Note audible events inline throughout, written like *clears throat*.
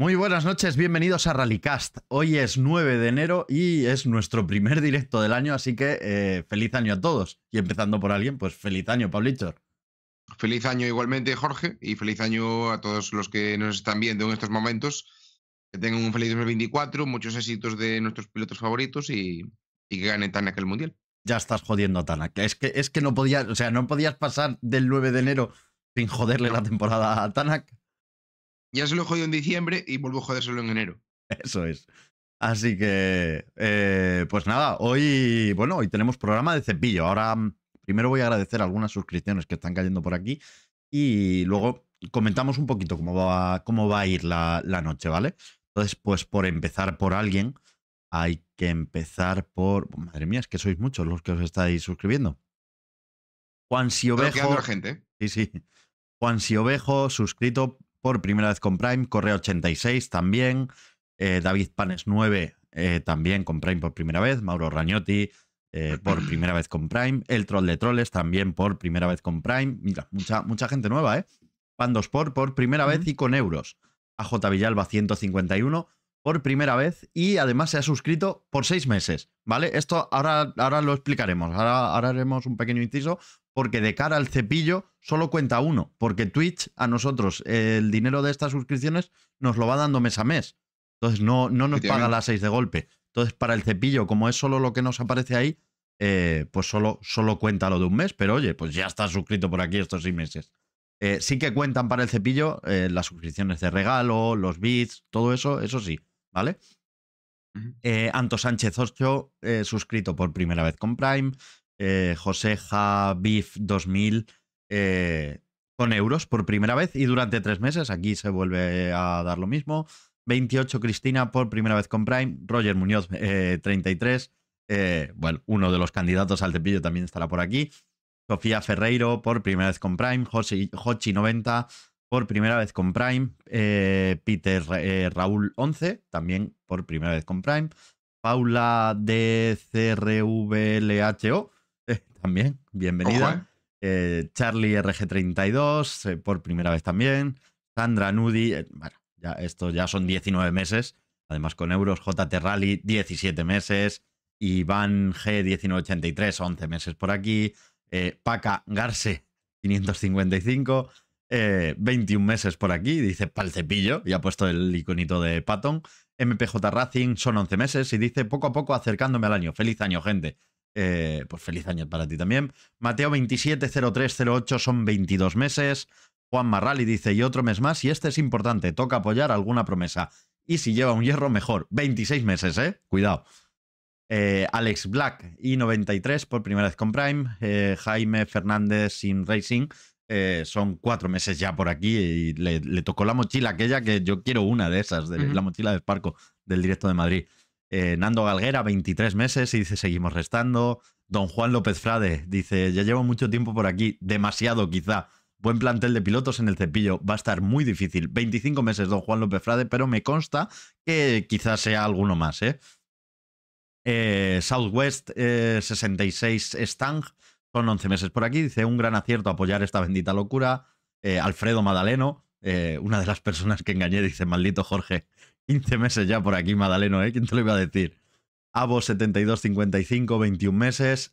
Muy buenas noches, bienvenidos a Rallycast. Hoy es 9 de enero y es nuestro primer directo del año, así que eh, feliz año a todos. Y empezando por alguien, pues feliz año, Pablichor. Feliz año igualmente, Jorge, y feliz año a todos los que nos están viendo en estos momentos. Que tengan un feliz 2024, muchos éxitos de nuestros pilotos favoritos y, y que gane Tanak el Mundial. Ya estás jodiendo a Tanak. Es que, es que no podías, o sea, no podías pasar del 9 de enero sin joderle la temporada a Tanak. Ya se lo he jodido en diciembre y vuelvo a jodérselo en enero. Eso es. Así que, eh, pues nada, hoy, bueno, hoy tenemos programa de cepillo. Ahora, mm, primero voy a agradecer algunas suscripciones que están cayendo por aquí y luego comentamos un poquito cómo va, cómo va a ir la, la noche, ¿vale? Entonces, pues por empezar por alguien, hay que empezar por. Madre mía, es que sois muchos los que os estáis suscribiendo. Juan Siovejo. gente. Sí, sí. Juan Siovejo, suscrito por primera vez con Prime. Correa 86 también. Eh, David Panes 9 eh, también con Prime por primera vez. Mauro Ragnotti eh, por *clears throat* primera vez con Prime. El Troll de Troles también por primera vez con Prime. Mira, mucha, mucha gente nueva, ¿eh? Pandosport por primera vez y con euros. AJ Villalba 151 por primera vez y además se ha suscrito por seis meses, ¿vale? Esto ahora, ahora lo explicaremos, ahora, ahora haremos un pequeño inciso porque de cara al cepillo solo cuenta uno, porque Twitch a nosotros el dinero de estas suscripciones nos lo va dando mes a mes, entonces no, no nos paga las seis de golpe. Entonces para el cepillo, como es solo lo que nos aparece ahí, eh, pues solo, solo cuenta lo de un mes, pero oye, pues ya está suscrito por aquí estos seis meses. Eh, sí que cuentan para el cepillo eh, las suscripciones de regalo, los bits, todo eso, eso sí, ¿vale? Anto Sánchez 8, eh, suscrito por primera vez con Prime. Eh, José Javif 2000 con euros por primera vez y durante tres meses. Aquí se vuelve a dar lo mismo. 28 Cristina por primera vez con Prime. Roger Muñoz 33. bueno, uno de los candidatos al cepillo también estará por aquí. Sofía Ferreiro por primera vez con Prime, Hochi 90 por primera vez con Prime, eh, Peter eh, Raúl 11 también por primera vez con Prime, Paula DCRVLHO eh, también, bienvenida. Charlie RG32 por primera vez también, Sandra Nudi, bueno, ya, esto ya son 19 meses, además con euros, JT Rally 17 meses, Iván G1983 11 meses por aquí, eh, Paca Garce, 555. 21 meses por aquí, dice pal cepillo, y ha puesto el iconito de Patton. MPJ Racing son 11 meses y dice poco a poco acercándome al año. Feliz año, gente. Eh, pues feliz año para ti también. Mateo 270308 son 22 meses. Juan Marrali dice y otro mes más y este es importante, toca apoyar alguna promesa. Y si lleva un hierro, mejor. 26 meses, ¿eh? Cuidado. Eh, Alex Black y 93 por primera vez con Prime. Eh, Jaime Fernández sin Racing. Eh, son cuatro meses ya por aquí y le, tocó la mochila aquella que yo quiero una de esas, de la mochila de Sparco del directo de Madrid. Nando Galguera, 23 meses y dice seguimos restando. Don Juan López Frade dice ya llevo mucho tiempo por aquí, demasiado quizá. Buen plantel de pilotos en el cepillo, va a estar muy difícil. 25 meses, don Juan López Frade, pero me consta que quizás sea alguno más, ¿eh? Eh, Southwest 66 eh, Stang, son 11 meses por aquí. Dice, un gran acierto apoyar esta bendita locura. Eh, Alfredo Madaleno, una de las personas que engañé, dice, maldito Jorge, 15 meses ya por aquí, Madaleno, ¿eh? ¿Quién te lo iba a decir? Abo 7255, 21 meses.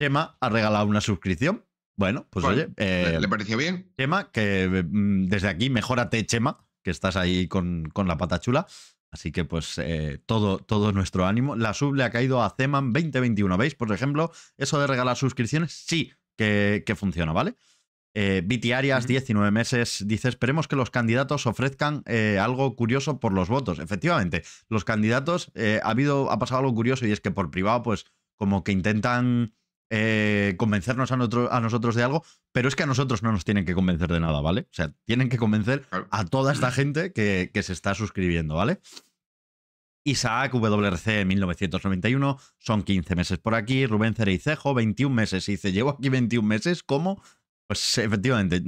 Chema ha regalado una suscripción. Bueno, pues oye. ¿Le pareció bien? Chema, que mm, desde aquí, mejórate, Chema, que estás ahí con, con la pata chula. Así que pues eh, todo, todo nuestro ánimo. La sub le ha caído a Zeman 2021. ¿Veis? Por ejemplo, eso de regalar suscripciones sí que, funciona, ¿vale? Eh, Arias, 19 meses, dice, esperemos que los candidatos ofrezcan eh, algo curioso por los votos. Efectivamente, los candidatos, eh, ha, habido, ha pasado algo curioso y es que por privado, pues como que intentan convencernos a, a, nosotros de algo, pero es que a nosotros no nos tienen que convencer de nada, ¿vale? O sea, tienen que convencer a toda esta gente que, que se está suscribiendo, ¿vale? Isaac WRC 1991, son 15 meses por aquí. Rubén Cereicejo, 21 meses. Y dice, llevo aquí 21 meses, ¿cómo? Pues efectivamente,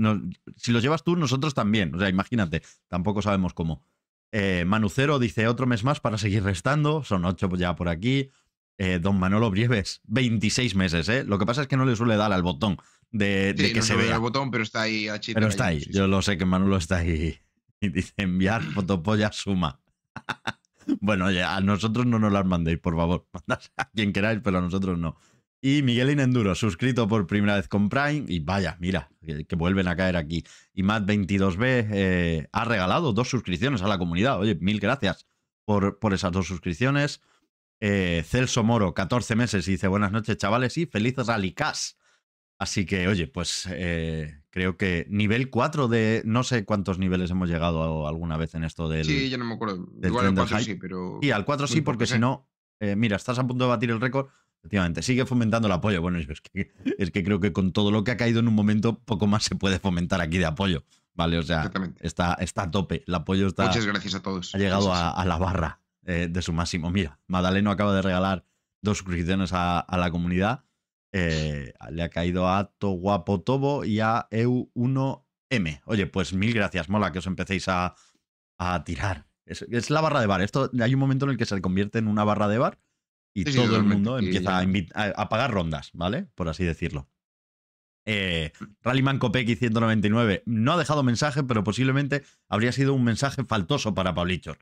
si los llevas tú, nosotros también. O sea, imagínate, tampoco sabemos cómo. Eh, Manucero dice otro mes más para seguir restando, son 8 ya por aquí. Eh, don Manolo Brieves, 26 meses, ¿eh? Lo que pasa es que no le suele dar al botón de, que se vea. el botón, pero está ahí Pero está ahí, yo lo sé que Manolo está ahí Y dice enviar fotopolla suma. *laughs* bueno, oye, a nosotros no nos las mandéis, por favor. *laughs* Mandad a quien queráis, pero a nosotros no. Y Miguel Inenduro, suscrito por primera vez con Prime. Y vaya, mira, que, que vuelven a caer aquí. Y Matt22B eh, ha regalado dos suscripciones a la comunidad. Oye, mil gracias por, por esas dos suscripciones. Eh, Celso Moro, 14 meses, y dice buenas noches, chavales, y feliz Rallycast. Así que, oye, pues eh, creo que nivel 4 de. No sé cuántos niveles hemos llegado alguna vez en esto del. Sí, yo no me acuerdo. Igual al tren del 4 hype. sí, pero. Sí, al 4 muy sí, porque si no. eh, mira, estás a punto de batir el récord. Efectivamente, sigue fomentando el apoyo. Bueno, es que, es que creo que con todo lo que ha caído en un momento, poco más se puede fomentar aquí de apoyo. ¿Vale? O sea, está, está a tope. El apoyo está, Muchas gracias a todos. ha llegado Gracias. a, a la barra eh, de su máximo. Mira, Madaleno acaba de regalar dos suscripciones a, a la comunidad. Eh, le ha caído a Toguapotobo y a EU1M. Oye, pues mil gracias, mola que os empecéis a, a tirar. Es, es la barra de bar. Esto hay un momento en el que se convierte en una barra de bar y Sí, sí, todo el mundo empieza a, a- pagar rondas, ¿vale? Por así decirlo. Eh, Rallyman Kopeki 199 no ha dejado mensaje, pero posiblemente habría sido un mensaje faltoso para Pablichor.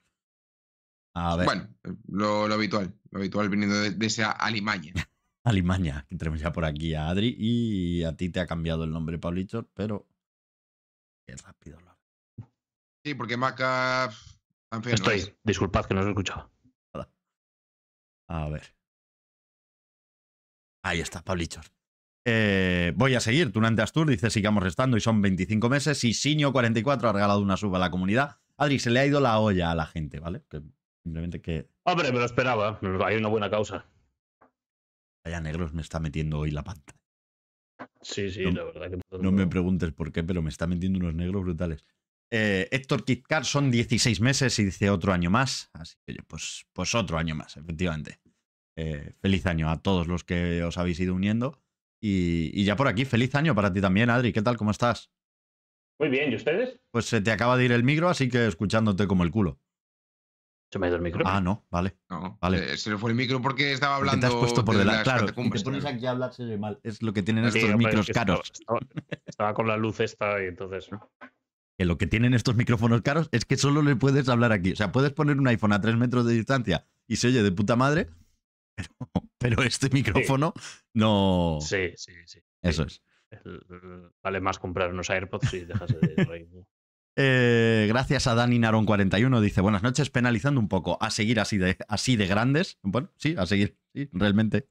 A ver, Bueno, lo, lo habitual. Lo habitual viniendo de, de esa Alimaña. *laughs* Alimaña, que tenemos ya por aquí a Adri y a ti te ha cambiado el nombre Pablichor, pero qué rápido lo Sí, porque Maca. Feo no Estoy. es. Disculpad que no os he escuchado. A ver. Ahí está, Pablichor. Eh, voy a seguir. Tunante Astur dice: sigamos restando y son 25 meses. Y Sinio44 ha regalado una sub a la comunidad. Adri, se le ha ido la olla a la gente, ¿vale? Que simplemente que Hombre, me lo esperaba. Hay una buena causa. haya negros me está metiendo hoy la pantalla. Sí, sí, No- la verdad que No me preguntes por qué, pero me está metiendo unos negros brutales. Eh, Héctor Kitcar son 16 meses y dice otro año más. Así que, pues, pues otro año más, efectivamente. Eh, feliz año a todos los que os habéis ido uniendo. Y, y ya por aquí, feliz año para ti también, Adri. ¿Qué tal? ¿Cómo estás? Muy bien, ¿y ustedes? Pues se te acaba de ir el micro, así que escuchándote como el culo. Se me ha ido el micro. Ah, no, vale. No, Vale. eh, se le fue el micro porque estaba Porque hablando. te has puesto por de delante. Claro, si te pones aquí a hablar se ve mal. Es lo que tienen Sí, estos hombre, micros es que estaba- caros. Estaba, estaba con la luz esta y entonces. ¿no? Que lo que tienen estos micrófonos caros es que solo le puedes hablar aquí. O sea, puedes poner un iPhone a 3 metros de distancia y se oye de puta madre, pero, pero este micrófono no. Sí, sí, sí. Eso es. Vale más comprar unos AirPods y dejarse de *laughs* reír. Eh, gracias a Dani Narón 41 dice buenas noches, penalizando un poco a seguir así de, así de grandes. Bueno, sí, a seguir, sí, realmente.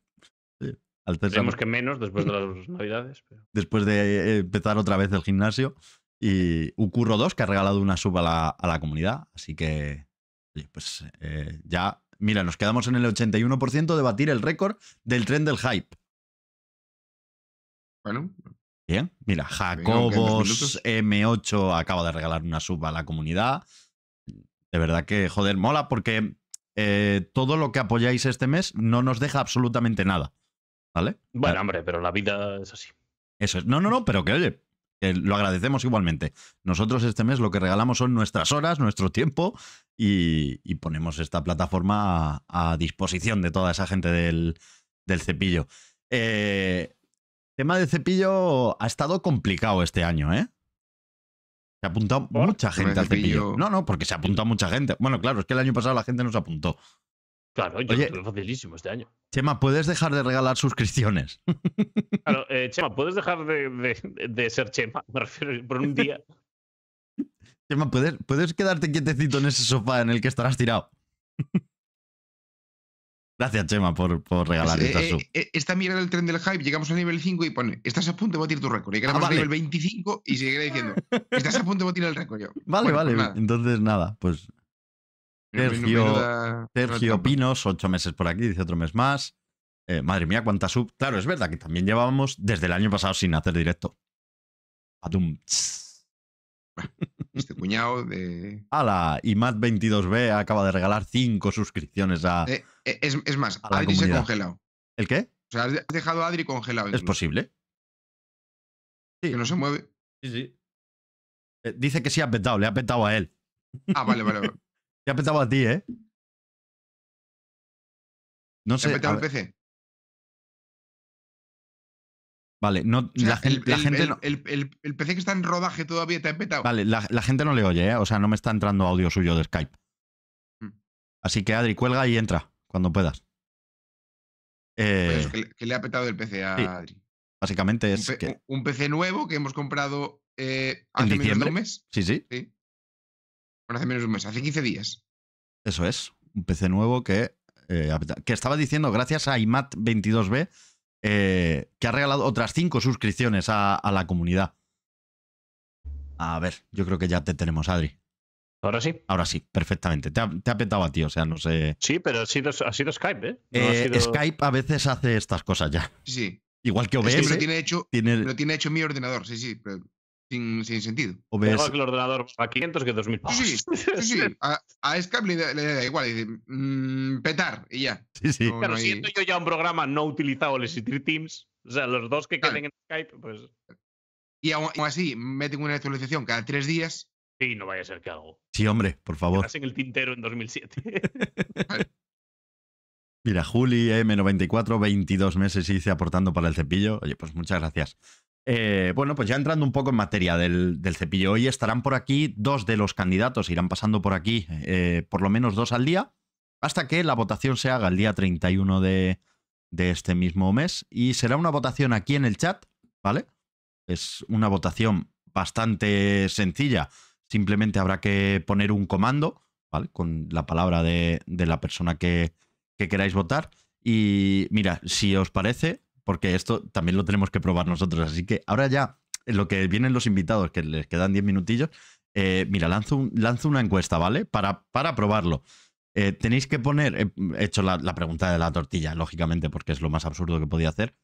Sí, al que menos después de las *laughs* navidades. Pero... después de eh, empezar otra vez el gimnasio. Y Ucurro 2, que ha regalado una sub a la, a la comunidad. Así que, oye, pues eh, ya, mira, nos quedamos en el 81% de batir el récord del tren del hype. Bueno, Bien, mira, dos Jacobos minutos. M8 acaba de regalar una sub a la comunidad. De verdad que, joder, mola porque eh, todo lo que apoyáis este mes no nos deja absolutamente nada. ¿Vale? Bueno, hombre, pero la vida es así. Eso es. No, no, no, pero que oye, que lo agradecemos igualmente. Nosotros este mes lo que regalamos son nuestras horas, nuestro tiempo y, y ponemos esta plataforma a, a disposición de toda esa gente del, del cepillo. Eh, tema de cepillo ha estado complicado este año, ¿eh? Se ha apuntado mucha gente al cepillo. cepillo. No, no, porque se ha apuntado mucha gente. Bueno, claro, es que el año pasado la gente no se apuntó. Claro, yo Oye. lo tuve facilísimo este año. Chema, ¿puedes dejar de regalar suscripciones? *laughs* Claro, eh, Chema, ¿puedes dejar de, de- de ser Chema? Me refiero por un día. Chema, ¿puedes, ¿puedes quedarte quietecito en ese sofá en el que estarás tirado? *laughs* Gracias, Chema, por, por regalar eh, esta eh, sub. eh, esta mierda del tren del hype, llegamos al nivel 5 y pone, estás a punto de batir tu récord. Y quedamos Ah, al vale. nivel 25 y seguirá diciendo, estás a punto de batir el récord. Yo, Vale, bueno, vale. pues nada. Entonces, nada, pues Sergio- menuda- Sergio. Pinos, ocho meses por aquí, dice otro mes más. Eh, madre mía, cuánta sub. Claro, es verdad que también llevábamos desde el año pasado sin hacer directo. Tss. Este cuñado de... *laughs* Ala, y Matt22B acaba de regalar cinco suscripciones a. Eh, eh, es, es más, A Adri se ha congelado. ¿El qué? O sea, has dejado a Adri congelado. ¿Es posible? Que no se mueve. Sí, sí. Eh, dice que sí ha petado, le ha petado a él. Ah, vale, vale. vale. *laughs* Le ha petado a ti, ¿eh? No ¿Se sé. ha petado el PC? Vale, no, O sea, la, el, la el- gente el- no, PC que está en rodaje todavía te ha petado. vale, la, la gente no le oye, ¿eh? O sea, no me está entrando audio suyo de Skype. Mm. Así que Adri, cuelga y entra cuando puedas. Pues Eh, eso, que, le- que le ha petado el PC a sí. Adri. básicamente Un, es P- que. un PC nuevo que hemos comprado eh, hace menos de un mes. Sí, sí, Sí. Bueno, hace menos de un mes, hace 15 días. eso es. Un PC nuevo que. eh, que estaba diciendo, gracias a IMAT22B, eh, que ha regalado otras cinco suscripciones a, a la comunidad. A ver, yo creo que ya te tenemos, Adri. Ahora sí. Ahora sí, perfectamente. Te ha, te ha petado a ti, o sea, no sé. Sí, pero ha sido, ha sido Skype, ¿eh? No ha Eh, sido- Skype a veces hace estas cosas ya. Sí. Igual que Es OBS. que me lo tiene hecho, tiene me lo tiene hecho mi ordenador, sí, sí, pero sin, sin sentido. OBS. Igual que el ordenador a 500 que 2000 pavos. Sí, sí, sí, sí. *laughs* A, a Skype le, da- le da igual, dice mm, petar y ya. Sí, sí. No, Claro, no hay- siendo yo ya un programa no utilizado el Street Teams, o sea, los dos que Claro. queden en Skype, pues Y aún, aún así, meten una actualización cada tres días. sí, no vaya a ser que hago. Sí, hombre, por favor. Quedas en el tintero en 2007. *laughs* Mira, Juli M94, 22 meses y dice aportando para el cepillo. Oye, pues muchas gracias. Eh, bueno, pues ya entrando un poco en materia del, cepillo, hoy estarán por aquí dos de los candidatos, irán pasando por aquí eh, por lo menos dos al día, hasta que la votación se haga el día 31 de, de este mismo mes. Y será una votación aquí en el chat, ¿vale? Es una votación bastante sencilla. Simplemente habrá que poner un comando, ¿vale? Con la palabra de, la persona que queráis votar. Y mira, si os parece, porque esto también lo tenemos que probar nosotros, así que ahora ya, en lo que vienen los invitados, que les quedan 10 minutillos, eh, mira, lanzo, lanzo una encuesta, ¿vale? Para, para probarlo. Eh, tenéis que poner, he he hecho la, pregunta de la tortilla, lógicamente, porque es lo más absurdo que podía hacer.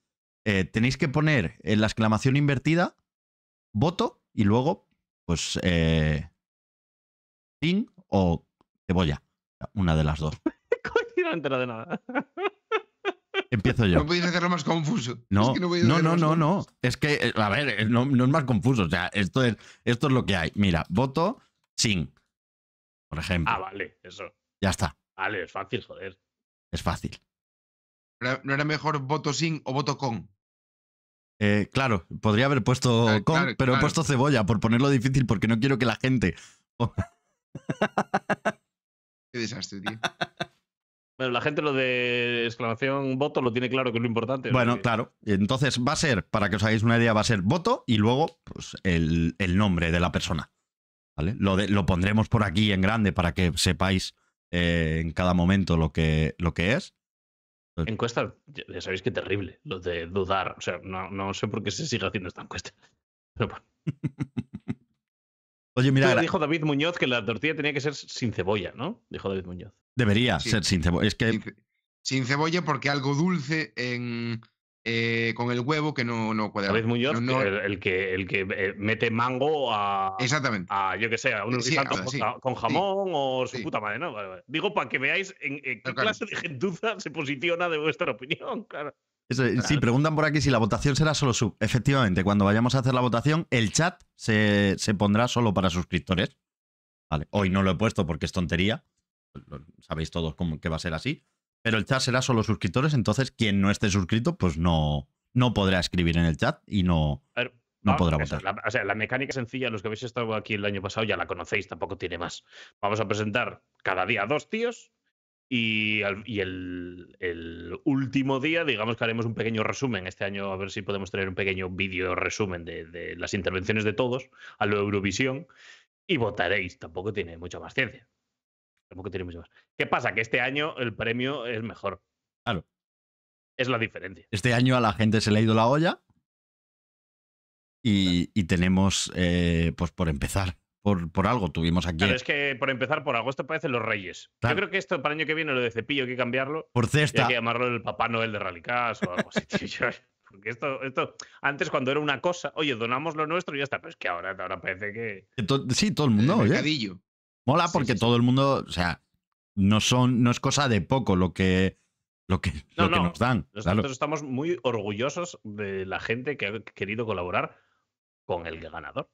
Eh, tenéis que poner en la exclamación invertida, voto, y luego, pues, eh, pin o cebolla. Una de las dos. *laughs* Coño, no de nada. Empiezo yo. No podéis hacerlo más confuso. No, Es que podéis no, no, no, no. Es que, eh, a ver, eh, no, no es más confuso. O sea, esto es, esto es lo que hay. Mira, voto sin, por ejemplo. Ah, vale, eso. Ya está. Vale, es fácil, joder. Es fácil. ¿No era- ¿No era mejor voto sin o voto con? Eh, claro, podría haber puesto Ah, con, claro, pero he puesto cebolla por ponerlo difícil porque no quiero que la gente. Qué desastre, tío. *laughs* Bueno, la gente lo de exclamación voto lo tiene claro que es lo importante. Bueno, claro. Entonces va a ser, para que os hagáis una idea, va a ser voto y luego pues, el, el nombre de la persona. ¿Vale? Lo, de- lo pondremos por aquí en grande para que sepáis eh, en cada momento lo que, lo que es. Encuesta, ya sabéis que terrible, lo de dudar. O sea, no, no sé por qué se sigue haciendo esta encuesta. Pero bueno. *laughs* Oye, mira, dijo David Muñoz que la tortilla tenía que ser sin cebolla, ¿no? Dijo David Muñoz. Debería Sí. ser sin cebolla. Es que Sin, ce- sin cebolla porque algo dulce en, eh, con el huevo que no, no cuadra. David Muñoz, No, no- el, el que, el que eh, mete mango a, Exactamente. a, yo que sé, a un Sí, guisante con, sí. ja- con jamón o su Sí. puta madre, ¿no? Vale, vale. Digo para que veáis en, en qué Claro, clase de gentuza se posiciona de vuestra opinión, claro. Eso, Sí, preguntan por aquí si la votación será solo sub. Efectivamente, cuando vayamos a hacer la votación, el chat se, se pondrá solo para suscriptores. Vale. Hoy no lo he puesto porque es tontería. Lo- Sabéis todos cómo, que va a ser así. Pero el chat será solo suscriptores, entonces quien no esté suscrito, pues no, no podrá escribir en el chat y no. Ver, No podrá votar. la- o sea, la mecánica sencilla, los que habéis estado aquí el año pasado ya la conocéis, tampoco tiene más. Vamos a presentar cada día dos tíos y, al- y el, el último día, digamos que haremos un pequeño resumen. Este año a ver si podemos tener un pequeño vídeo resumen de, de las intervenciones de todos a lo Eurovisión y votaréis. Tampoco tiene mucha más ciencia. Tampoco tiene mucho más. ¿Qué pasa? Que este año el premio es mejor. Claro. Es la diferencia. Este año a la gente se le ha ido la olla. Y, y tenemos, eh, pues por empezar, por, por algo, tuvimos aquí. Claro, es que por empezar, por agosto parecen los Reyes. Claro. Yo creo que esto para el año que viene, lo de cepillo, hay que cambiarlo. Por Y hay cesta. que llamarlo el Papá Noel de Rallycast o algo así, *laughs* tío. Porque esto, esto, antes cuando era una cosa, oye, donamos lo nuestro y ya está. Pero es que ahora, ahora parece que. que to- Sí, todo el El mundo, oye. mercadillo. Mola porque sí, sí. todo el mundo, o sea, no son, no es cosa de poco lo que, lo que, No, lo que no. nos dan. Nosotros Claro. estamos muy orgullosos de la gente que ha querido colaborar con el ganador.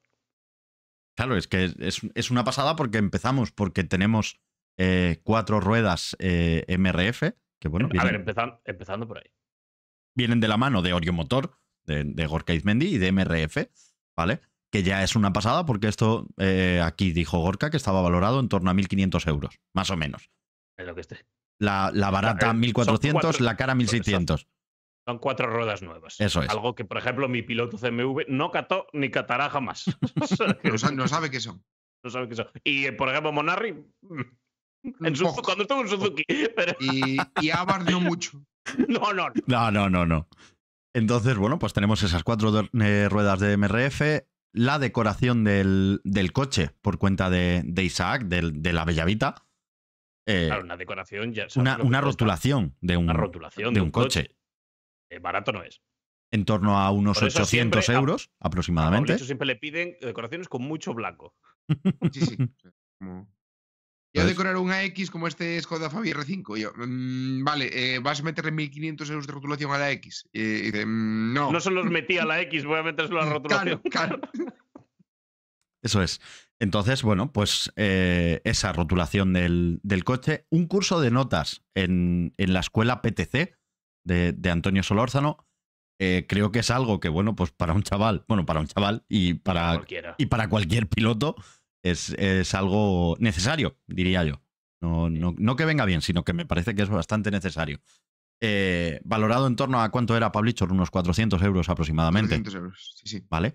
Claro, es que es, es una pasada porque empezamos, porque tenemos eh, cuatro ruedas eh, MRF, que bueno, a ver, empezando, empezando por ahí. vienen de la mano de Oriomotor, de, de Gorka Izmendi y de MRF, ¿vale? Que ya es una pasada porque esto, eh, aquí dijo Gorka que estaba valorado en torno a 1.500 euros, más o menos. Es lo que esté. La, la barata Eh, son 1.400, cuatro- la cara 1.600. Son cuatro ruedas nuevas. Eso es. Algo que, por ejemplo, mi piloto CMV no cató ni catará jamás. *laughs* No, sa- no sabe qué son. no sabe qué son. Y, eh, por ejemplo, Monarri, mm, en su- cuando estuvo en Suzuki. Pero, Y, y Abar no mucho. *laughs* no, no. No, no, no, no. Entonces, bueno, pues tenemos esas cuatro de- eh, ruedas de MRF, la decoración del, del coche por cuenta de, de Isaac, del- de la Bellavita. Eh, Claro, una decoración ya. una una rotulación de un, Una rotulación de un coche. Eh, barato no es. en torno a unos Por eso 800 siempre a- euros A aproximadamente. Mauricio siempre le piden decoraciones con mucho blanco. *laughs* Sí, como- *laughs* Yo Pues- decorar un AX como este Skoda Fabia R5. Yo, mm, vale, eh, ¿vas a meterle 1.500 euros de rotulación a la X? Y, y dice, mm, no. No se los metí a la X, voy a metérselo a la *laughs* rotulación. Claro, claro. Eso es. Entonces, bueno, pues eh, esa rotulación del, del coche. Un curso de notas en, en la escuela PTC de, de Antonio Solórzano. eh, creo que es algo que, bueno, pues para un chaval, bueno, para un chaval y para, Cualquiera. y para cualquier piloto es, es algo necesario, diría yo. No, no, no que venga bien, sino que me parece que es bastante necesario. Eh, valorado en torno a cuánto era Pablichor, unos 400 euros aproximadamente. 400 euros. Sí, sí. ¿vale?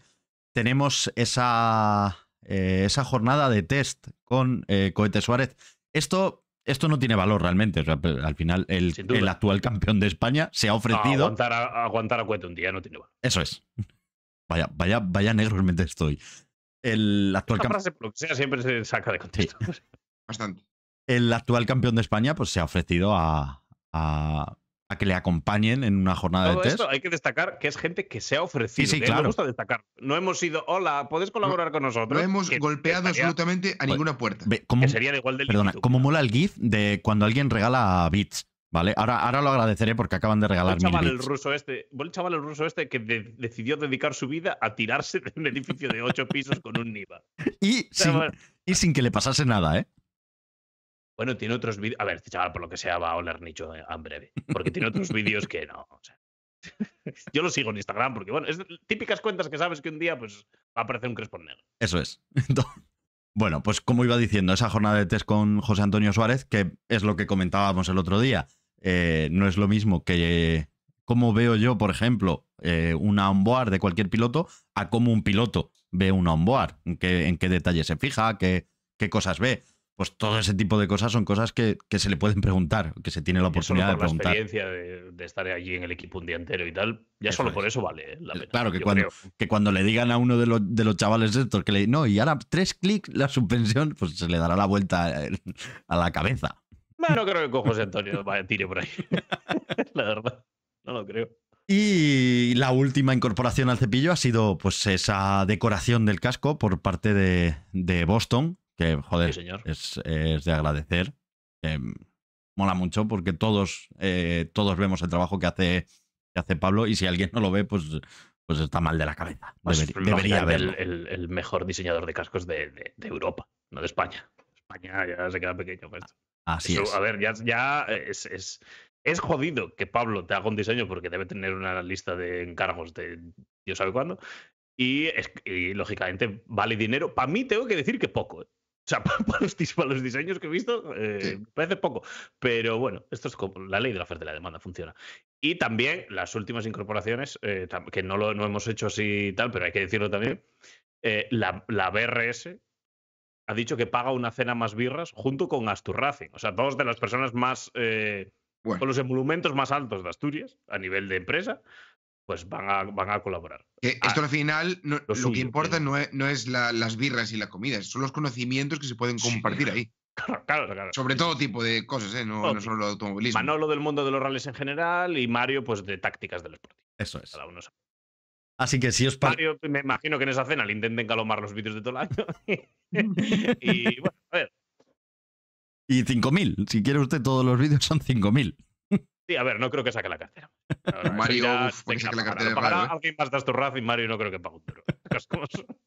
Tenemos esa, eh, esa jornada de test con eh, Cohete Suárez. Esto, esto no tiene valor realmente. o sea, Al final, el, el actual campeón de España se ha ofrecido. aguantar, a, aguantar a cuete un día no tiene valor. Eso es. Vaya, vaya, vaya negros me estoy. El actual, Esta cam- frase, por lo que sea, siempre se saca de contexto. *laughs* Bastante. el actual campeón de España pues, se ha ofrecido a, a- a que le acompañen en una jornada Todo de test. esto hay que destacar que es gente que se ha ofrecido. Sí, sí, que claro. Me gusta destacar. No hemos sido, hola, ¿puedes colaborar con nosotros? No hemos Que- golpeado estaría- absolutamente a ninguna puerta. Ve, ¿cómo- Que sería de igual del perdona, ¿cómo mola el GIF de cuando alguien regala bits? ¿Vale? Ahora, ahora lo agradeceré porque acaban de regalar el mil chaval el bits. ruso este, el chaval el ruso este que de- decidió dedicar su vida a tirarse de un *laughs* edificio de ocho pisos con un Niva. Y *laughs* sin, Chaval. y sin que le pasase nada, ¿eh? Bueno, tiene otros vídeos. A ver, este chaval, por lo que sea, va a oler nicho eh, en breve. Porque tiene otros vídeos que no. o sea. *laughs* Yo lo sigo en Instagram porque, bueno, es típicas cuentas que sabes que un día pues, va a aparecer un crespón negro. Eso es. Entonces, bueno, pues como iba diciendo, esa jornada de test con José Antonio Suárez, que es lo que comentábamos el otro día, eh, no es lo mismo que cómo veo yo, por ejemplo, eh, una onboard de cualquier piloto, a cómo un piloto ve una onboard, en qué, en qué detalle se fija, qué, qué cosas ve. Pues todo ese tipo de cosas son cosas que, que se le pueden preguntar, que se tiene la oportunidad de por la preguntar. experiencia de, de estar allí en el equipo un día entero y tal, ya Eso solo por es. eso vale eh, la pena. Claro que cuando- creo. Que cuando le digan a uno de, los de los chavales estos que le no, y ahora tres clics la suspensión, pues se le dará la vuelta eh, a la cabeza. Bueno, creo que con José *laughs* Antonio tire por ahí. *laughs* la verdad. No lo creo. Y la última incorporación al cepillo ha sido pues esa decoración del casco por parte de, de Boston, que joder, Sí, señor. es, es de agradecer. mola mucho porque todos, eh, todos vemos el trabajo que hace, que hace Pablo y si alguien no lo ve, pues, pues está mal de la cabeza. Pues, debería verlo. el, el- el mejor diseñador de cascos de, de- de Europa, no de España. España ya se queda pequeño esto. Así Eso, es. A ver, ya, ya es, es, es jodido que Pablo te haga un diseño porque debe tener una lista de encargos de Dios sabe cuándo. Y, es- y, lógicamente vale dinero. Para mí tengo que decir que poco. ¿eh? O sea, *laughs* para los, para los diseños que he visto, eh, Sí. me parece poco. Pero bueno, esto es como la ley de la oferta y la demanda, funciona. Y también las últimas incorporaciones, eh, que no lo no hemos hecho así y tal, pero hay que decirlo también. eh, la, la BRS ha dicho que paga una cena más birras junto con Asturracing. O sea, dos de las personas más. eh, Bueno. con los emolumentos más altos de Asturias a nivel de empresa, pues van a, van a colaborar. Que Ah, esto al final, no- lo, suyo, que importa sí. no es, no es la- las birras y la comida, son los conocimientos que se pueden Sí. compartir ahí. Claro, claro, claro. Sobre todo tipo de cosas, ¿eh? no, no solo de automovilismo. Manolo del mundo de los rallies en general y Mario, pues de tácticas del Sporting. Eso es. Cada uno sabe. Así que si os parece. Mario, me imagino que en esa cena le intenten calomar los vídeos de todo el año. *laughs* *laughs* y bueno, a ver. Y 5.000. Si quiere usted todos los vídeos son 5.000. Sí, a ver, no creo que saque la cartera. *laughs* Ahora, Mario, ya uf, porque venga, saque la cartera raro, ¿eh? alguien más de Asturraz y Mario no creo que pague un duro. *laughs*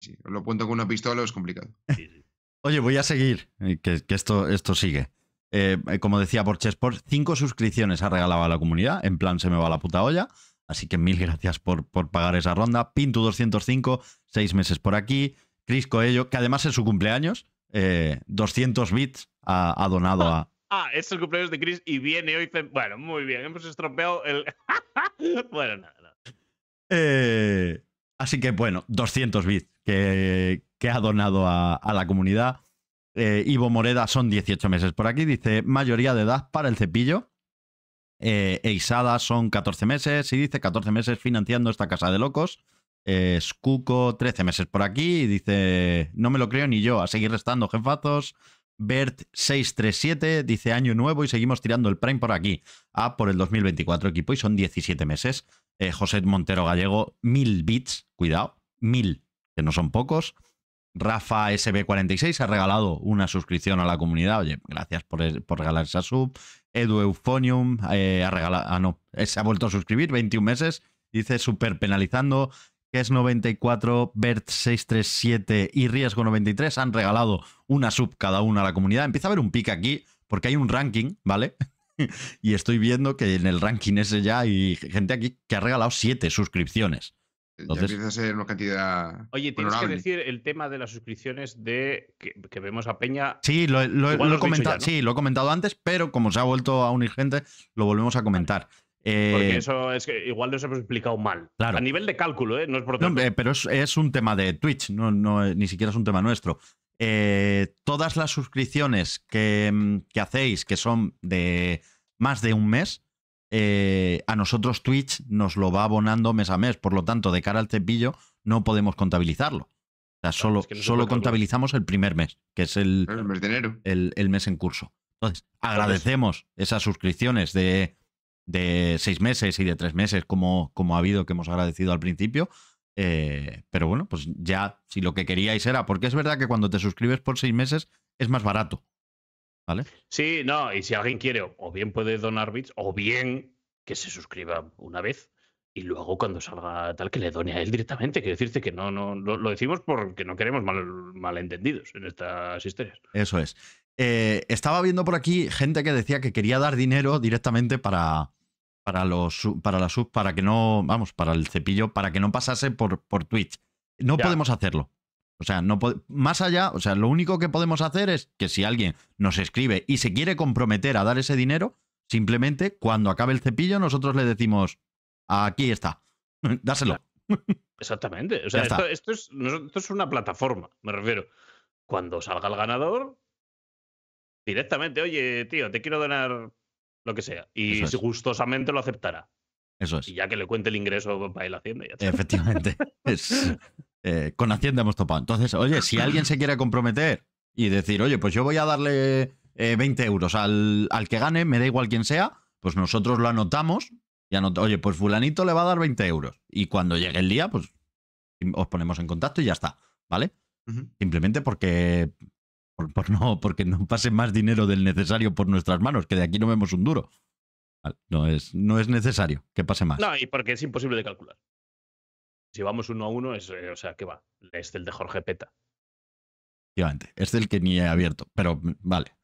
Sí, lo apunto con una pistola, es complicado. Sí, sí. Oye, voy a seguir, eh, que, que esto, esto sigue. Eh, eh, como decía por Chesport, cinco suscripciones ha regalado a la comunidad, en plan se me va la puta olla. Así que mil *laughs* gracias por, por pagar esa ronda. Pintu205, seis meses por aquí. Chris Coello, que además es su cumpleaños, eh, 200 bits ha, ha donado a, Ah, es el cumpleaños de Chris y viene hoy. Bueno, muy bien, hemos estropeado el. *laughs* bueno, nada, nada. Eh, así que bueno, 200 bits que, ha donado a, la comunidad. Eh, Ivo Moreda son 18 meses por aquí. Dice mayoría de edad para el cepillo. Eh, Eisada son 14 meses y dice 14 meses financiando esta casa de locos. Eh, Skuko 13 meses por aquí y dice no me lo creo ni yo. A seguir restando jefazos. Bert 637 dice año nuevo y seguimos tirando el Prime por aquí. A por el 2024 equipo y son 17 meses. Eh, José Montero Gallego, 1000 bits, cuidado, 1000, que no son pocos. Rafa SB46 ha regalado una suscripción a la comunidad. Oye, gracias por, por regalar esa sub. Edu Euphonium eh, ha regalado. Ah, no, eh, se ha vuelto a suscribir, 21 meses. Dice super penalizando. Que es 94, Bert 637 y Riesgo 93 han regalado una sub cada uno a la comunidad. Empieza a haber un pic aquí, porque hay un ranking, ¿vale? *laughs* y estoy viendo que en el ranking ese ya hay gente aquí que ha regalado siete suscripciones. Entonces- ya empieza a ser una cantidad. Oye, tienes que decir el tema de las suscripciones de que, que vemos a Peña. Sí, lo, lo- Igual lo lo he comentado, ya, ¿no? sí, lo he comentado antes, pero como se ha vuelto a unir gente, lo volvemos a comentar. Eh, Porque eso es que igual nos hemos explicado mal. Claro. A nivel de cálculo, ¿eh? No es por no, eh, pero es, es un tema de Twitch, no, no, eh, ni siquiera es un tema nuestro. Eh, todas las suscripciones que, mm, que hacéis, que son de más de un mes, eh, a nosotros Twitch nos lo va abonando mes a mes. Por lo tanto, de cara al cepillo, no podemos contabilizarlo. O sea, solo, es que no se solo contabilizamos el primer mes, que es el, El mes de enero. el, el mes en curso. Entonces, agradecemos esas suscripciones de, de seis meses y de tres meses, como, como ha habido, que hemos agradecido al principio. Eh, pero bueno, pues ya, si lo que queríais era, porque es verdad que cuando te suscribes por seis meses es más barato. ¿Vale? Sí, no, y si alguien quiere, o- bien puede donar bits, o bien que se suscriba una vez y luego cuando salga tal que le done a él directamente. Quiero decirte que no, no, lo, lo decimos porque no queremos mal, malentendidos en estas historias. Eso es. Eh, estaba viendo por aquí gente que decía que quería dar dinero directamente para, para, los, para la sub, para que no, vamos, para el cepillo, para que no pasase por, por Twitch. No Ya. podemos hacerlo. O sea, no más allá, o sea, lo único que podemos hacer es que si alguien nos escribe y se quiere comprometer a dar ese dinero, simplemente cuando acabe el cepillo nosotros le decimos, aquí está, *laughs* dáselo. Exactamente. O *laughs* sea, esto, esto es, esto es una plataforma, me refiero. Cuando salga el ganador, directamente, oye, tío, te quiero donar lo que sea. Y es. gustosamente lo aceptará. Eso es. Y ya que le cuente el ingreso para el Hacienda, ya está. Efectivamente. *laughs* Es, eh, con Hacienda hemos topado. Entonces, oye, si alguien se quiere comprometer y decir, oye, pues yo voy a darle eh, 20 euros al, al que gane, me da igual quién sea, pues nosotros lo anotamos y anota, oye, pues fulanito le va a dar 20 euros. Y cuando llegue el día, pues os ponemos en contacto y ya está, ¿vale? Simplemente porque, por, por no, porque no pase más dinero del necesario por nuestras manos, que de aquí no vemos un duro. No es, no es necesario que pase más. No, y porque es imposible de calcular. Si vamos uno a uno, es, eh, o sea, ¿qué va? Es el de Jorge Peta. Efectivamente. Es del que ni he abierto, pero vale.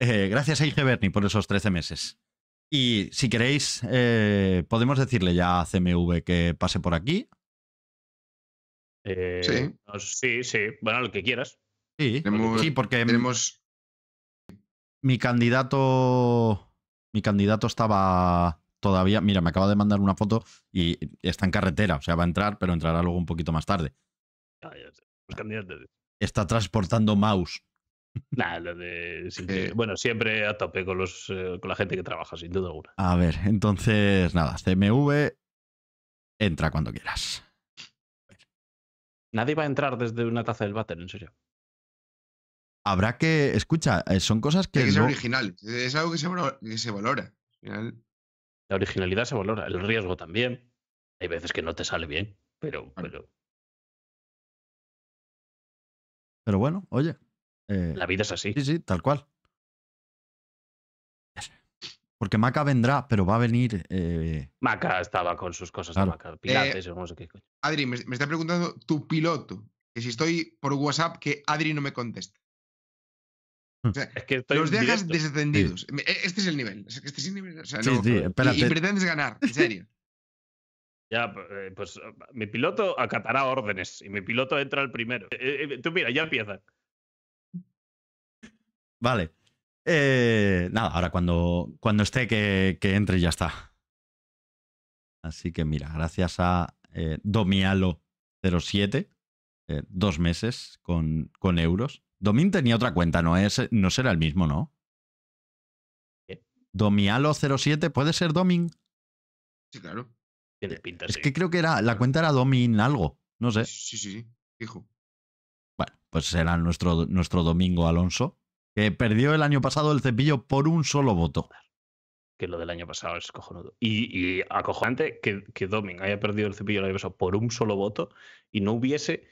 Eh, gracias a IG Berni por esos 13 meses. Y si queréis, eh, podemos decirle ya a CMV que pase por aquí. Eh, Sí. no, sí, sí. Bueno, lo que quieras. Sí, Tenemos- sí porque Tenemos. mi candidato. Mi candidato estaba todavía. Mira, me acaba de mandar una foto y está en carretera. O sea, va a entrar, pero entrará luego un poquito más tarde. Ah, ya sé, Los candidatos. Está transportando mouse. Nah, lo de. Eh. Bueno, siempre a tope con, los, eh, con la gente que trabaja, sin duda alguna. A ver, entonces, nada, CMV. Entra cuando quieras. Nadie va a entrar desde una taza del váter, en serio. Habrá que. Escucha, eh, son cosas que. Tiene que ser no- original. Es algo que se, valora- que se valora. Final, La originalidad se valora, el riesgo también. Hay veces que no te sale bien, pero, pero Pero bueno, oye. eh, la vida es así. sí, sí, tal cual. Porque Maca vendrá, pero va a venir. eh, Maca estaba con sus cosas Claro. de Maca. Pilates o no sé qué coño. Adri, me, me está preguntando tu piloto. Que si estoy por WhatsApp, que Adri no me contesta. O sea, Es que estoy los dejas directo. desatendidos. Me- e- Este es el nivel. Este es el nivel. O sea, Sí, no- sí, y- espérate. y, pretendes ganar, en serio. *laughs* Ya, eh, pues eh, mi piloto acatará órdenes y mi piloto entra el primero. Eh, eh, tú mira, ya empieza. Vale. Eh, nada, ahora cuando, cuando esté que, que entre ya está. Así que mira, gracias a eh, Domialo07, eh, dos meses con, con euros. Domin tenía otra cuenta, no, es, no será el mismo, ¿no? ¿Qué? Domialo07, ¿puede ser Domin? Sí, claro. Tiene pinta, Es sí. que creo que era, la cuenta era Domin algo, no sé. Sí, sí, sí. Fijo. Bueno, pues será nuestro, nuestro Domingo Alonso, que perdió el año pasado el cepillo por un solo voto. que lo del año pasado es cojonudo. Y, y acojonante que, que Domin haya perdido el cepillo el año pasado por un solo voto y no hubiese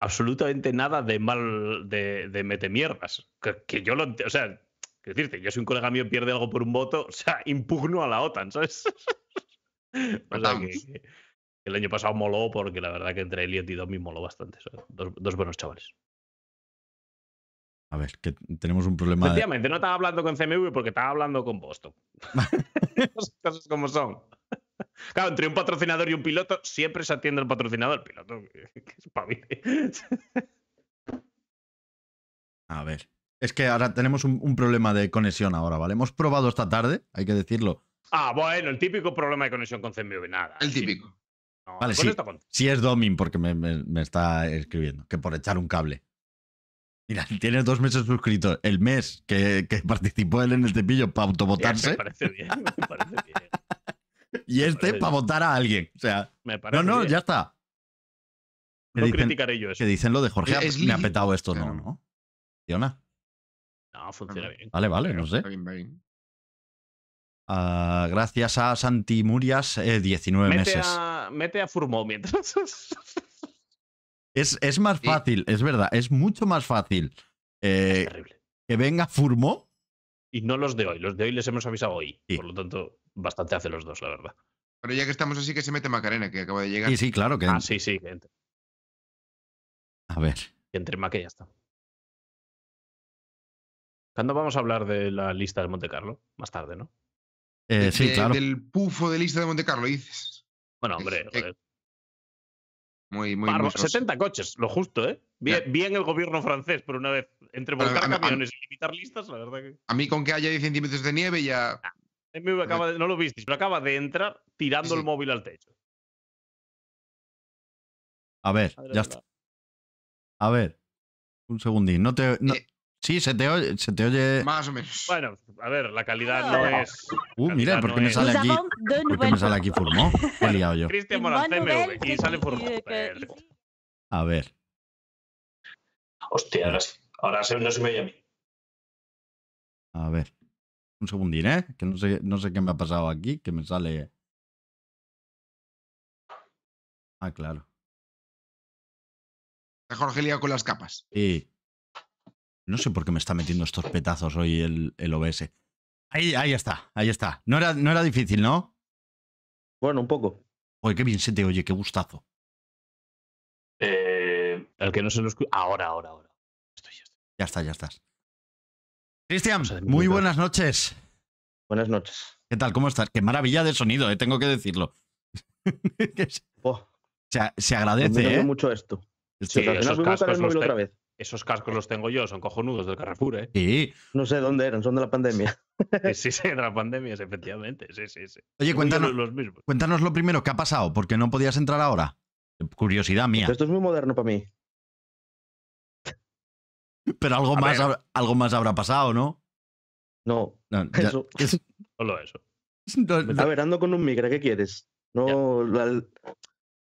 absolutamente nada de mal de, de metemierdas. Que, que yo lo o sea, que decirte, yo si un colega mío pierde algo por un voto, *laughs* o sea, impugno a la OTAN, ¿sabes? *laughs* o sea, que, que el año pasado moló porque la verdad que entre Elliot y Domin moló bastante. son dos, dos buenos chavales. A ver, que tenemos un problema. de- Efectivamente, no estaba hablando con CMV porque estaba hablando con Boston. *laughs* Las cosas como son. *laughs* Claro, entre un patrocinador y un piloto, siempre se atiende el patrocinador. El piloto, que que espabile. *laughs* A ver. Es que ahora tenemos un, un problema de conexión ahora, ¿vale? Hemos probado esta tarde, hay que decirlo. Ah, bueno, el típico problema de conexión con CMV, nada. El sí. típico. No, Vale, sí. Si es Domin, porque me, me- me está escribiendo, que por echar un cable. Mira, *laughs* tiene dos meses suscrito. El mes que, que participó él en el cepillo para Me autovotarse parece bien, me parece bien. Y este para votar a alguien. O sea, Me no, parece no, bien. ya está. Que No dicen, criticaré yo eso. que dicen lo de Jorge, Es me ha petado esto, no, claro. ¿no? Fiona. No, funciona bien. Vale, vale, no sé. Ah, gracias a Santi Murias, eh, 19 Mete meses. a, mete a Furmo mientras. *laughs* Es, es más Sí. fácil, es verdad, es mucho más fácil eh, es terrible. que venga Furmo. Y no los de hoy. Los de hoy les hemos avisado hoy. Sí. Por lo tanto, bastante hace los dos, la verdad. Pero ya que estamos así, que se mete Macarena, que acaba de llegar. Sí, sí, claro que. Ah, sí, sí, que entre, A ver. que entre Mac y ya está. ¿Cuándo vamos a hablar de la lista del Monte Carlo? Más tarde, ¿no? Eh, De- sí, claro. Del pufo de lista de Monte Carlo, dices. Bueno, hombre, joder. Muy, muy, Barba- muy soso. 70 coches, lo justo, ¿eh? Bien, el gobierno francés, por una vez. Entre volcar a- a- a- camiones y limitar listas, la verdad que. A mí, con que haya 10 centímetros de nieve, ya. MV acaba de- no lo visteis, pero acaba de entrar tirando Sí. el móvil al techo. A ver, Madre ya está. A ver. Un segundín. No te. no- Eh. Sí, se te oye. Se te oye. Más o menos. Bueno, a ver, la calidad no es. Uh, mira, ¿por no qué me sale aquí? ¿Por qué me sale aquí Furmo? ¿Qué he liado yo? Cristian Morán, CMV, y sale ici- A ver. Hostia, ahora sí. Ahora se- no se me oye a mí. A ver. Un segundín, ¿eh? Que no sé, no sé qué me ha pasado aquí, que me sale. Ah, claro. Está Jorge liado con las capas. Sí. No sé por qué me está metiendo estos petazos hoy el, el OBS. Ahí, ahí está, ahí está. No era, no era difícil, ¿no? Bueno, un poco. Oye, qué bien se te oye, qué gustazo. Eh, el que no se lo escucha. Ahora, ahora, ahora. Estoy, ya estoy. Ya está, ya estás. Cristian, muy buenas noches. Buenas noches. ¿Qué tal? ¿Cómo estás? Qué maravilla de sonido, eh, tengo que decirlo. *laughs* Oh, se- se me agradece, gusta ¿eh? mucho esto. Sí, final esos cascos los otra vez. Esos cascos los tengo yo, son cojonudos del Carrefour, ¿eh? sí. No sé dónde eran, son de la pandemia. Sí, sí, sí, de la pandemia, sí, efectivamente. Sí, sí, sí. Oye, cuéntanos, los mismos. cuéntanos lo primero, ¿qué ha pasado? ¿Por qué no podías entrar ahora? Curiosidad mía. Esto es muy moderno para mí. Pero algo A más, ver. algo más habrá pasado, ¿no? No, No, ya- eso. *laughs* es- Solo eso. no- no- A ver, ando con un migra, ¿qué quieres? No, la-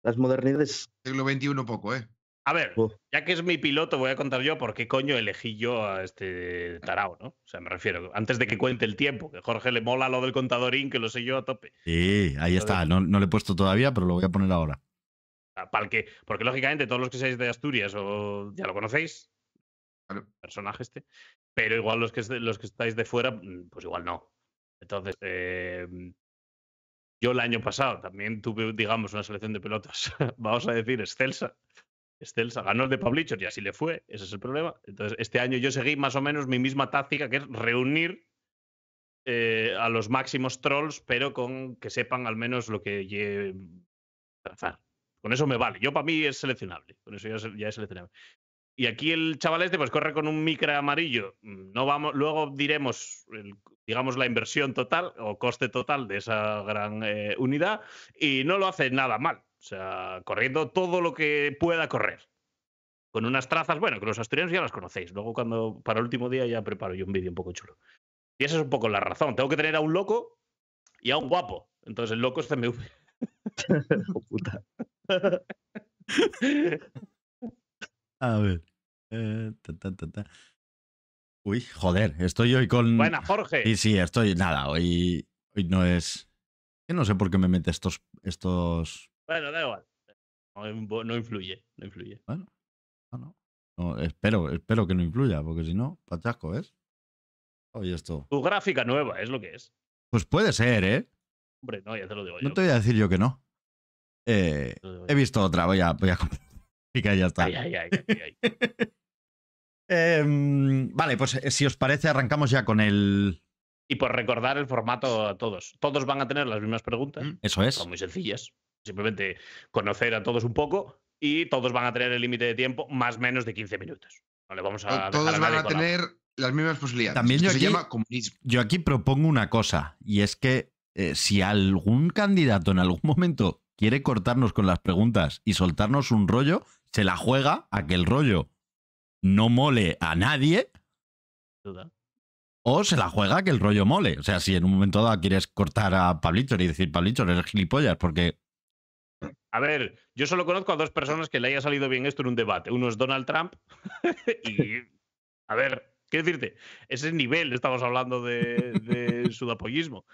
las modernidades. Siglo XXI poco, ¿eh? A ver, Uf. ya que es mi piloto, voy a contar yo por qué coño elegí yo a este tarao, ¿no? O sea, me refiero, antes de que cuente el tiempo, que Jorge le mola lo del contadorín, que lo sé yo a tope. Sí, ahí está. No, no le he puesto todavía, pero lo voy a poner ahora. Para que, porque lógicamente todos los que seáis de Asturias o ya lo conocéis, Claro. personaje este, pero igual los que, los que estáis de fuera, mm, pues igual no. Entonces, eh, yo el año pasado también tuve, digamos, una selección de pilotos, *laughs* vamos a decir, excelsa. Excelsa, ganó el de Pablichos y así le fue, ese es el problema. Entonces, este año yo seguí más o menos mi misma táctica, que es reunir eh, a los máximos trolls, pero con que sepan al menos lo que. Con eso me vale. Yo para mí es seleccionable. Con eso ya, es- ya es seleccionable. Y aquí el chaval este pues corre con un micra amarillo. Mm, No vamos, luego diremos, el- digamos, la inversión total o coste total de esa gran eh, unidad y no lo hace nada mal. O sea, corriendo todo lo que pueda correr. Con unas trazas, bueno, que los asturianos ya las conocéis. Luego cuando para el último día ya preparo yo un vídeo un poco chulo. Y esa es un poco la razón. Tengo que tener a un loco y a un guapo. Entonces el loco es CMV. Hijo *laughs* puta. *laughs* A ver. eh, ta, ta, ta, ta. Uy, joder, estoy hoy con. Buena, Jorge. Sí, sí, estoy. Nada, hoy, hoy no es. Que no sé por qué me mete estos. estos. Bueno, da igual. No, influye, no influye. No, no. No, espero, espero que no influya, porque si no, pachasco, ¿ves? Oye, esto. Tu gráfica nueva es lo que es. Pues puede ser, ¿eh? Hombre, no, ya te lo digo yo. No te voy a decir yo que no. Eh, he yo. visto otra, voy a, voy a comprar. Y que ya está. Ay, ay, ay, ay, ay. *laughs* Em, vale, pues eh, si os parece, arrancamos ya con el. Y por recordar el formato a todos. Todos van a tener las mismas preguntas. Mm. Eso es. Son muy sencillas. Simplemente conocer a todos un poco y todos van a tener el límite de tiempo más o menos de 15 minutos. No le vamos a To- dejar Todos a van a tener las mismas posibilidades. También yo se aquí- llama comunismo. Yo aquí propongo una cosa, y es que eh, si algún candidato en algún momento quiere cortarnos con las preguntas y soltarnos un rollo, se la juega a que el rollo no mole a nadie Duda. o se la juega a que el rollo mole. O sea, si en un momento dado quieres cortar a Pablichor y decir, Pablichor, eres gilipollas, porque A ver, yo solo conozco a dos personas que le haya salido bien esto en un debate. Uno es Donald Trump *laughs* y, a ver, ¿qué decirte? Ese nivel estamos hablando de, de *laughs* sudapollismo.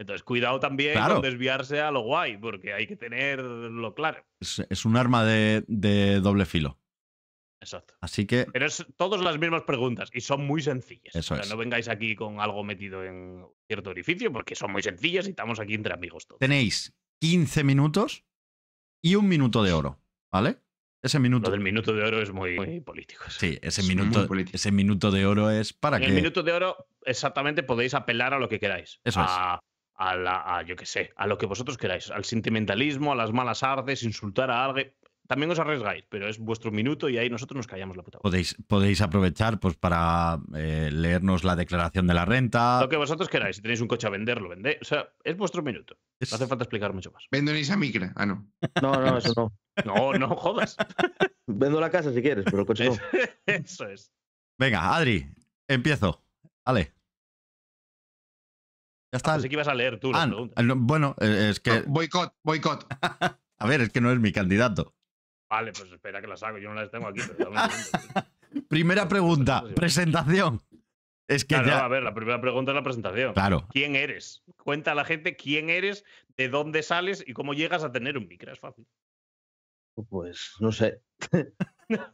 Entonces, cuidado también Claro. con desviarse a lo guay, porque hay que tenerlo claro. es, es un arma de, de doble filo. Exacto. Así que Pero es todas las mismas preguntas y son muy sencillas. Eso o sea, es. no vengáis aquí con algo metido en cierto orificio, porque son muy sencillas y estamos aquí entre amigos todos. tenéis 15 minutos y un minuto de oro, ¿vale? Ese Lo minuto. del minuto de oro es muy, muy político. Sí, ese Es minuto, ese minuto de oro es para En que. el minuto de oro, exactamente podéis apelar a lo que queráis. Eso es. A, la, a, yo qué sé, a lo que vosotros queráis. Al sentimentalismo, a las malas artes, insultar a alguien. También os arriesgáis, pero es vuestro minuto y ahí nosotros nos callamos la puta boca. Podéis, podéis aprovechar pues, para eh, leernos la declaración de la renta. Lo que vosotros queráis. Si tenéis un coche a vender, lo vendéis. O sea, es vuestro minuto. Es- No hace falta explicar mucho más. Vendo esa micra. Ah, no. No, no, eso no. No, no jodas. *laughs* Vendo la casa si quieres, pero el coche no. *laughs* Eso es. Venga, Adri, empiezo. Vale. Ya está. Así que ibas a leer tú las Ah, preguntas. no, bueno, eh, es que. Boicot, boicot. *laughs* A ver, es que no es mi candidato. Vale, pues espera que las hago. Yo no las tengo aquí. Pero dame un segundo. *laughs* Primera pregunta, Sí. presentación. Es que Claro, ya. a ver, la primera pregunta es la presentación. Claro, ¿Quién eres? Cuenta a la gente quién eres, de dónde sales y cómo llegas a tener un micro. Es fácil. Pues no sé. *laughs*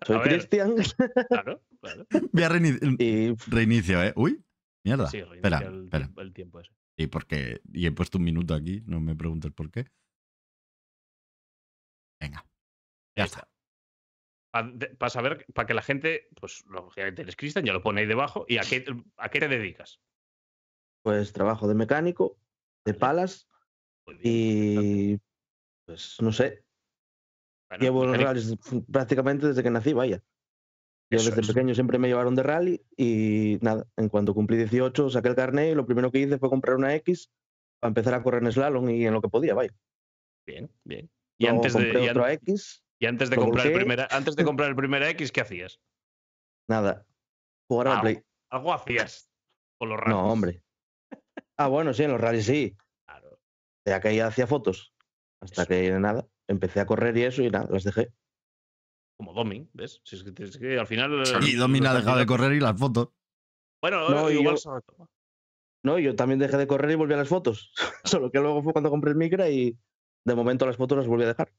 Soy Cristian Claro, claro. voy a reini- y reinicio, ¿eh? Uy, mierda. Sí, espera, el, espera. el tiempo ese. Y porque. Y he puesto un minuto aquí, no me preguntes por qué. Venga. Ya Ahí está. Para saber, para que la gente, pues lógicamente eres Cristian, ya lo ponéis debajo. ¿Y a qué, a qué te dedicas? pues trabajo de mecánico, de Vale. palas Muy bien. y pues no sé. Bueno, Llevo los rallies prácticamente desde que nací, vaya. Yo Eso desde es. pequeño siempre me llevaron de rally y nada, en cuanto cumplí 18 saqué el carnet y lo primero que hice fue comprar una X para empezar a correr en slalom y en lo que podía, vaya. Bien, bien. Y Luego antes de, y an- otra X, y antes de comprar el volqué. primer, antes de *laughs* comprar el primer X, ¿qué hacías? nada. Jugar al Ah, play. Algo hacías *laughs* con los rallies. No, hombre. Ah, bueno, sí, en los rallies sí. Claro. De aquella hacía fotos. Hasta Eso. que nada, empecé a correr y eso y nada, las dejé. Como Domin, ¿ves? Si es que, es que al final. Y eh, Domina ha dejado de correr y las fotos. Bueno, No, igual yo- se la toma. No, yo también dejé de correr y volví a las fotos. *laughs* Solo que luego fue cuando compré el micra y de momento las fotos las volví a dejar.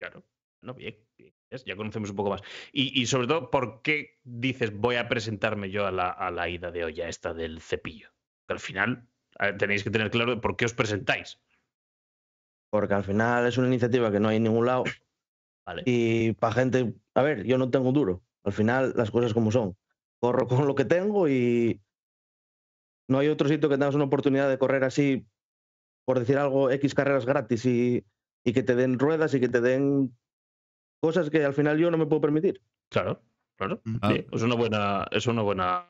Claro. No, bien, bien. Ya conocemos un poco más. Y, y sobre todo, ¿por qué dices voy a presentarme yo a la, a la ida de olla esta del cepillo? Que al final tenéis que tener claro por qué os presentáis. Porque al final es una iniciativa que no hay en ningún lado. ¿Vale? Y para gente, a ver, yo no tengo un duro. Al final las cosas como son. Corro *laughs* con lo que tengo y no hay otro sitio que tengas una oportunidad de correr así, por decir algo, X carreras gratis y y que te den ruedas y que te den cosas que al final yo no me puedo permitir. Claro, claro. Ah. Sí, es una buena, es una buena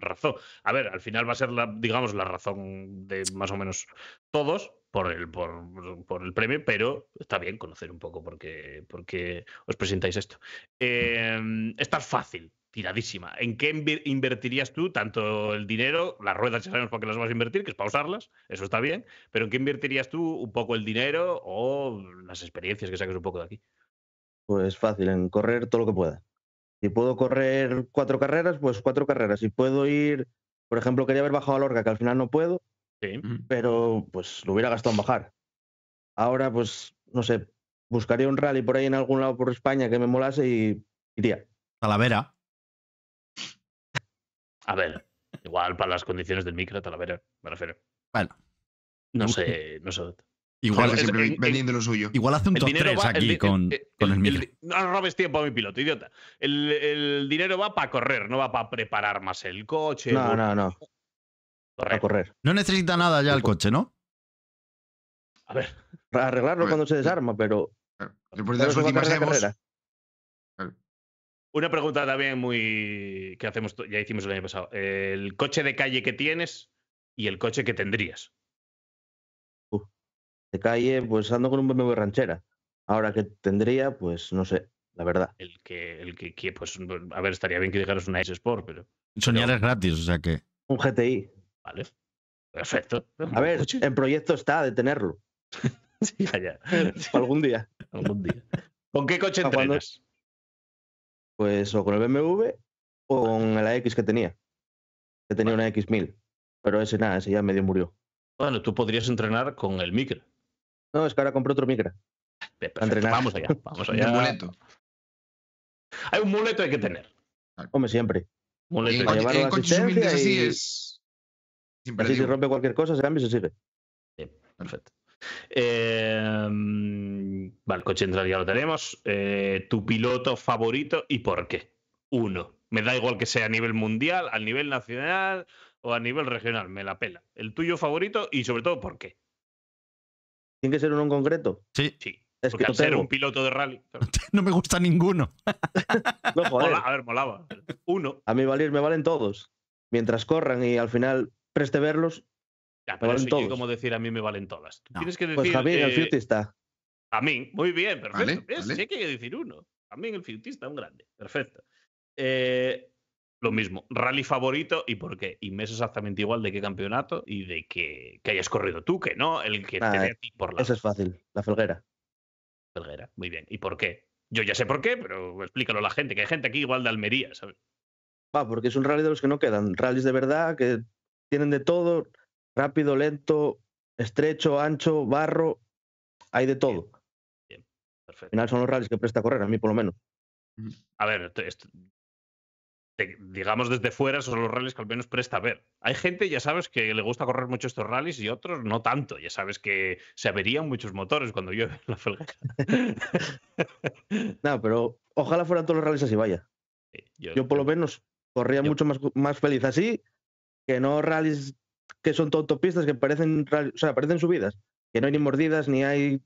razón. A ver, al final va a ser la, digamos, la razón de más o menos todos por el, por, por el premio, pero está bien conocer un poco porque, porque os presentáis esto. Eh, fácil, tiradísima. ¿En qué invertirías tú tanto el dinero? Las ruedas ya sabemos para qué las vas a invertir, que es para usarlas, eso está bien, pero ¿en qué invertirías tú un poco el dinero o las experiencias que saques un poco de aquí? Pues fácil, en correr todo lo que pueda. Si puedo correr cuatro carreras, pues cuatro carreras. Si puedo ir, por ejemplo, quería haber bajado a Lorca, que al final no puedo, Sí. Pero pues lo hubiera gastado en bajar. Ahora, pues, no sé, buscaría un rally por ahí en algún lado por España que me molase y iría. Talavera. A ver, igual para las condiciones del micro, Talavera, me refiero. Bueno. No sé, no sé. Igual, siempre vendiendo lo suyo. igual hace un top dinero 3 va. el aquí con, el- con el el- micro. el- no robes tiempo a mi piloto, idiota. El, el dinero va para correr, no va para preparar más el coche. No, o- no, no, a correr. No necesita nada ya el coche, ¿no? A ver, Arreglarlo Pues, cuando se desarma, pero. Después de las últimas una pregunta también muy. que hacemos, ya hicimos el año pasado. El coche de calle que tienes y el coche que tendrías. De calle, pues ando con un BMW ranchera. Ahora que tendría, pues no sé, la verdad. El que, el que, que, pues, a ver, estaría bien que dijeras una S Sport, pero. Soñar es gratis, o sea que. Un GTI. Vale. Perfecto. A ver, Coche. en proyecto está de tenerlo. *laughs* Sí, ya, ya. *laughs* Algún día. Algún día. ¿Con qué coche Ah, cuando- entrenas? Pues o con el BMW o con la X que tenía. Que tenía una X1000. Pero ese nada, ese ya medio murió. Bueno, tú podrías entrenar con el micro. No, es que ahora compré otro micro. Bien, perfecto. Vamos allá, vamos un allá. muleto. Hay un muleto hay que tener. Hombre, siempre. Muleto en, que Para coche- llevarlo en a coches asistencia humildes así y- es. Así si rompe cualquier cosa, se cambia y se sigue. Perfecto. Eh, vale, coche central ya lo tenemos. Eh, ¿Tu piloto favorito y por qué? Uno. Me da igual que sea a nivel mundial, a nivel nacional o a nivel regional. Me la pela. El tuyo favorito y sobre todo por qué. Tiene que ser uno en concreto. Sí, Sí. Es Porque que no al ser tengo. un piloto de rally. *laughs* no me gusta ninguno. *laughs* No, joder. mola- a ver, molaba. Uno. A mí valer me valen todos. Mientras corran y al final preste verlos, Ya, pero valen eso todos. como decir a mí me valen todas. Tú No. Tienes que decir. pues Javier, el eh, fiutista. A mí, muy bien, perfecto. Vale, ¿Ves? vale. Sí que hay que decir uno. A mí el fiutista, un grande. Perfecto. Eh, lo mismo, rally favorito y por qué. Y me es exactamente igual de qué campeonato y de que, que hayas corrido tú, que no el que te Ah, dé a ti por la Ese es fácil, la felguera. felguera. Muy bien. ¿Y por qué? Yo ya sé por qué, pero explícalo a la gente, que hay gente aquí igual de Almería, ¿sabes? Va, porque es un rally de los que no quedan. Rallys de verdad que tienen de todo. Rápido, lento, estrecho, ancho, barro. Hay de todo. Al Perfecto. final son los rallies que presta a correr, a mí por lo menos. A ver, esto- de- digamos desde fuera son los rallies que al menos presta a ver. Hay gente, ya sabes, que le gusta correr mucho estos rallies y otros no tanto. Ya sabes que se averían muchos motores cuando llueve en la. *laughs* No, pero ojalá fueran todos los rallies así, vaya. Sí, yo, Yo por lo menos corría Yo- mucho más, más feliz así que no rallies que son todo autopistas que parecen, o sea, parecen subidas. Que no hay ni mordidas, ni hay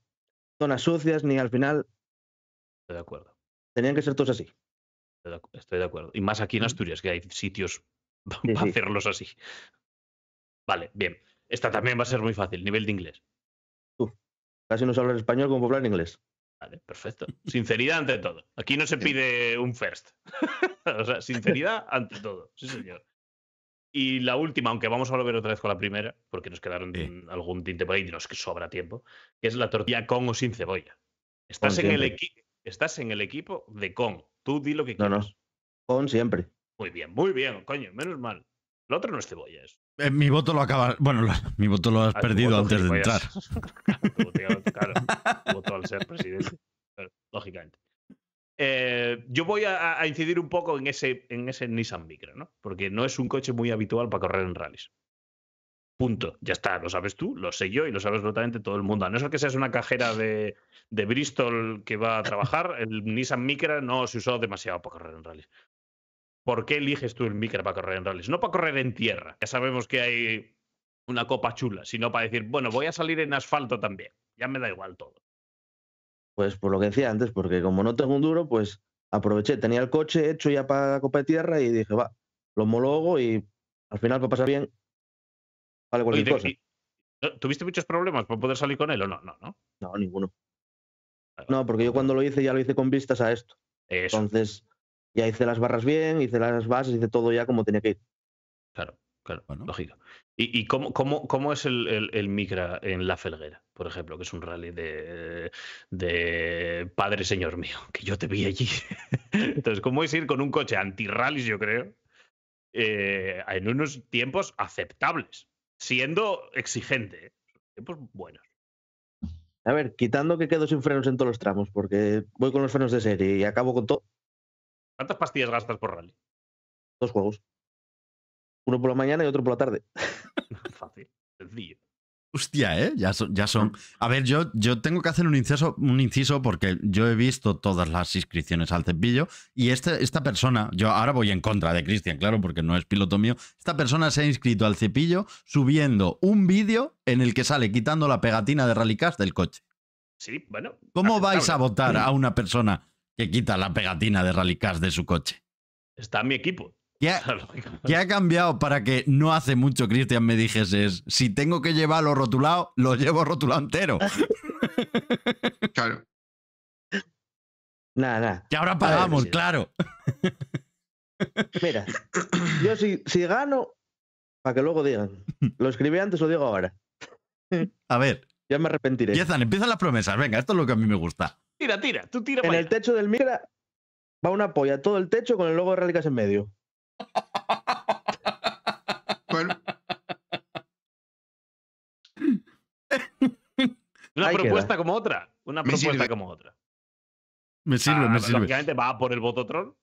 zonas sucias, ni al final estoy de acuerdo. tenían que ser todos así. Estoy de, acuerdo. Y más aquí en. Asturias, que hay sitios *laughs* para sí. hacerlos así. Vale, bien. Esta también va a ser muy fácil. Nivel de inglés. Casi no hablar español como hablar inglés. Vale, perfecto. Sinceridad ante todo. Aquí no se pide un first. *laughs* o sea, sinceridad *laughs* ante todo. Sí, señor. Y la última, aunque vamos a volver otra vez con la primera, porque nos quedaron Sí. algún tinte por ahí y nos sobra tiempo, que es la tortilla con o sin cebolla. Estás, Con en el, estás en el equipo de con. Tú di lo que No, no. quieras. Con siempre. Muy bien, muy bien, coño, menos mal. Lo otro no es cebolla, es. Eh, mi voto lo acaba. Bueno, lo- mi voto lo has Ah, perdido antes de entrar. Claro, *laughs* tu voto, claro, *laughs* tu voto al ser presidente. Pero, lógicamente. Eh, yo voy a, a incidir un poco en ese, en ese Nissan Micra, ¿no? Porque no es un coche muy habitual para correr en rallies. Punto. Ya está, lo sabes tú, lo sé yo y lo sabe absolutamente todo el mundo. A no ser que seas una cajera de, de Bristol que va a trabajar, *laughs* el Nissan Micra no se usó demasiado para correr en rallies. ¿Por qué eliges tú el Micra para correr en rallies? No para correr en tierra. Ya sabemos que hay una copa chula, sino para decir, bueno, voy a salir en asfalto también. Ya me da igual todo. Pues por lo que decía antes, porque como no tengo un duro, pues aproveché, tenía el coche hecho ya para la Copa de Tierra y dije, va, lo homologo y al final para pasar bien, vale Oye, cualquier te- cosa. y- ¿no- ¿Tuviste muchos problemas para poder salir con él o no? No, no. No, ninguno. No, porque yo cuando lo hice ya lo hice con vistas a esto. Eso, Entonces, ya hice las barras bien, hice las bases, hice todo ya como tenía que ir. claro, claro, Bueno. lógico. ¿Y, y cómo, cómo, cómo es el, el, el Micra en La Felguera, por ejemplo, que es un rally de, de Padre Señor mío, que yo te vi allí? *laughs* Entonces, ¿cómo es ir con un coche anti-rallies, yo creo, eh, en unos tiempos aceptables, siendo exigente? ¿eh? Tiempos buenos. A ver, quitando que quedo sin frenos en todos los tramos, porque voy con los frenos de serie y acabo con todo, ¿Cuántas pastillas gastas por rally? dos juegos. Uno por la mañana y otro por la tarde. *laughs* Fácil, sencillo. Hostia, ¿eh? Ya son. Ya son. A ver, yo, yo tengo que hacer un inciso, un inciso porque yo he visto todas las inscripciones al cepillo y este, esta persona, yo ahora voy en contra de Cristian, claro, porque no es piloto mío. Esta persona se ha inscrito al cepillo subiendo un vídeo en el que sale quitando la pegatina de Rallycast del coche. Sí, bueno. ¿Cómo vais a votar a una persona que quita la pegatina de Rallycast de su coche? Está en mi equipo. ¿Qué ha, *laughs* Lógicamente. qué ha cambiado para que no hace mucho Cristian me dijese es, si tengo que llevarlo rotulado, lo llevo rotulado entero? *laughs* Claro. Nada, nada. Que ahora pagamos, claro. Mira, yo si, si gano, para que luego digan, lo escribí antes, lo digo ahora. A ver, Ya me arrepentiré. empiezan, empiezan las promesas. Venga, esto es lo que a mí me gusta. Tira, tira, tú tira En para el allá. techo del Micra va una polla, todo el techo con el logo de Rallycast en medio. Bueno, *laughs* Una Ahí propuesta queda. como otra. Una Me propuesta sirve. como otra. Me sirve, Ah, me sirve. Lógicamente va por el vototron.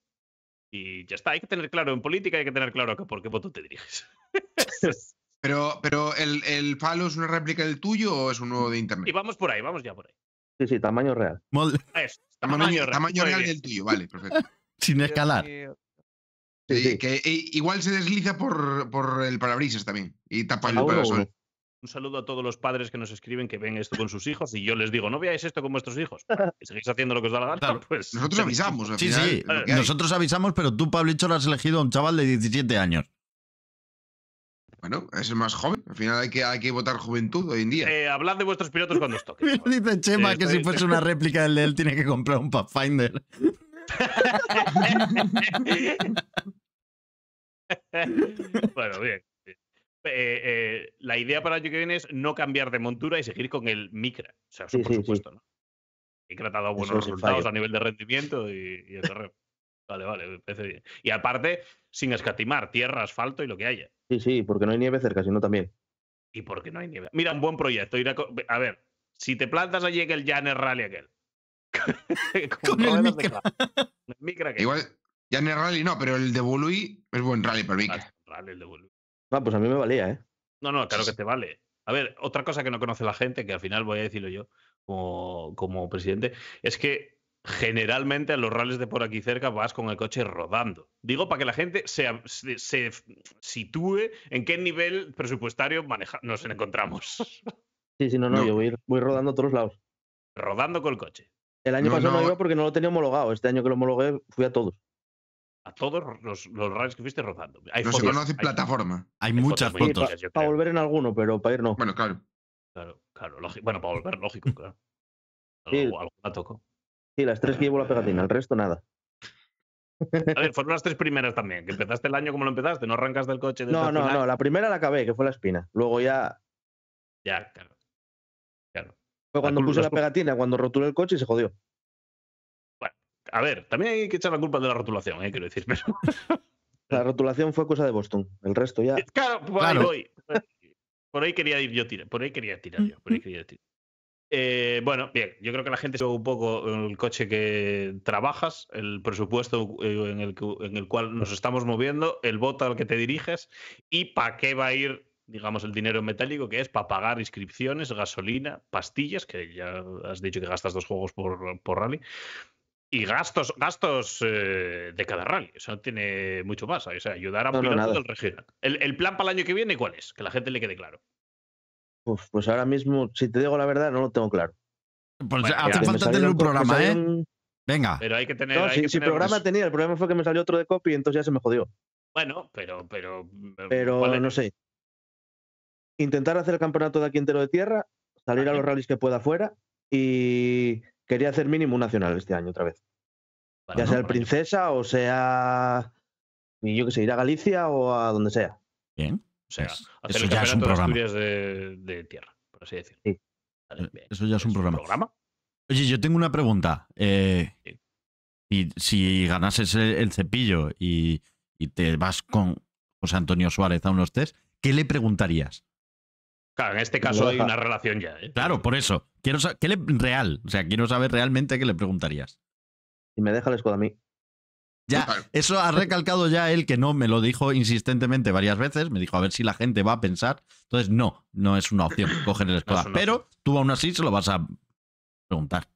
Y ya está. Hay que tener claro en política, hay que tener claro que por qué voto te diriges. *laughs* pero, pero ¿el, ¿el falo es una réplica del tuyo o es uno de y internet? vamos por ahí, vamos ya por ahí. Sí, sí, tamaño real. Mol- Eso, Tamaño, real, tamaño del tuyo, vale, perfecto. *laughs* sin escalar. Sí, Sí, sí. Que igual se desliza por, por el parabrisas también y tapa el parasol. Un saludo a todos los padres que nos escriben que ven esto con sus hijos y yo les digo, no veáis esto con vuestros hijos. *laughs* Y seguís haciendo lo que os da la gana, Claro. pues. Nosotros avisamos. Al Sí, final, sí. lo que. Nosotros avisamos, pero tú, Pablicho, lo has elegido a un chaval de 17 años. Bueno, es el más joven. Al final hay que, hay que votar juventud hoy en día. Eh, hablad de vuestros pilotos cuando os toque. *laughs* Dice Chema Sí, que estoy- si fuese una réplica del de él, tiene que comprar un Pathfinder. *laughs* *laughs* bueno, bien. Eh, eh, la idea para el año que viene es no cambiar de montura y seguir con el Micra. O sea, eso Sí, por sí, sí. supuesto, ¿no? Micra te ha dado buenos Eso resultados a nivel de rendimiento y, y el correo. Vale, vale, me parece bien. Y aparte, sin escatimar, tierra, asfalto y lo que haya. Sí, sí, porque no hay nieve cerca, sino también. Y porque no hay nieve. Mira, un buen proyecto. ir a, ver, si te plantas allí en el Janes Rally aquel. *laughs* Con el ruedas de Micra. con el Micra aquel. Igual, ya en el rally no, pero el de Bului es buen rally para mí. Ah, rally, el de Volvo. Ah, pues a mí me valía, ¿eh? No, no, claro que te vale. A ver, otra cosa que no conoce la gente, que al final voy a decirlo yo como, como presidente, es que generalmente a los rallies de por aquí cerca vas con el coche rodando. Digo para que la gente se, se- se sitúe en qué nivel presupuestario maneja, nos encontramos. Sí, sí, no, no, No. yo voy, voy rodando a todos lados. rodando con el coche. El año No, pasado no, no. iba porque no lo tenía homologado. Este año que lo homologué fui a todos. A todos los, los rallies que fuiste rodando. Hay No se fotos, conoce hay- plataforma. Hay hay muchas fotos. Para volver en alguno, pero para ir no. Bueno, claro. Claro, claro, lógico. Bueno, para volver, lógico, claro. Sí. Algo, alguna tocó. Sí, las tres que llevo la pegatina, el resto nada. A ver, fueron las tres primeras también, que empezaste el año como lo empezaste, no arrancas del coche No, el no, final. no, la primera la acabé, que fue la espina. Luego ya Ya, claro. Claro. fue cuando tú- puse la pegatina, cuando rotulé el coche y se jodió. A ver, también hay que echar la culpa de la rotulación, ¿eh? quiero decir. Pero... *laughs* La rotulación fue cosa de Boston. El resto ya. claro, por Claro. ahí voy. Por ahí quería ir yo tirar, por ahí quería tirar yo, por ahí quería tirar. Eh, bueno, bien, yo creo que la gente sabe un poco el coche que trabajas, el presupuesto eh, en el, que- en el cual nos estamos moviendo, el voto al que te diriges y para qué va a ir, digamos, el dinero metálico, que es para pagar inscripciones, gasolina, pastillas, que ya has dicho que gastas dos juegos por, por rally, y gastos, gastos eh, de cada rally. Eso no tiene mucho más. O sea, ayudar a un No, no, piloto del regional. El, el plan para el año que viene, ¿cuál es? Que la gente le quede claro. Uf, pues ahora mismo, si te digo la verdad, no lo tengo claro. Pues Bueno, hace falta tener un programa, ¿eh? un- Venga. Pero hay que tener. No, hay si, que si tener- programa tenía, el problema fue que me salió otro de copy y entonces ya se me jodió. Bueno, pero. Pero, Pero ¿cuál es? no sé. Intentar hacer el campeonato de aquí entero de tierra, salir a los rallies que pueda fuera y quería hacer mínimo un nacional este año otra vez. Ya no, sea el. Princesa o sea. Y yo que sé, ir a Galicia o a donde sea. Bien. O sea, hacer eso el ya es un de programa. De, de tierra, por así. Sí. Vale, Eh. Eso ya es un programa. programa? Oye, yo tengo una pregunta. Eh, Sí. si, si ganases el, el cepillo y, y te vas con José Antonio Suárez a unos test, ¿qué le preguntarías? Claro, en este caso hay una relación ya. ¿eh? Claro, por eso. Quiero saber, ¿qué le, real? O sea, quiero saber realmente qué le preguntarías. Y me deja el escudo a mí. Ya, eso ha recalcado ya él que no, me lo dijo insistentemente varias veces, me dijo a ver si la gente va a pensar. Entonces, no, no es una opción *coughs* coger el escudo. una Pero tú aún así se lo vas a preguntar.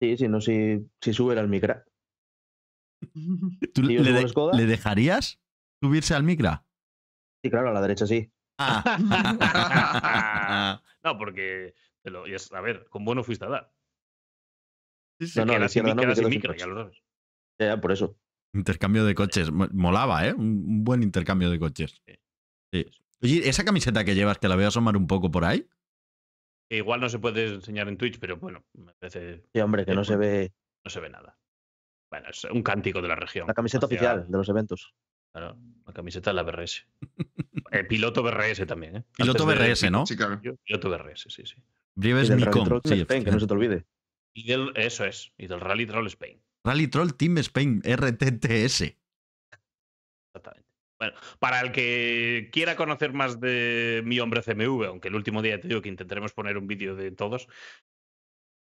Sí, si no, si, si sube al micra. ¿Tú ¿Y yo le, de-? ¿Le dejarías subirse al micra? Sí, claro, a la derecha sí. Ah. *laughs* *laughs* no, porque. lo- a ver, con bueno fuiste a dar. Sí, sí. No, no, a la izquierda no, quedas me sin quedo sin micro, coche. ya lo sabes. Ya, ya, por eso. Intercambio de coches. Mo- Molaba, ¿eh? Un buen intercambio de coches. Sí. Sí. Oye, ¿esa camiseta que llevas, que la veo asomar un poco por ahí? Que igual no se puede enseñar en Twitch, pero bueno, me parece. Sí, hombre, que no se ve No se ve nada. Bueno, es un cántico de la región. la camiseta hacia- oficial de los eventos. Claro, la camiseta de la BRS. *laughs* Eh, piloto BRS también, ¿eh? Piloto Antes de- BRS, ¿no? Sí, claro. Piloto BRS, sí, sí. Brieves Troll Sí, Spain, que no se te olvide. Y del, eso es, y del Rally Troll Spain. Rally Troll Team Spain, RTTS. Exactamente. Bueno, para el que quiera conocer más de mi hombre CMV, aunque el último día te digo que intentaremos poner un vídeo de todos,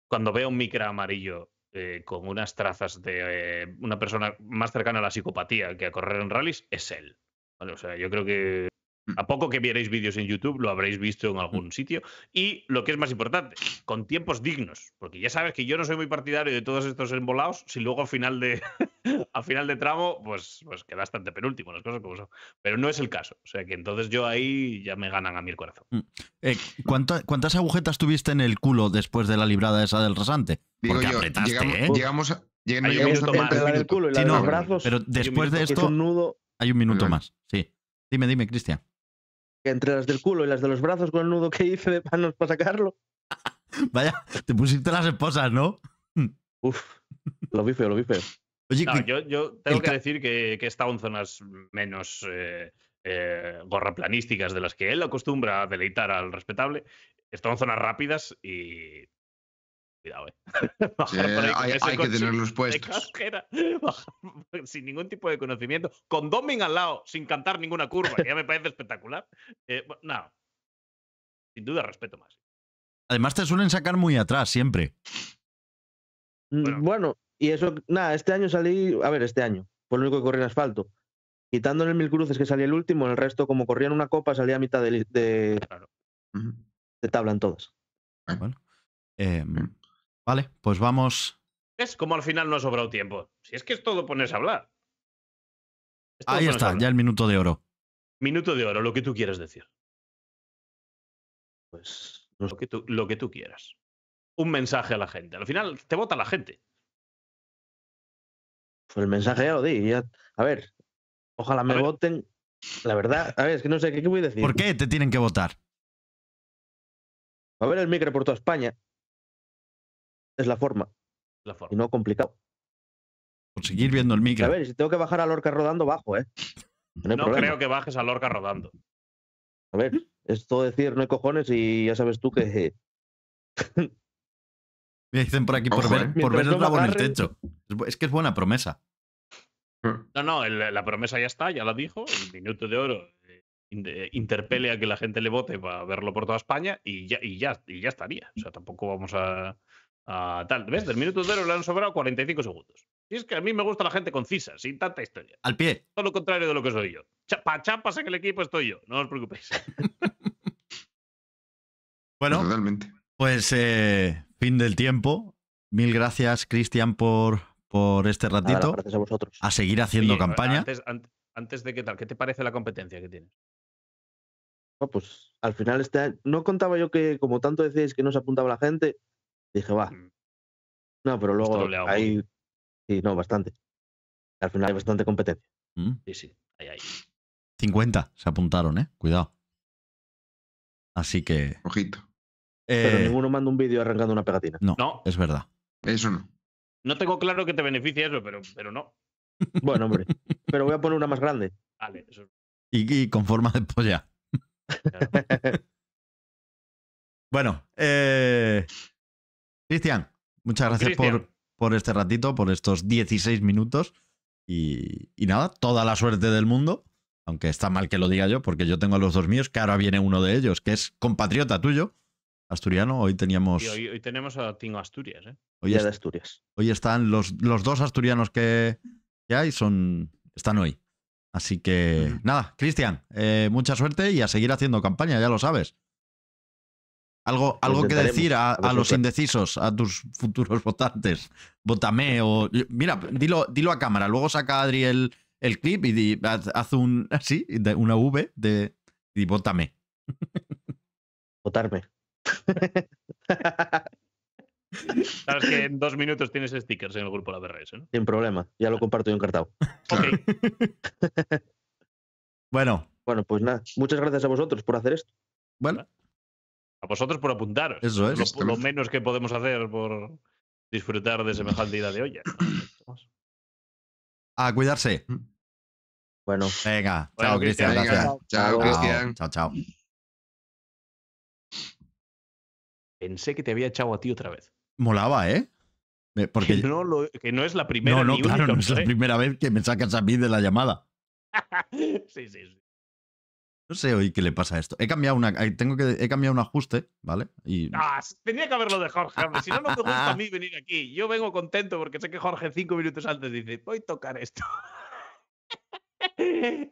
cuando vea un micra amarillo eh, con unas trazas de eh, una persona más cercana a la psicopatía que a correr en rallies, es él. Vale, o sea, yo creo que a poco que vierais vídeos en YouTube, lo habréis visto en algún sitio. Y lo que es más importante, con tiempos dignos. Porque ya sabes que yo no soy muy partidario de todos estos embolados, si luego al final de, *laughs* al final de tramo, pues, pues quedaste ante penúltimo, las cosas como son. Pero no es el caso. O sea que entonces yo ahí ya me ganan a mí el corazón. Eh, ¿cuánta- ¿Cuántas agujetas tuviste en el culo después de la librada esa del rasante? Digo Porque yo, apretaste, llegamos, ¿eh? llegamos a, llegamos a del minuto. culo y la Sí, de no, los brazos, Pero después de esto un nudo. Hay un minuto más. Sí. Dime, dime, Cristian. Entre las del culo y las de los brazos con el nudo que hice de manos para sacarlo. *laughs* Vaya, te pusiste las esposas, ¿no? Uf, lo vi feo, lo vi feo. Oye, No, que- yo, yo tengo que decir que, que he estado en zonas menos eh, eh, gorraplanísticas de las que él acostumbra a deleitar al respetable. He estado en zonas rápidas y. Cuidado, eh. Sí, *laughs* Bajar por ahí con hay, hay que tenerlos puestos. *laughs* sin ningún tipo de conocimiento, con Domin al lado, sin cantar ninguna curva, que ya me parece espectacular. Eh, bueno, no. Sin duda, respeto más. además te suelen sacar muy atrás siempre. Mm, Bueno. Bueno. y eso, nada, este año salí, a ver, este año, fue lo único que corrí en asfalto. Quitando en el Mil Cruces que salía el último, el resto, como corría en una copa, salía a mitad de, de, de tabla en todas. Eh, Mm. Vale, pues vamos. ¿Ves cómo al final no ha sobrado tiempo? Si es que es todo ponerse a hablar. Es Ahí está, hablar. ya el minuto de oro. Minuto de oro, lo que tú quieras decir. Pues no sé. Lo que tú, lo que tú quieras. Un mensaje a la gente. Al final te vota la gente. Pues el mensaje ya lo di. ya- a ver, ojalá me ver. voten. La verdad, a ver, es que no sé qué, qué voy a decir. ¿Por qué te tienen que votar? A ver el micro por toda España. Es la forma, La y forma. no complicado. Por seguir viendo el micro. A ver, y si tengo que bajar a Lorca rodando, bajo, ¿eh? No creo que bajes a Lorca rodando. A ver, es todo decir, no hay cojones y ya sabes tú que *laughs* Me dicen por aquí, por Ojo, ver, eh. por ver el rabo en el techo. Es que es buena promesa. No, no, el- la promesa ya está, ya la dijo. El minuto de oro eh, eh, interpele a que la gente le vote para verlo por toda España y ya, y ya, y ya estaría. O sea, tampoco vamos a, a tal. ¿Ves? Del minuto de oro le han sobrado 45 segundos. Y es que a mí me gusta la gente concisa, sin tanta historia. Al pie. Todo lo contrario de lo que soy yo. Chapa, chapas en el equipo estoy yo, no os preocupéis. *laughs* Bueno, Totalmente. pues eh, fin del tiempo. Mil gracias, Cristian, por, por este Nada, ratito. gracias a vosotros. A seguir haciendo Oye, campaña. Antes, an- antes de qué tal, ¿qué te parece la competencia que tienes? No, pues al final este año- no contaba yo que como tanto decíais que no se apuntaba la gente, Dije, va. Mm. No, pero luego hay. Sí, no, bastante. Al final hay bastante competencia. Mm. Sí, sí. Ahí, ahí. 50 se apuntaron, ¿eh? Cuidado. Así que... Ojito. Pero eh, ninguno manda un vídeo arrancando una pegatina. no, No. es verdad. Eso no. No tengo claro que te beneficie eso, pero, pero no. Bueno, hombre. *laughs* pero voy a poner una más grande. Vale, eso Y, y con forma de polla. claro. *laughs* Bueno, eh, Cristian, muchas gracias por, por este ratito, por estos 16 minutos. Y, y nada, toda la suerte del mundo. Aunque está mal que lo diga yo, porque yo tengo a los dos míos, que ahora viene uno de ellos, que es compatriota tuyo, asturiano. Hoy teníamos. Y hoy, hoy tenemos a Tingo Asturias, ¿eh? Hoy, Ya es- de Asturias. hoy están los, los dos asturianos que, que hay, son, están hoy. Así que nada, Cristian, eh, mucha suerte y a seguir haciendo campaña, ya lo sabes. Algo, algo que decir a, a los indecisos, a tus futuros votantes. Votame o. Mira, dilo, dilo a cámara. Luego saca Adri el, el clip y di- haz, haz un. Así, de una V de. Y votame. Votarme. Sabes que en dos minutos tienes stickers en el grupo de la BRS, ¿no? Sin problema. Ya lo comparto yo encartado. Ok. *laughs* Bueno, Bueno, pues nada. Muchas gracias a vosotros por hacer esto. bueno, A vosotros por apuntaros. Eso es. Lo, lo menos que podemos hacer por disfrutar de semejante ida de olla. a cuidarse. Bueno, Venga, Bueno, chao, Cristian. Gracias. Chao, Chao. Cristian. Chao, chao. Pensé que te había echado a ti otra vez. Molaba, ¿eh? Porque. Que no, lo- que no es la primera No, no, ni claro, única no es la primera vez que me sacas a mí de la llamada. *laughs* sí, sí, sí. No sé hoy qué le pasa a esto. He cambiado una, eh, tengo que, he cambiado un ajuste, ¿vale? Y Ah, tenía que haberlo de Jorge. hombre. Si no, no me gusta a mí venir aquí. Yo vengo contento porque sé que Jorge cinco minutos antes dice, voy a tocar esto. *laughs*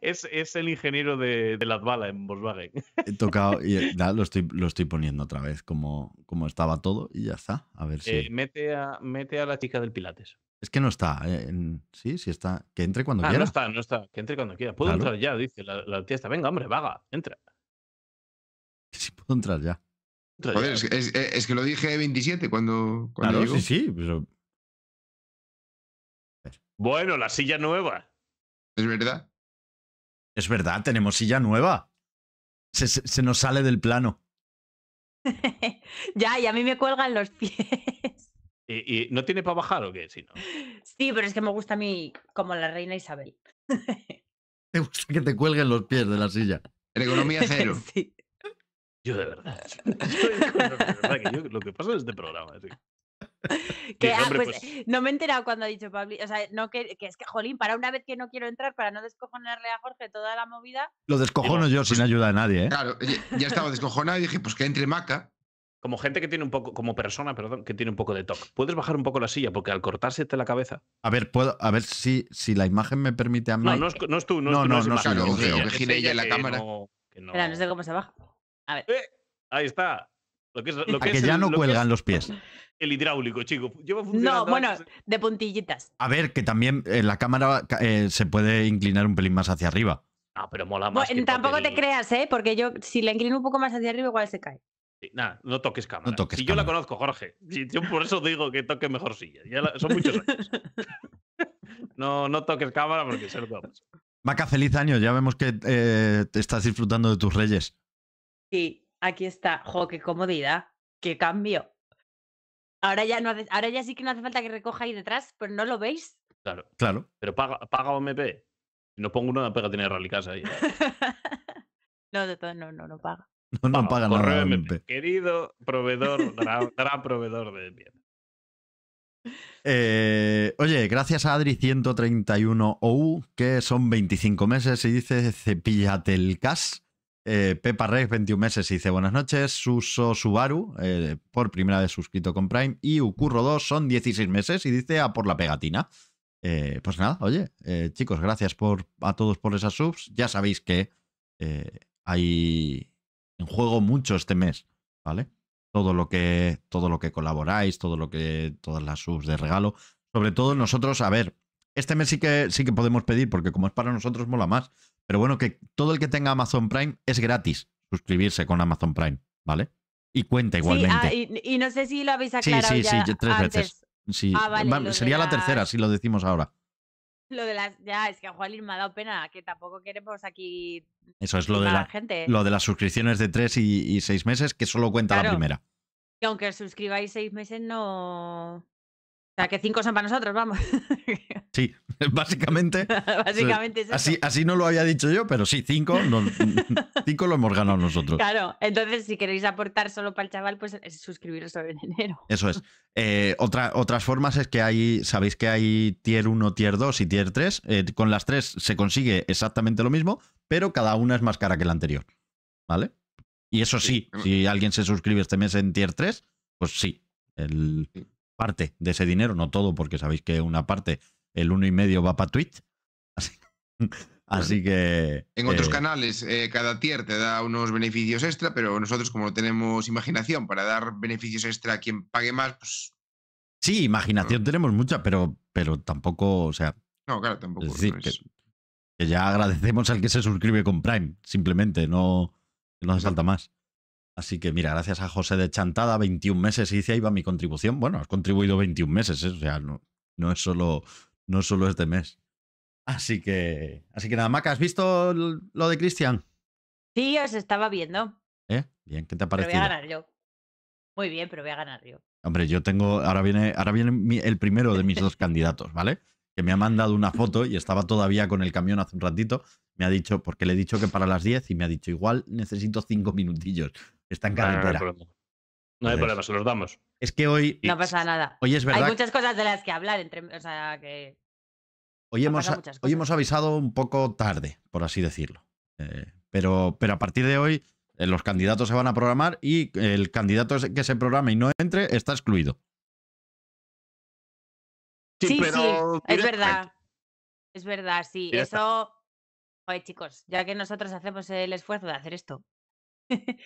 es, es el ingeniero de, de Latvala en Volkswagen. he tocado y eh, *laughs* nada, lo estoy, lo estoy poniendo otra vez como, como estaba todo y ya está. A ver si. Eh, mete, a, mete a la chica del Pilates. Es que no está. eh, en- sí, sí está. Que entre cuando Ah, quiera. no está, no está. Que entre cuando quiera. Puedo Claro. entrar ya, dice la, la tía. Está. Venga, hombre, vaga, entra. Que *laughs* sí puedo entrar ya. entra Joder, ya. es, que- es- es que lo dije 27 cuando, cuando Claro, llegó. sí, sí. Pero Bueno, la silla nueva. Es verdad. es verdad, tenemos silla nueva. Se, se- se nos sale del plano. *laughs* ya, y a mí me cuelgan los pies. ¿Y, y no tiene para bajar o qué? Sí, no. Sí, pero es que me gusta a mí como la reina Isabel. *laughs* Me gusta que te cuelguen los pies de la silla. Ergonomía cero. *laughs* Sí. Yo de verdad. *laughs* Yo de verdad que yo- lo que pasa en este programa, sí. Que, ah, "Hombre, pues, pues- no me he enterado cuando ha dicho Pablo. O sea, no que, que es que, jolín, para una vez que no quiero entrar, para no descojonarle a Jorge toda la movida. Lo descojono yo sin ayuda de nadie, ¿eh? Claro, ya, ya estaba descojonado y dije, pues que entre Maca. Como gente que tiene un poco, como persona, perdón, que tiene un poco de toque. ¿Puedes bajar un poco la silla? Porque al cortársete la cabeza. A ver, puedo, a ver si, si la imagen me permite a mí. No, no es, no es tú, no, No, es, no, es no no yo. ella, Que es gire ella ella la que cámara. no- que no- Espera, no sé cómo se baja. A ver. Eh, ahí está. Lo que es, lo a que que es ya el- no lo que cuelgan es los pies. El hidráulico, chico. Lleva funcionando No, bueno, antes- de puntillitas. A ver, que también en la cámara eh, se puede inclinar un pelín más hacia arriba. No, pero mola más. Bueno, que tampoco te creas, ¿eh? Porque yo, si la inclino un poco más hacia arriba, igual se cae. Nada, no toques cámara. No toques si yo la conozco, Jorge. Si yo por eso digo que toque mejor silla. Ya la- son muchos años. *laughs* No, no toques cámara porque se lo. Maca, feliz año. Ya vemos que eh, te estás disfrutando de tus reyes. Sí, aquí está. Jo, qué comodidad. Qué cambio. Ahora ya, no hace- ahora ya sí que no hace falta que recoja ahí detrás, pero no lo veis. Claro. Claro. Pero paga, paga OMP. Si no pongo una pegatina de rally casa ahí. *laughs* no, de todo, no, no, no paga. *laughs* No, no pagan nada. Querido proveedor, gran, gran proveedor de mierda. Eh, oye, gracias a Adri131OU, que son 25 meses, y dice cepíllate el cas. Eh, Pepa Rex, 21 meses, y dice buenas noches. Suso Subaru, eh, por primera vez suscrito con Prime. Y Ucurro 2 son 16 meses, y dice a por la pegatina. Pues nada, oye, chicos, gracias por, a todos por esas subs. Ya sabéis que hay en juego mucho este mes, ¿vale? todo lo que todo lo que colaboráis, todo lo que todas las subs de regalo, sobre todo nosotros, a ver, este mes sí que sí que podemos pedir porque como es para nosotros mola más, pero bueno que todo el que tenga Amazon Prime es gratis suscribirse con Amazon Prime, ¿vale? Y cuenta Sí, igualmente. ah, y, y no sé si lo habéis Sí, aclarado sí, sí, ya yo tres antes. veces. Sí, Ah, vale, va- sería la tercera si lo decimos ahora. Lo de las. Ya, es que a Juanín me ha dado pena, que tampoco queremos aquí. Eso es lo de, la, gente. lo de las suscripciones de tres y, y seis meses, que solo cuenta la primera. Que aunque suscribáis seis meses, no. O sea, que cinco son para nosotros, vamos. *laughs* Sí, *laughs* básicamente. *laughs* Básicamente es eso. Así, así no lo había dicho yo, pero sí, cinco, no- *laughs* cinco lo hemos ganado nosotros. Claro, entonces si queréis aportar solo para el chaval, pues es suscribiros en enero. Eso es. Eh, otra, otras formas es que hay, sabéis que hay tier 1, tier 2 y tier 3. Eh, con las tres se consigue exactamente lo mismo, pero cada una es más cara que la anterior. ¿Vale? Y eso sí, Sí. si alguien se suscribe este mes en tier 3, pues sí, el Sí. parte de ese dinero, no todo, porque sabéis que una parte, el uno y medio va para Twitch. *laughs* Así, así que. En otros eh, canales, eh, cada tier te da unos beneficios extra, pero nosotros, como no tenemos imaginación para dar beneficios extra a quien pague más, pues Sí, imaginación tenemos mucha, pero, pero tampoco, o sea, no, claro, tampoco. Es decir, no que, es- que ya agradecemos al que se suscribe con Prime, simplemente, no, no hace falta más. Así que mira, gracias a José de Chantada, 21 meses, y dice ahí va mi contribución. Bueno, has contribuido 21 meses, ¿eh? o sea, no, no es solo, no es solo este mes. Así que, así que nada, Maca, ¿has visto lo de Cristian? Sí, os estaba viendo. ¿Eh? Bien, ¿qué te ha Pero voy a parecido? ganar yo. Muy bien, pero voy a ganar yo. Hombre, yo tengo, ahora viene, ahora viene mi- el primero de mis dos candidatos, ¿vale? Que me ha mandado una foto y estaba todavía con el camión hace un ratito. Me ha dicho, porque le he dicho que para las 10 y me ha dicho, igual necesito cinco minutillos. Está en No, no hay carretera. problema. No hay problema, se los damos. Es que hoy, No pasa nada. hoy es Hay verdad, muchas cosas de las que hablar, entre, o sea, que hoy hemos, hoy hemos avisado un poco tarde, por así decirlo. Eh, pero, pero a partir de hoy, eh, los candidatos se van a programar y el candidato que se programe y no entre está excluido. Sí, sí, pero es verdad. Es verdad, sí. Eso. Oye, chicos, ya que nosotros hacemos el esfuerzo de hacer esto, *laughs*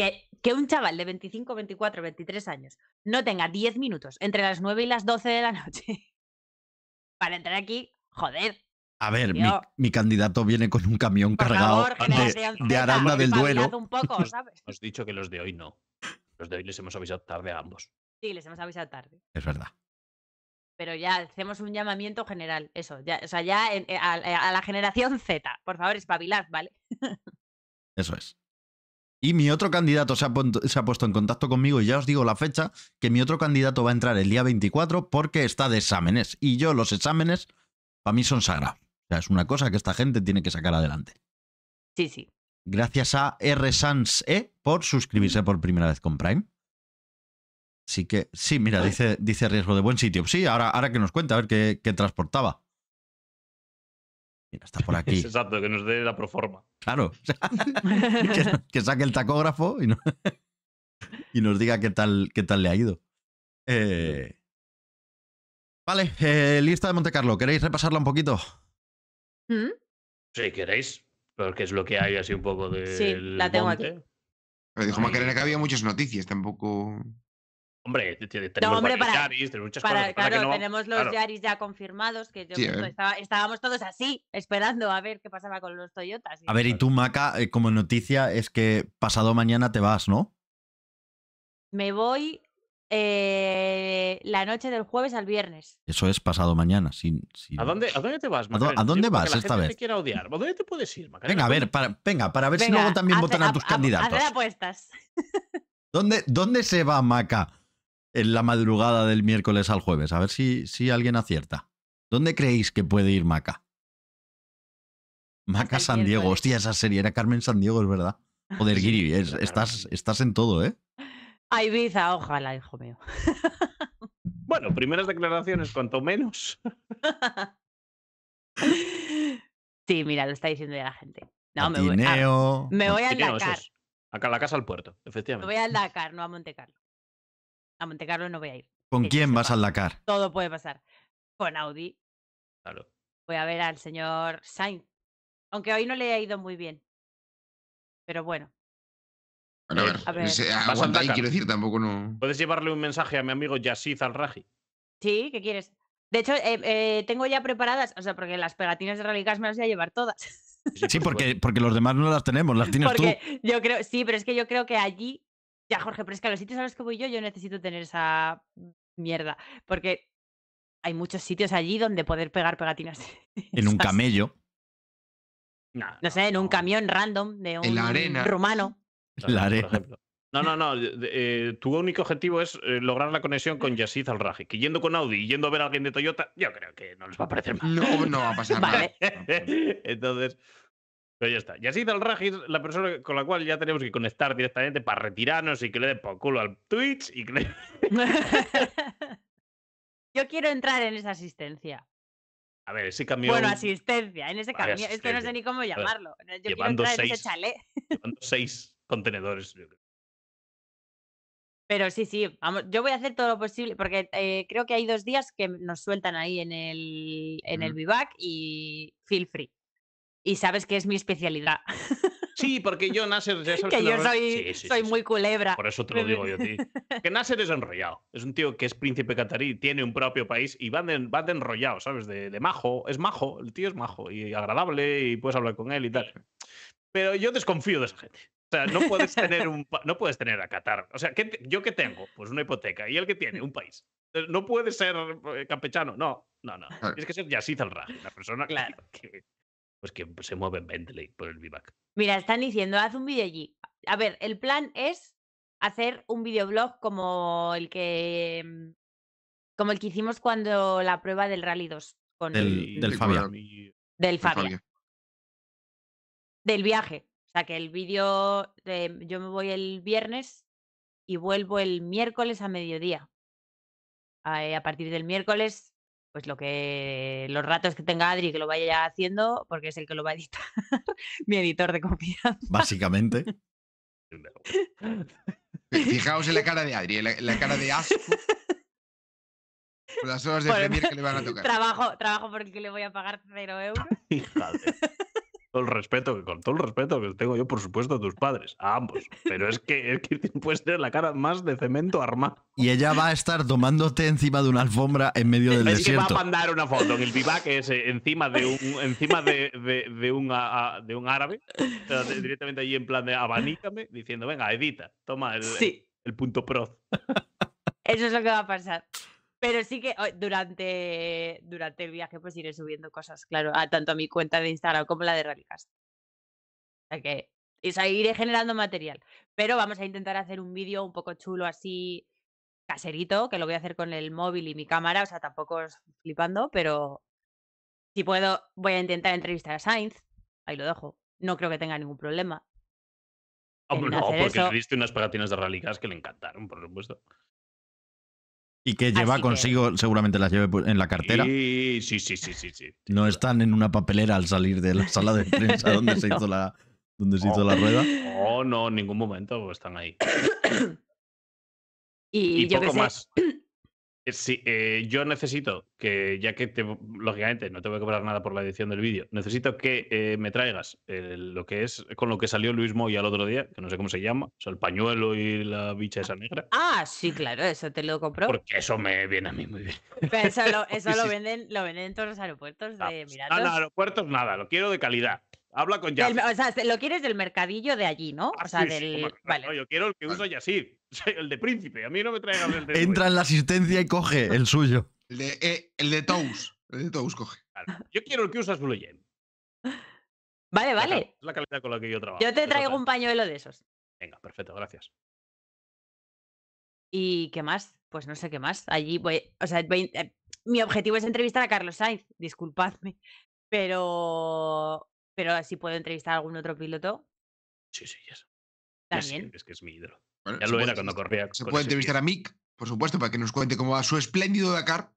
que, que un chaval de 25, 24, 23 años no tenga 10 minutos entre las 9 y las 12 de la noche *laughs* para entrar aquí, joder. A ver, mi, candidato viene con un camión Por cargado favor, de, de Aranda del Duero. un poco, *laughs* ¿sabes? Os he dicho que los de hoy no. Los de hoy les hemos avisado tarde a ambos. Sí, les hemos avisado tarde. Es verdad. Pero ya hacemos un llamamiento general, eso, ya, o sea, ya en- eh, a, a la generación Z, por favor, espabilad, ¿vale? *laughs* Eso es. Y mi otro candidato se ha, pon- se ha puesto en contacto conmigo y ya os digo la fecha, que mi otro candidato va a entrar el día 24 porque está de exámenes. Y yo los exámenes, para mí son sagrados. O sea, es una cosa que esta gente tiene que sacar adelante. Sí, sí. Gracias a RSansE por suscribirse por primera vez con Prime. Así que, sí, mira, dice, dice riesgo de buen sitio. Sí, ahora, ahora que nos cuenta, a ver qué, qué transportaba. Mira, está por *laughs* aquí. Es exacto, que nos dé la proforma. Claro. o *laughs* sea, que, que saque el tacógrafo y, no- *laughs* y nos diga qué tal, qué tal le ha ido. Eh, vale, eh, lista de Monte Carlo. ¿Queréis repasarla un poquito? ¿Mm? Si queréis, porque es lo que hay así un poco de. Sí, la tengo aquí. Pero dijo. Macarena que había muchas noticias, tampoco. Hombre, tenemos hombre, varios para- Yaris, tenemos muchas Para, cosas. que claro, no- tenemos los claro. Yaris ya confirmados, que yo Sí, justo eh. estaba- estábamos todos así, esperando a ver qué pasaba con los Toyotas. A ver, y tú, Maca, eh, como noticia, es que pasado mañana te vas, ¿no? Me voy eh, la noche del jueves al viernes. Eso es pasado mañana. sin- sin- ¿A dónde, ¿A dónde te vas, ¿A Macarena? a dónde vas la esta gente vez? te quiere odiar. ¿A dónde te puedes ir, Macarena? Venga, a ver, para, venga, para ver si luego también hace- votan a tus ap- candidatos. Hacer apuestas. ¿Dónde, ¿Dónde se va Maca en la madrugada del miércoles al jueves? A ver si, si alguien acierta. ¿Dónde creéis que puede ir Maca? Maca el San Diego. miércoles. Hostia, esa serie era Carmen San Diego, es verdad. Joder, *laughs* Sí, Giri, es- estás, estás en todo, ¿eh? A Ibiza, ojalá, hijo mío. *laughs* Bueno, primeras declaraciones, cuanto menos. *laughs* Sí, mira, lo está diciendo ya la gente. No, me voy, Patineo. me voy al Dakar. es. Acá a la casa al puerto, Me efectivamente. voy al Dakar, no a Monte Carlo. A Monte Carlo no voy a ir. ¿Con que quién vas al Dakar? Todo puede pasar. Con Audi Claro. voy a ver al señor Sainz. Aunque hoy no le ha ido muy bien. Pero bueno. Bueno, a ver, A ver. se- aguanta ahí, quiero decir, tampoco no. ¿Puedes llevarle un mensaje a mi amigo Yasid Al-Raji? Sí, ¿qué quieres? De hecho, eh, eh, tengo ya preparadas, o sea, porque las pegatinas de Rally Cars me las voy a llevar todas. Sí, porque, porque los demás no las tenemos, las tienes tú. Porque yo creo, sí, pero es que yo creo que allí Ya, Jorge, pero es que a los sitios a los que voy yo, yo necesito tener esa mierda. Porque hay muchos sitios allí donde poder pegar pegatinas. *laughs* En un camello. No sé, en un camión random de un En la arena. rumano. *laughs* La arena. ejemplo. No, no, no. eh, tu único objetivo es eh, lograr la conexión con Yazid al-Raji. Que yendo con Audi y yendo a ver a alguien de Toyota, yo creo que no les va a parecer mal. No, no va a pasar *laughs* Vale. Entonces, pero ya está. Yazid al-Raji es la persona con la cual ya tenemos que conectar directamente para retirarnos y que le dé por culo al Twitch y que le- *laughs* *laughs* yo quiero entrar en esa asistencia. A ver, ese camión Bueno, asistencia, en ese camión. Es que no sé ni cómo llamarlo. Yo quiero llevando entrar en ese seis. chalet. llevando *laughs* seis contenedores. yo creo. Pero sí, sí, vamos, yo voy a hacer todo lo posible, porque eh, creo que hay dos días que nos sueltan ahí en el, en el Ujú. vivac y feel free. Y sabes que es mi especialidad, Sí, porque yo, Nasser, ya *laughs* sabes que yo la- soy, Sí, sí, soy sí, muy culebra. Por eso te lo digo yo a ti. *laughs* Que Nasser es enrollado. Es un tío que es príncipe catarí, tiene un propio país y va de, va de enrollado, ¿sabes? De, de majo. Es majo, el tío es majo y agradable y puedes hablar con él y tal. Pero yo desconfío de esa gente. O sea, no puedes tener un no puedes tener a Qatar. O sea, ¿qué te- ¿yo qué tengo? Pues una hipoteca. ¿Y él que tiene? Un país. No puede ser eh, campechano. No, no, no. Claro. Tienes que ser Yazid al la persona que- Claro. que, pues que se mueve en Bentley por el vivac. Mira, están diciendo, haz un vídeo allí. A ver, el plan es hacer un videoblog como el que mm, como el que hicimos cuando la prueba del Rally 2 con Del- Y- del y- del El Fabia, Fabia. del viaje. O sea, que el vídeo de- yo me voy el viernes y vuelvo el miércoles a mediodía. A, eh, a partir del miércoles, pues lo que los ratos que tenga Adri que lo vaya haciendo, porque es el que lo va a editar, *laughs* mi editor de confianza. Básicamente. *laughs* Fijaos en la cara de Adri, en la, en la cara de asco. Por las horas de Premier que le van a tocar. Trabajo, trabajo por el que le voy a pagar cero euros. *laughs* Hija de- el respeto que con todo el respeto que tengo yo, por supuesto, a tus padres, a ambos. Pero es que, es que *laughs* puedes tener la cara más de cemento armado. Y ella va a estar tomándote encima de una alfombra en medio del es que va a desierto. mandar una foto en el vivac ese, encima de un encima de, de, de un, a- de un árabe, o sea, de- directamente allí en plan de abanícame, diciendo, venga, edita, toma el, Sí, el punto pro. eso es lo que va a pasar. Pero sí que durante, durante el viaje pues iré subiendo cosas, claro, a, tanto a mi cuenta de Instagram como la de Rallycast. O sea que o sea, iré generando material. Pero vamos a intentar hacer un vídeo un poco chulo así caserito, que lo voy a hacer con el móvil y mi cámara, o sea, tampoco es flipando, pero si puedo voy a intentar entrevistar a Sainz, ahí lo dejo. No creo que tenga ningún problema. No, porque eso. unas pegatinas de rallycas que le encantaron, por supuesto. Y que lleva Así que- consigo, seguramente las lleve en la cartera. Sí, sí, sí, sí, sí, sí. No están en una papelera al salir de la sala de prensa *laughs* donde se No. hizo la, donde se hizo la rueda. Oh, no, en ningún momento están ahí. Y, Y, yo que poco sé, más. *clears throat* Sí, eh, yo necesito que, ya que te, lógicamente no te voy a cobrar nada por la edición del vídeo, necesito que eh, me traigas eh, lo que es con lo que salió Luis Moy al otro día, que no sé cómo se llama, o sea, el pañuelo y la bicha esa negra, Ah, sí, claro, eso te lo compro. porque eso me viene a mí muy bien. Pero eso lo, *laughs* eso lo Sí. venden, lo venden en todos los aeropuertos Ah, de pues, Emiratos. No, no, aeropuertos nada, lo quiero de calidad. Habla con Jaffe. o sea, lo quieres del mercadillo de allí, ¿no? Ah, o sea, sí, sí, del. vale. no, yo quiero el que usa *laughs* El de príncipe. A mí no me traigan el de Entra en la asistencia y coge el suyo. El de, eh, el de Tous. El de Tous coge. Claro, Yo quiero el que usa Blue Jam. Vale, vale. Es la calidad con la que yo trabajo. Yo te traigo un pañuelo de esos. Venga, perfecto, gracias. ¿Y qué más? Pues no sé qué más. Allí voy. O sea, voy- eh, mi objetivo es entrevistar a Carlos Sainz, disculpadme. Pero. Pero si puedo entrevistar a algún otro piloto, Sí, sí, eso. Ya sé, también. es que es mi ídolo. Bueno, Ya se lo puede era cuando entrevistar- corría. Se puede entrevistar a Mick, por supuesto, para que nos cuente cómo va su espléndido Dakar.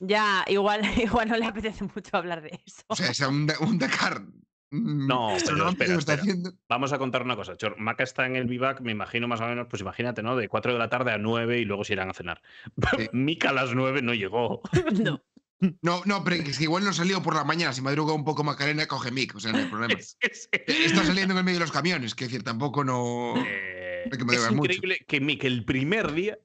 Ya, igual, *laughs* igual no le apetece mucho hablar de eso. O sea, es un, un Dakar. mm, No, pero espera, espera. Vamos a contar una cosa. Chor, Maca está en el vivac, me imagino más o menos, pues imagínate, ¿no? De 4 de la tarde a 9 y luego se irán a cenar. Sí. *laughs* Mica a las 9 no llegó. *laughs* No. No, no, pero es que igual no salió por la mañana. Si madruga un poco Macarena, coge Mick. O sea, no hay problema. Es, es- Está saliendo en el medio de los camiones. Que decir, tampoco no. eh, que es mucho. increíble que Mick el primer día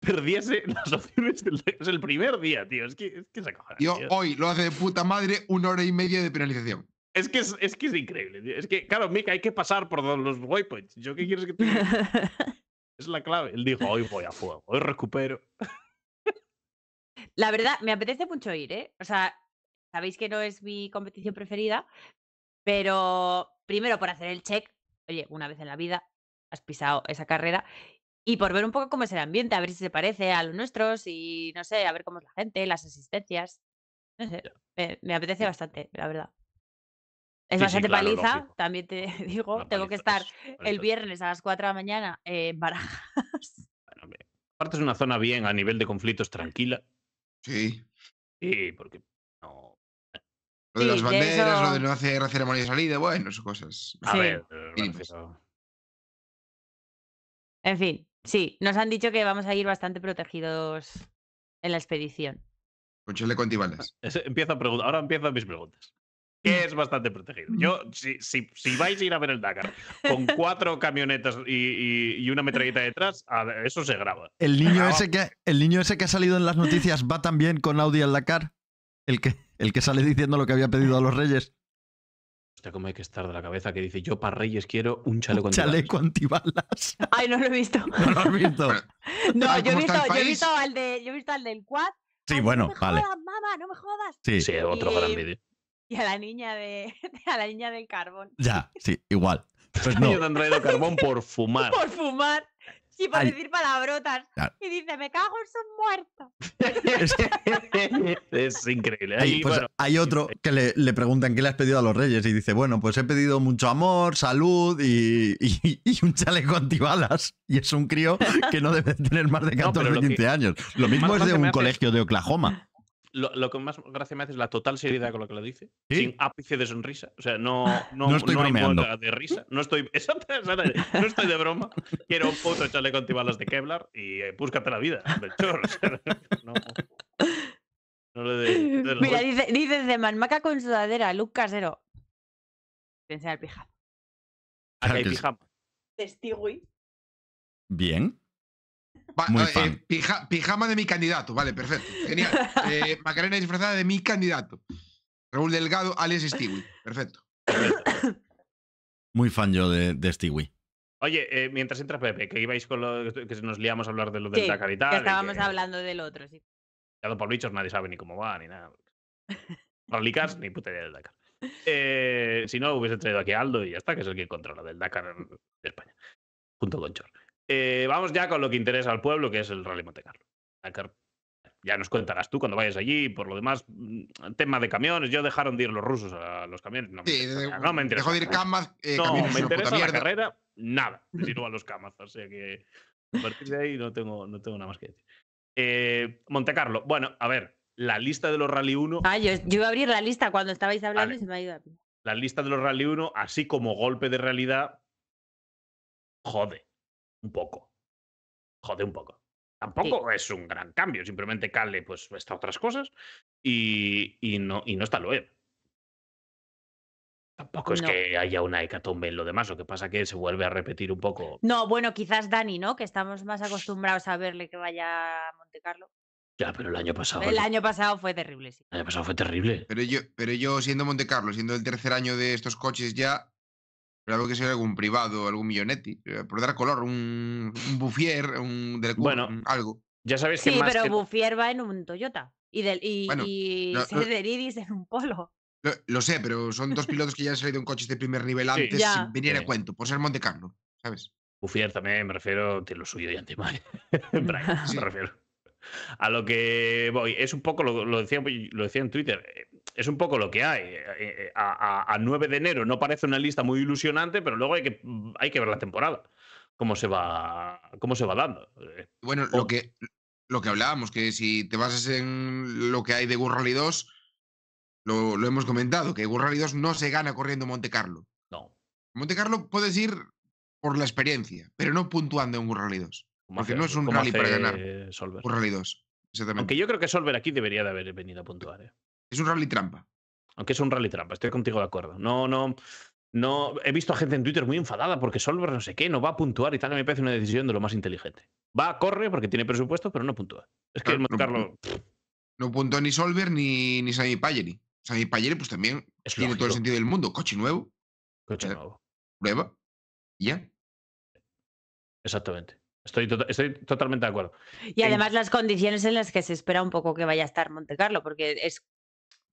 perdiese *laughs* las opciones del. Es el primer día, tío. Es que, es que se acoja. Yo tío. hoy lo hace de puta madre una hora y media de penalización. Es que es, es que es increíble. tío. Es que, claro, Mick, hay que pasar por los waypoints. ¿Yo qué quieres que te diga? *laughs* Es la clave. Él dijo, hoy voy a fuego, hoy recupero. La verdad, me apetece mucho ir, ¿eh? O sea, sabéis que no es mi competición preferida, pero primero por hacer el check, oye, una vez en la vida has pisado esa carrera, y por ver un poco cómo es el ambiente, a ver si se parece a los nuestros y no sé, a ver cómo es la gente, las asistencias. No sé, me, me apetece bastante, la verdad. Es Sí, sí, bastante claro, paliza, lógico. también te *laughs* digo. Tengo que estar es- el viernes a las 4 de la mañana en Barajas. *laughs* Bueno, aparte es una zona bien a nivel de conflictos tranquila. Sí. Y porque no. Lo de las Sí, de banderas, lo de no hacer ceremonia de salida, bueno, son cosas. A Sí. ver, En fin, sí, nos han dicho que vamos a ir bastante protegidos en la expedición. Con chaleco Empiezo a preguntar. Ahora empiezan mis preguntas. ¿Qué es bastante protegido? *laughs* Yo, si, si, si vais a ir a ver el Dakar con cuatro camionetas y, y- y una metralleta detrás, a ver, eso se graba. El niño, Ah, ese que, el niño ese que ha salido en las noticias va también con Audi al Dakar. El que, el que sale diciendo lo que había pedido a los reyes. Hostia, cómo hay que estar de la cabeza que dice: Yo para Reyes quiero un chaleco Un antibalas". chaleco antibalas. *laughs* Ay, no lo he visto. *laughs* ¿No lo has visto? No, yo he visto, yo he visto al de, yo he visto al del quad. Sí, Ay, bueno, no me vale. jodas, mamá, no me jodas. Sí, Sí, otro gran vídeo. Y a la niña de, *laughs* a la niña del carbón. ya, sí, igual. Pues no, te han traído carbón por fumar. Por fumar. Y por Ay. decir palabrotas. Claro. Y dice, me cago en su muerto. *laughs* es increíble. Ahí, pues bueno, hay otro que le, le preguntan qué le has pedido a los reyes y dice, bueno, pues he pedido mucho amor, salud y, y- y un chaleco antibalas. Y es un crío que no debe tener más de No, 14 pero o lo que 15 años. Lo mismo es de un hace- colegio de Oklahoma. Lo, lo que más gracia me hace es la total seriedad con lo que lo dice. Sí. Sin ápice de sonrisa. O sea, no, *laughs* no, No estoy hay bromeando. mueca de risa. No estoy, *laughs* exacto, exacto, no estoy de broma. Quiero un puto chaleco antibalas de Kevlar y eh, búscate la vida, Belchor. *laughs* O sea, no, no le dé la Mira, dice, dice Zeman, maca con sudadera, look casero. Pensé al pijama. Aquí hay pijama. Testigui. Bien. Va, Muy eh, pija- pijama de mi candidato, vale, perfecto. Genial. *laughs* Eh, Macarena disfrazada de mi candidato. Raúl Delgado, alias Stewie. Perfecto. Muy fan yo de, de Stewie. Oye, eh, mientras entra Pepe, que ibais con lo que nos liamos a hablar de lo del Sí, Dakar y tal. que y estábamos que- hablando del otro, sí. Ya por bichos nadie sabe ni cómo va ni nada. *laughs* Rally Cars, ni puta idea del Dakar. Eh, si no, hubiese traído aquí a Aldo y ya está, que es el que controla del Dakar de España, junto con Chor. Eh, vamos ya con lo que interesa al pueblo, que es el Rally Monte Carlo. Dakar, ya nos contarás tú cuando vayas allí. Por lo demás, mm, tema de camiones, yo dejaron de ir los rusos a los camiones. No me Sí, interesa, de- no me interesa. dejó de ir Kamaz, eh, No, camiones, me interesa la carrera, nada. Si no a los camas. O sea que a partir de ahí no tengo, no tengo nada más que decir. Eh, Monte Carlo. Bueno, a ver, la lista de los Rally 1, Ah, yo, yo iba a abrir la lista cuando estabais hablando Vale. y se me ha ido a la lista de los Rally 1, así como golpe de realidad, jode un poco. Jode un poco. Tampoco es un gran cambio, simplemente Cale pues está otras cosas y, y no, y no está Loeb. Tampoco es No. que haya una hecatombe en lo demás, lo que pasa que se vuelve a repetir un poco. No, bueno, quizás Dani, ¿no? Que estamos más acostumbrados a verle que vaya a Monte Carlo. Ya, pero el año pasado. El año pasado fue terrible, sí. el año pasado fue terrible. Pero yo, pero yo siendo Monte Carlo, siendo el tercer año de estos coches ya, esperaba que sea algún privado, algún millonetti, eh, por dar color, un, un Buffier, un Delecour, Bueno, un algo. Ya sabéis que Sí, más pero que- Buffier va en un Toyota. Y, del, y, Bueno, y no, no- Sederidis en un Polo. Lo, lo sé, pero son dos pilotos que ya han salido en coches de primer nivel antes Ya. sin venir Sí. a cuento, por ser Monte Carlo, ¿sabes? Buffier también, me refiero, tiene lo suyo y antimay. *laughs* Brian, Sí. me refiero. A lo que voy, es un poco, lo, lo decía, lo decía en Twitter, eh, es un poco lo que hay. Eh, eh, A, a- a 9 de enero no parece una lista muy ilusionante, pero luego hay que, hay que ver la temporada. Cómo se va, cómo se va dando. Eh, Bueno, Oh. lo que, lo que hablábamos, que si te basas en lo que hay de World Rally 2, lo, lo hemos comentado, que World Rally 2 no se gana corriendo en Monte Carlo. No. Monte Carlo puedes ir por la experiencia, pero no puntuando en World Rally 2. como Porque hace- no es un rally para ganar. Solver. World Rally 2, exactamente. Aunque yo creo que Solver aquí debería de haber venido a puntuar. eh. Es un rally trampa. Aunque es un rally trampa, estoy contigo de acuerdo. No, no, no. He visto a gente en Twitter muy enfadada porque Solver no sé qué, no va a puntuar y tal. Me parece una decisión de lo más inteligente. Va, corre porque tiene presupuesto, pero no puntúa. Es que el Claro, Monte no- No puntó ni Solver ni, ni Sami Pageri. Sami Pageri, pues también es tiene todo el sentido del mundo. Coche nuevo, Coche Eh, nuevo. prueba, y ya. Exactamente. Estoy, tota- estoy totalmente de acuerdo. Y En- además las condiciones en las que se espera un poco que vaya a estar Monte Carlo, porque es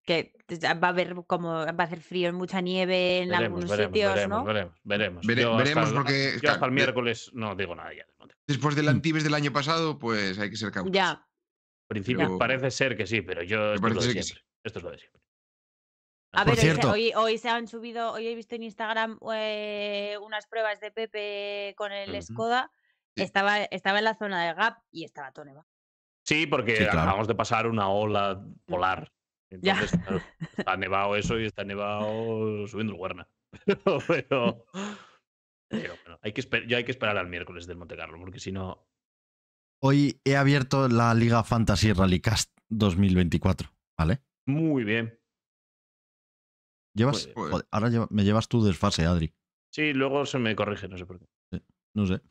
que va a haber como va a hacer frío, mucha nieve en Veremos, algunos veremos, sitios, veremos, ¿no? veremos, veremos. Vere- Yo hasta veremos el- porque, yo hasta el miércoles no digo nada ya. del Monte Carlo. Después del Antibes del año pasado, pues hay que ser cautos. Ya. En principio Pero- parece ser que sí, pero yo esto es lo parece de ser que siempre. Esto es lo de siempre. A Por ver, hoy se- cierto- hoy, hoy se han subido, hoy he visto en Instagram eh, unas pruebas de Pepe con el. Skoda. Sí. Estaba, estaba en la zona de Gap y estaba todo nevado. Sí, porque Sí, claro. acabamos de pasar una ola polar. Ya. Entonces, claro, está nevado eso y está nevado subiendo el Huerna. *laughs* Pero, pero, pero bueno, hay que yo hay que esperar al miércoles del Monte Carlo, porque si no. Hoy he abierto la Liga Fantasy Rallycast 2024, ¿vale? Muy bien. Llevas, joder, ahora lleva- me llevas tú desfase, Adri. Sí, luego se me corrige, no sé por qué. No sé.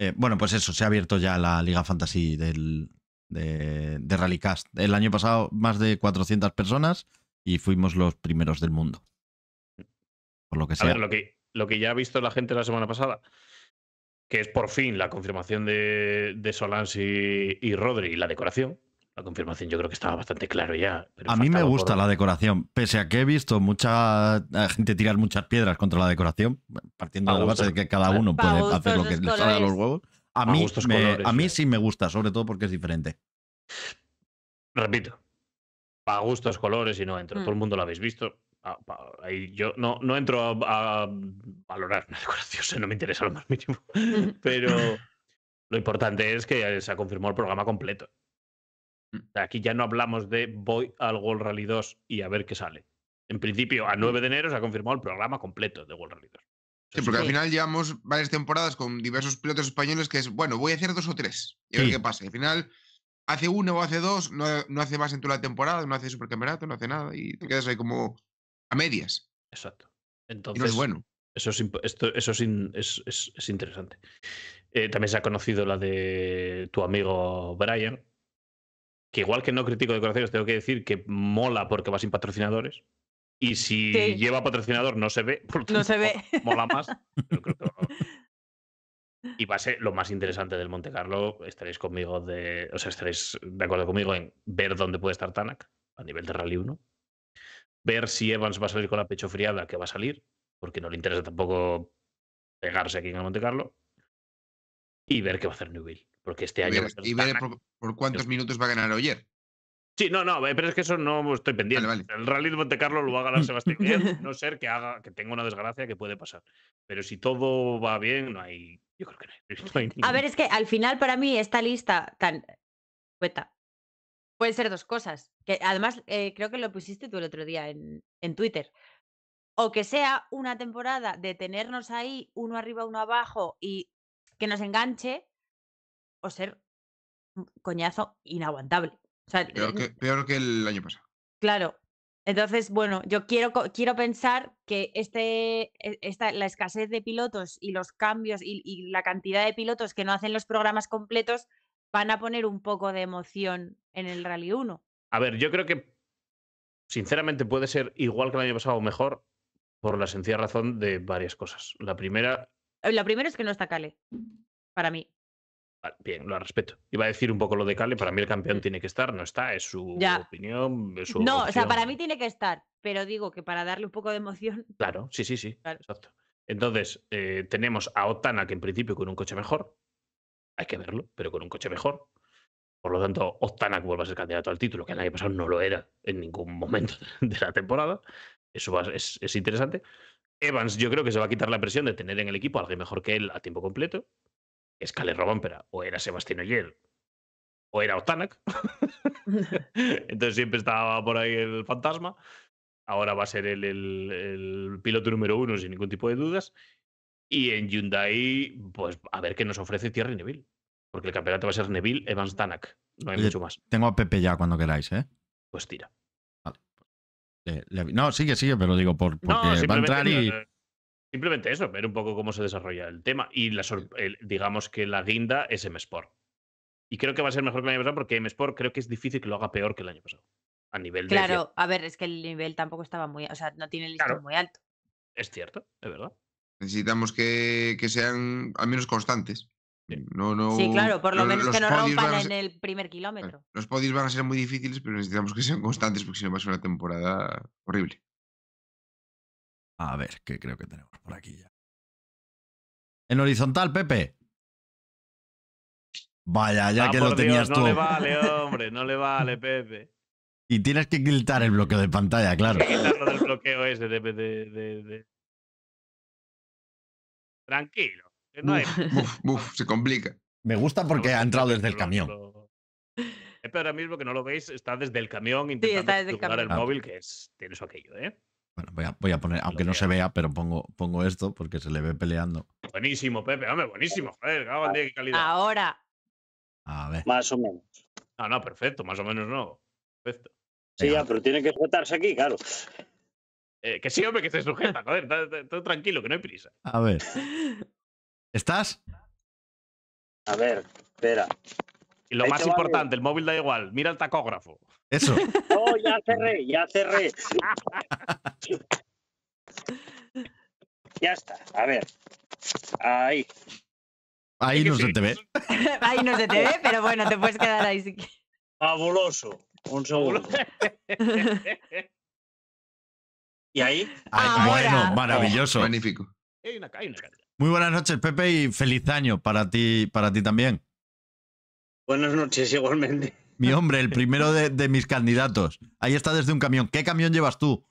Eh, bueno, pues eso, se ha abierto ya la Liga Fantasy del, de, de Rallycast. El año pasado más de 400 personas y fuimos los primeros del mundo. Por lo que A sea. ver, lo que, lo que ya ha visto la gente la semana pasada, que es por fin la confirmación de, de Solans y, y Rodri y la decoración. La confirmación yo creo que estaba bastante claro ya. pero A mí me gusta por- la decoración, pese a que he visto mucha eh, gente tirar muchas piedras contra la decoración, partiendo A de la base de que cada uno Pa' puede hacer lo que le salga a los huevos. A A mí, gustos me- colores, a mí sí. me gusta, sobre todo porque es diferente. Repito, para gustos, colores y no entro. Mm. Todo el mundo lo habéis visto. Ah, ahí yo no, no entro a, a valorar *laughs* una decoración, no me interesa lo más mínimo. *laughs* Pero lo importante es que se ha confirmado el programa completo. Mm. Aquí ya no hablamos de voy al World Rally 2 y a ver qué sale. En principio, a 9 de enero se ha confirmado el programa completo de World Rally 2. Sí, porque al final llevamos varias temporadas con diversos pilotos españoles que es, bueno, voy a hacer dos o tres y a ver qué pasa. Al final hace uno o hace dos, no, no hace más en toda la temporada, no hace supercampeonato, no hace nada y te quedas ahí como a medias. Exacto. Y Entonces, no es bueno. Eso es, esto, eso es- es- es interesante. Eh, también se ha conocido la de tu amigo Brian, que igual que no critico decoraciones, tengo que decir que mola porque va sin patrocinadores. Y si Sí. lleva patrocinador no se ve, *laughs* por No se ve. *laughs* mola más. pero creo que- *laughs* Y va a ser lo más interesante del Monte Carlo. Estaréis conmigo de. O sea, estaréis de acuerdo conmigo en ver dónde puede estar Tanak a nivel de Rally 1. Ver si Evans va a salir con la pecho friada, que va a salir, porque no le interesa tampoco pegarse aquí en el Monte Carlo. Y ver qué va a hacer Newville. Porque este Y año. va a ver, ser y ver por cuántos minutos va a ganar Oyer. Sí, no, no, eh, pero es que eso no estoy pendiente. Vale, El Rally de Monte Carlo lo va a ganar Sebastián *laughs* no ser que haga, que tenga una desgracia que puede pasar. Pero si todo va bien, no hay. Yo creo que no hay. *laughs* no hay A ver, es que al final para mí esta lista tan cueta puede ser dos cosas. Que además eh, creo que lo pusiste tú el otro día en, en Twitter. O que sea una temporada de tenernos ahí uno arriba, uno abajo y que nos enganche, o ser un coñazo inaguantable. O sea, Peor que, peor que el año pasado. Claro. Entonces, bueno, yo quiero, quiero pensar que este, e- esta, la escasez de pilotos y los cambios y, y la cantidad de pilotos que no hacen los programas completos van a poner un poco de emoción en el Rally 1. A ver, yo creo que sinceramente puede ser igual que el año pasado o mejor por la sencilla razón de varias cosas. La primera, Eh, Lo primero es que no está Cale, para mí. Bien, lo respeto. Iba a decir un poco lo de Cale, para mí el campeón tiene que estar, no está, es su Ya. opinión, es su No, o sea, para mí tiene que estar, pero digo que para darle un poco de emoción. *laughs* Claro, sí, sí, sí. Claro. Exacto. Entonces, eh, tenemos a Otana, que en principio con un coche mejor. Hay que verlo, pero con un coche mejor. Por lo tanto, Otana vuelve a ser candidato al título, que el año pasado no lo era en ningún momento *laughs* de la temporada. Eso va- es, es interesante. Evans, yo creo que se va a quitar la presión de tener en el equipo a alguien mejor que él a tiempo completo. Es Cale Robampera, o era Sebastián Oyer, o era Otanak. *laughs* *laughs* Entonces siempre estaba por ahí el fantasma. Ahora va a ser el, el- el piloto número uno sin ningún tipo de dudas. Y en Hyundai, pues a ver qué nos ofrece Thierry Neville. Porque el campeonato va a ser Neville, Evans, Tanak. No hay Oye, mucho más. Tengo a Pepe ya cuando queráis, ¿eh? Pues tira. Le- le- no, sigue, sigue, pero digo, por, porque No, va a entrar y. eh, simplemente eso, ver un poco cómo se desarrolla el tema. Y la el- digamos que la guinda es M-Sport. Y creo que va a ser mejor que el año pasado porque M-Sport creo que es difícil que lo haga peor que el año pasado. A nivel de. Claro, a ver, es que el nivel tampoco estaba muy, o sea, no tiene el listón Claro. muy alto. Es cierto, es verdad. Necesitamos que, que sean al menos constantes. No, no, Sí, claro, por lo los- menos los que no rompan en el primer kilómetro. Los podios van a ser muy difíciles, pero necesitamos que sean constantes porque si no va a ser una temporada horrible. A ver, ¿qué creo que tenemos por aquí ya? En horizontal, Pepe. Vaya, ya Ah, que lo tenías Dios, tú. No le vale, *laughs* hombre, no le vale, Pepe. Y tienes que quitar el bloqueo de pantalla, claro. Hay que quitarlo del bloqueo ese de. de, de- de- Tranquilo. que no hay. Buf, buf, se complica. Me gusta porque ha entrado desde el camión. Pepe ahora mismo que no lo veis, está desde el camión intentando está desde el camión. móvil, que es, tiene eso aquello, ¿eh? Bueno, voy a, voy a poner, aunque no se vea, pero pongo, pongo esto porque se le ve peleando. Buenísimo, Pepe, hombre, buenísimo. Joder, cago en día, qué calidad. Ahora, A ver. Más o menos. No, no, perfecto, más o menos no. Perfecto. Sí, ya, pero tiene que sujetarse aquí, claro. Eh, que sí, hombre, que se sujeta, joder, todo tranquilo, que no hay prisa. A ver. *laughs* ¿Estás? A ver, espera. Y lo Ahí más vale. importante, el móvil da igual, mira el tacógrafo. Eso. *laughs* Oh, ya cerré, ya cerré. ya está, a ver. Ahí. Ahí no se te ve. *laughs* ahí no se te ve, pero bueno, te puedes quedar ahí si quieres. Fabuloso. Un segundo. *laughs* ¿Y ahí? Ay, bueno, maravilloso. Magnífico. Muy buenas noches, Pepe, y feliz año para ti, para ti también. Buenas noches, igualmente. Mi hombre, el primero de, de mis candidatos. Ahí está desde un camión. ¿Qué camión llevas tú?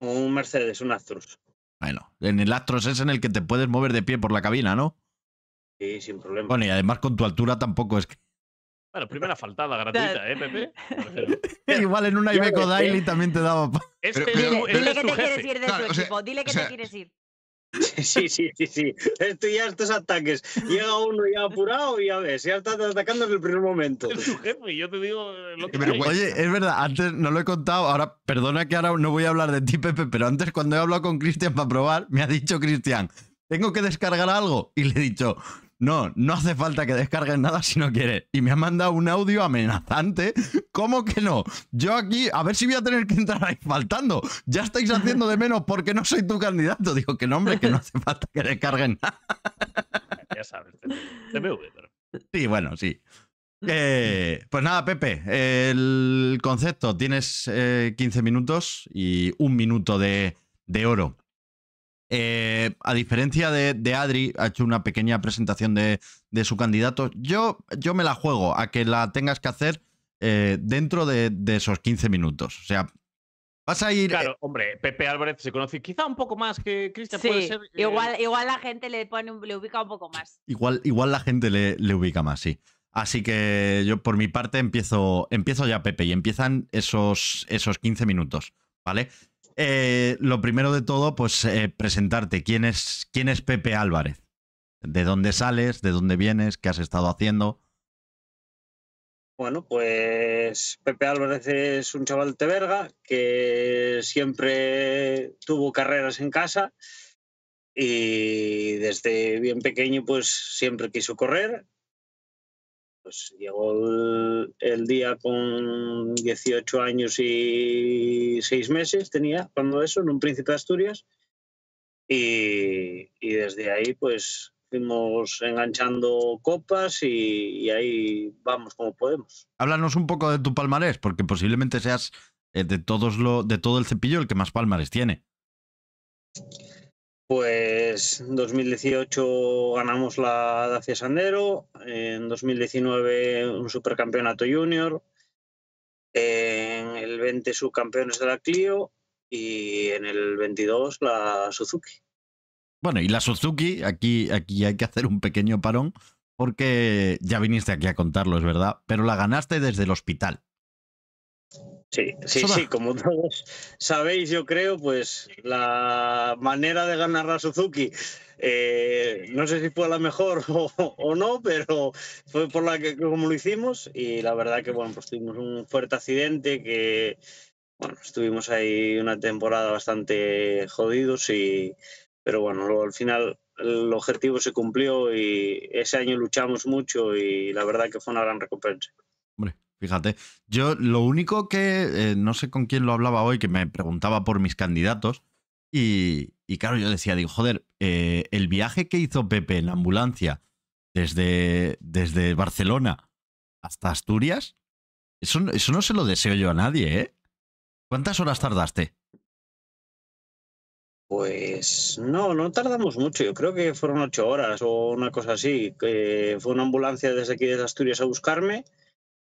Un Mercedes, un Actros. Bueno, en el Astros es en el que te puedes mover de pie por la cabina, ¿no? Sí, sin problema. Bueno, y además con tu altura tampoco es que. *laughs* Bueno, primera faltada gratuita, ¿eh, Pepe? *laughs* Igual en una Ibeco. Daily también te daba. Este Pero- pero- tu- Dile, dile que tu te quieres ir de Claro, su o sea, equipo, dile que o sea, te quieres ir. *laughs* Sí, sí, sí, sí. Esto ya estos ataques. Llega uno ya apurado y ya ves, ya está atacando en el primer momento. Es tu jefe, y yo te digo lo que vergüenza. Oye, es verdad, antes no lo he contado. Ahora, perdona que ahora no voy a hablar de ti, Pepe, pero antes cuando he hablado con Cristian para probar, me ha dicho Cristian, ¿tengo que descargar algo? Y le he dicho, no, no hace falta que descargues nada si no quieres. Y me ha mandado un audio amenazante. ¿Cómo que no? Yo aquí, a ver si voy a tener que entrar ahí faltando. Ya estáis haciendo de menos porque no soy tu candidato. Digo que no, hombre, que no hace falta que descarguen nada. Ya sabes, TMV, pero. Sí, bueno, sí. Eh, pues nada, Pepe, el concepto, tienes eh, 15 minutos y un minuto de, de oro. Eh, a diferencia de, de Adri, ha hecho una pequeña presentación de, de su candidato. Yo, yo me la juego a que la tengas que hacer eh, dentro de, de esos 15 minutos. O sea, vas a ir... Claro, hombre, Pepe Álvarez se conoce quizá un poco más que Cristian, puede Sí, ser. eh, igual, igual la gente le pone un- le ubica un poco más. Igual, igual la gente le, le ubica más, sí. Así que yo por mi parte empiezo, empiezo ya, Pepe, y empiezan esos, esos 15 minutos, ¿vale? Eh, lo primero de todo, pues eh, presentarte. ¿Quién es, ¿Quién es Pepe Álvarez? ¿De dónde sales? ¿De dónde vienes? ¿Qué has estado haciendo? Bueno, pues Pepe Álvarez es un chaval de Verga que siempre tuvo carreras en casa y desde bien pequeño pues siempre quiso correr. Pues llegó el, día con 18 años y 6 meses tenía cuando eso, en un príncipe de Asturias. Y, y desde ahí pues fuimos enganchando copas y, y ahí vamos como podemos. Háblanos un poco de tu palmarés, porque posiblemente seas eh, de, todos lo, de todo el cepillo el que más palmarés tiene. Pues en 2018 ganamos la Dacia Sandero, en 2019 un supercampeonato junior, en el 20 subcampeones de la Clio y en el 22 la Suzuki. Bueno, y la Suzuki, aquí, aquí hay que hacer un pequeño parón, porque ya viniste aquí a contarlo, es verdad, pero la ganaste desde el hospital. Sí, sí, sí, como todos sabéis, yo creo, pues la manera de ganar la Suzuki, eh, no sé si fue la mejor *laughs* o, o no, pero fue por la que como lo hicimos y la verdad que bueno, pues tuvimos un fuerte accidente que bueno, estuvimos ahí una temporada bastante jodidos y pero bueno, luego al final el objetivo se cumplió y ese año luchamos mucho y la verdad que fue una gran recompensa. Fíjate. Yo lo único que, eh, no sé con quién lo hablaba hoy, que me preguntaba por mis candidatos, y, y claro, yo decía, digo, joder, eh, el viaje que hizo Pepe en la ambulancia desde, desde Barcelona hasta Asturias, eso, eso no se lo deseo yo a nadie, ¿eh? ¿Cuántas horas tardaste? Pues no, no tardamos mucho. Yo creo que fueron ocho horas o una cosa así. Que fue una ambulancia desde aquí, desde Asturias, a buscarme.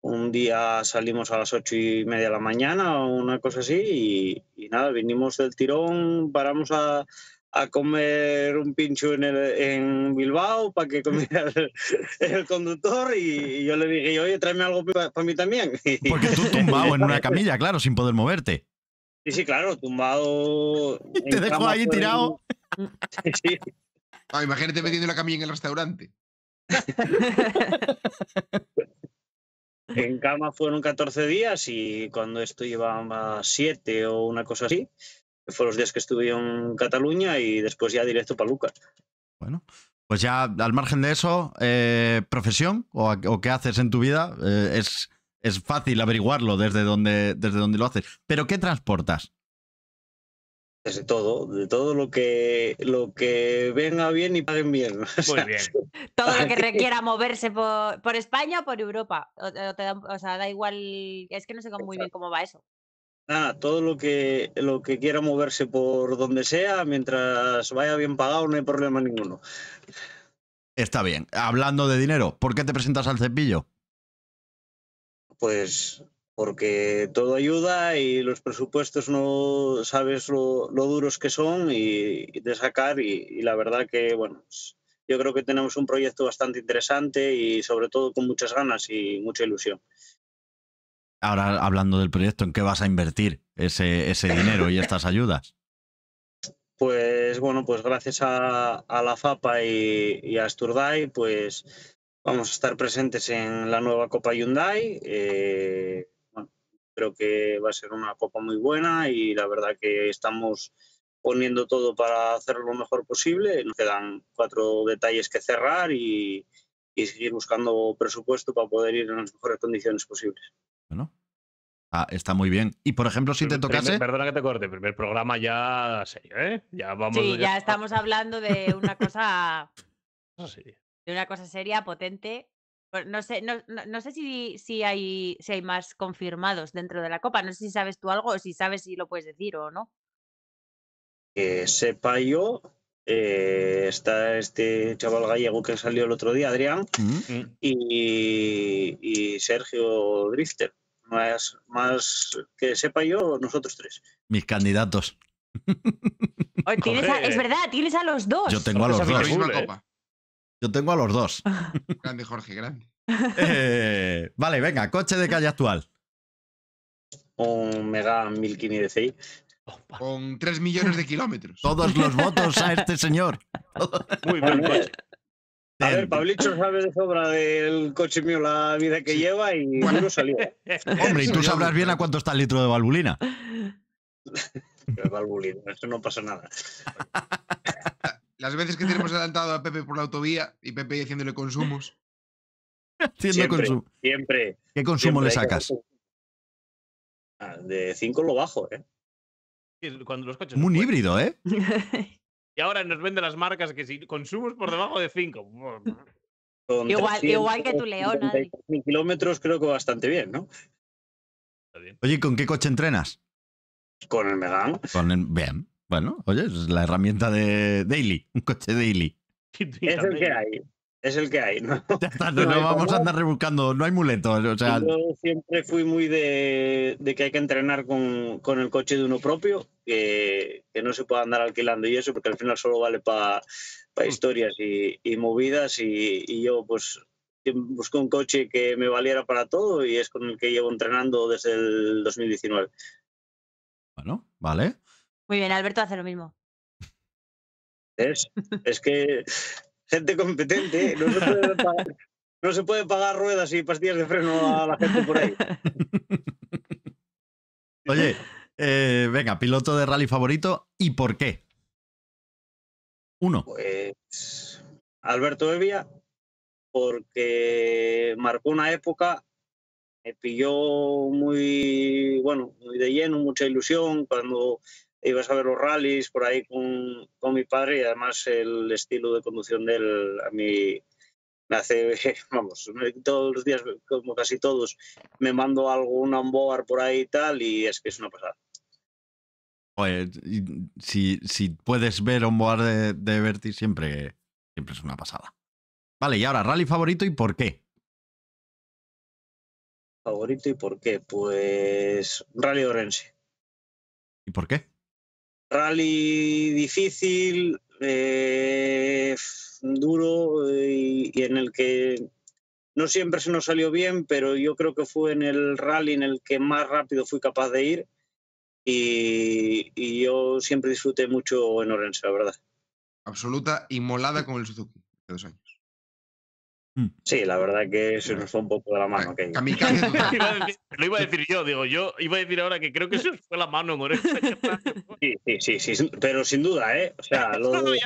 Un día salimos a las ocho y media de la mañana o una cosa así y, y nada, vinimos del tirón, paramos a, a comer un pincho en, el, en Bilbao para que comiera el, el conductor y, y yo le dije, oye, tráeme algo para mí también. *laughs* Porque tú tumbado en una camilla, claro, sin poder moverte. Sí, sí, claro, tumbado. *laughs* Te dejo cama ahí tirado. *laughs* Sí, Ah, imagínate metiendo la camilla en el restaurante. En cama fueron 14 días y cuando esto llevaba 7 o una cosa así, fue los días que estuve en Cataluña y después ya directo para Lucas. Bueno, pues ya al margen de eso, eh, profesión o qué haces en tu vida, eh, es, es fácil averiguarlo desde donde, desde donde lo haces. Pero ¿qué transportas? Desde todo, de todo lo que, lo que venga bien y paguen bien. *laughs* O Muy bien. *laughs* Todo lo que requiera moverse por, por España o por Europa. O, o te da- o sea, da igual. Es que no sé cómo- muy bien cómo va eso. Nada, todo lo que, lo que quiera moverse por donde sea, mientras vaya bien pagado, no hay problema ninguno. Está bien. Hablando de dinero, ¿por qué te presentas al cepillo? Pues porque todo ayuda y los presupuestos no sabes lo, lo duros que son y, y de sacar y, y la verdad que, bueno, yo creo que tenemos un proyecto bastante interesante y sobre todo con muchas ganas y mucha ilusión. Ahora hablando del proyecto, ¿en qué vas a invertir ese, ese dinero y estas ayudas? Pues bueno, pues gracias a, a la FAPA y, y a Sturdai, pues vamos a estar presentes en la nueva Copa Hyundai. Eh, creo que va a ser una copa muy buena y la verdad que estamos poniendo todo para hacerlo lo mejor posible. Nos quedan cuatro detalles que cerrar y, y seguir buscando presupuesto para poder ir en las mejores condiciones posibles. Bueno, ah, está muy bien. Y por ejemplo, si te Primer- tocase, Perdona que te corte, primer programa ya serio, ¿eh? Ya vamos. Sí, ya estamos hablando de una cosa. *laughs* Sí. de una cosa seria, potente. No sé, no, no- no sé si, si, hay, si hay más confirmados dentro de la Copa. No sé si sabes tú algo o si sabes si lo puedes decir o no. que sepa yo, eh, está este chaval gallego que salió el otro día, Adrián, ¿Mm? Mm. y, y Sergio Drifter. Más, más que sepa yo, nosotros tres. mis candidatos. Oye, tienes a- es verdad, tienes a los dos. Yo tengo a los dos. Copa. Yo tengo a los dos. *laughs* Grande, Jorge, grande. Eh, vale, venga, coche de calle actual. Un Mega Milkini DCI. Opa, Con 3 millones de kilómetros. Todos los *laughs* votos a este señor. Muy buen coche. A ver, Pablicho sabe de sobra del coche mío la vida que Sí. lleva y Bueno. no salió. Hombre, y tú sabrás bien a cuánto está el litro de valvulina. *laughs* El valvulino, eso no pasa nada. Las veces que tenemos adelantado a Pepe por la autovía y Pepe haciéndole consumos. Haciendo Siempre, consu- siempre. ¿Qué consumo siempre le que sacas? Ah, De 5 lo bajo, ¿eh? Cuando los coches. Un híbrido, ¿eh? *laughs* Y ahora nos venden las marcas que si consumos por debajo de 5. Con Igual- 300, igual que tu León, Adri. 53.000 kilómetros creo que bastante bien, ¿no? Está bien. Oye, ¿y ¿con qué coche entrenas? Con el Megane. Con el... Bien. Bueno, oye, es la herramienta de Daily, un coche Daily. Es el que hay. Es el que hay, ¿no? *laughs* Ya está, no, vamos a andar rebuscando, no hay muletos. O sea, Yo siempre fui muy de, de que hay que entrenar con, con el coche de uno propio, que, que no se puede andar alquilando y eso, porque al final solo vale para historias y, y movidas. Y, y yo, pues, busqué un coche que me valiera para todo y es con el que llevo entrenando desde el 2019. bueno, vale. Muy bien, Alberto hace lo mismo. Es, es que *laughs* gente competente, no se, puede *laughs* pagar, no se puede pagar ruedas y pastillas de freno a la gente por ahí. Oye, eh, venga, piloto de rally favorito y por qué. Uno. Pues Alberto Evia, porque marcó una época, me pilló muy, bueno, muy de lleno, mucha ilusión cuando ibas a ver los rallies por ahí con, con mi padre y además el estilo de conducción de él a mí me hace, *laughs* vamos, todos los días, como casi todos, me mando algún onboard por ahí y tal, y es que es una pasada. Y si, si puedes ver onboard de, de Berti, siempre, siempre es una pasada. Vale, y ahora, rally favorito y por qué. ¿Favorito y por qué? Pues Rally Orense. ¿Y por qué? Rally difícil, eh, duro eh, y, en el que no siempre se nos salió bien, pero yo creo que fue en el rally en el que más rápido fui capaz de ir y, yo siempre disfruté mucho en Orense, la verdad. Absoluta inmolada con el Suzuki hace dos años. Sí, la verdad que se nos fue un poco de la mano. *laughs* decir- lo iba a decir yo, digo, yo iba a decir ahora que creo que se os fue la mano en Orense. *laughs* Sí, sí, sí, sí, pero sin duda, ¿eh? O sea, lo *laughs* de,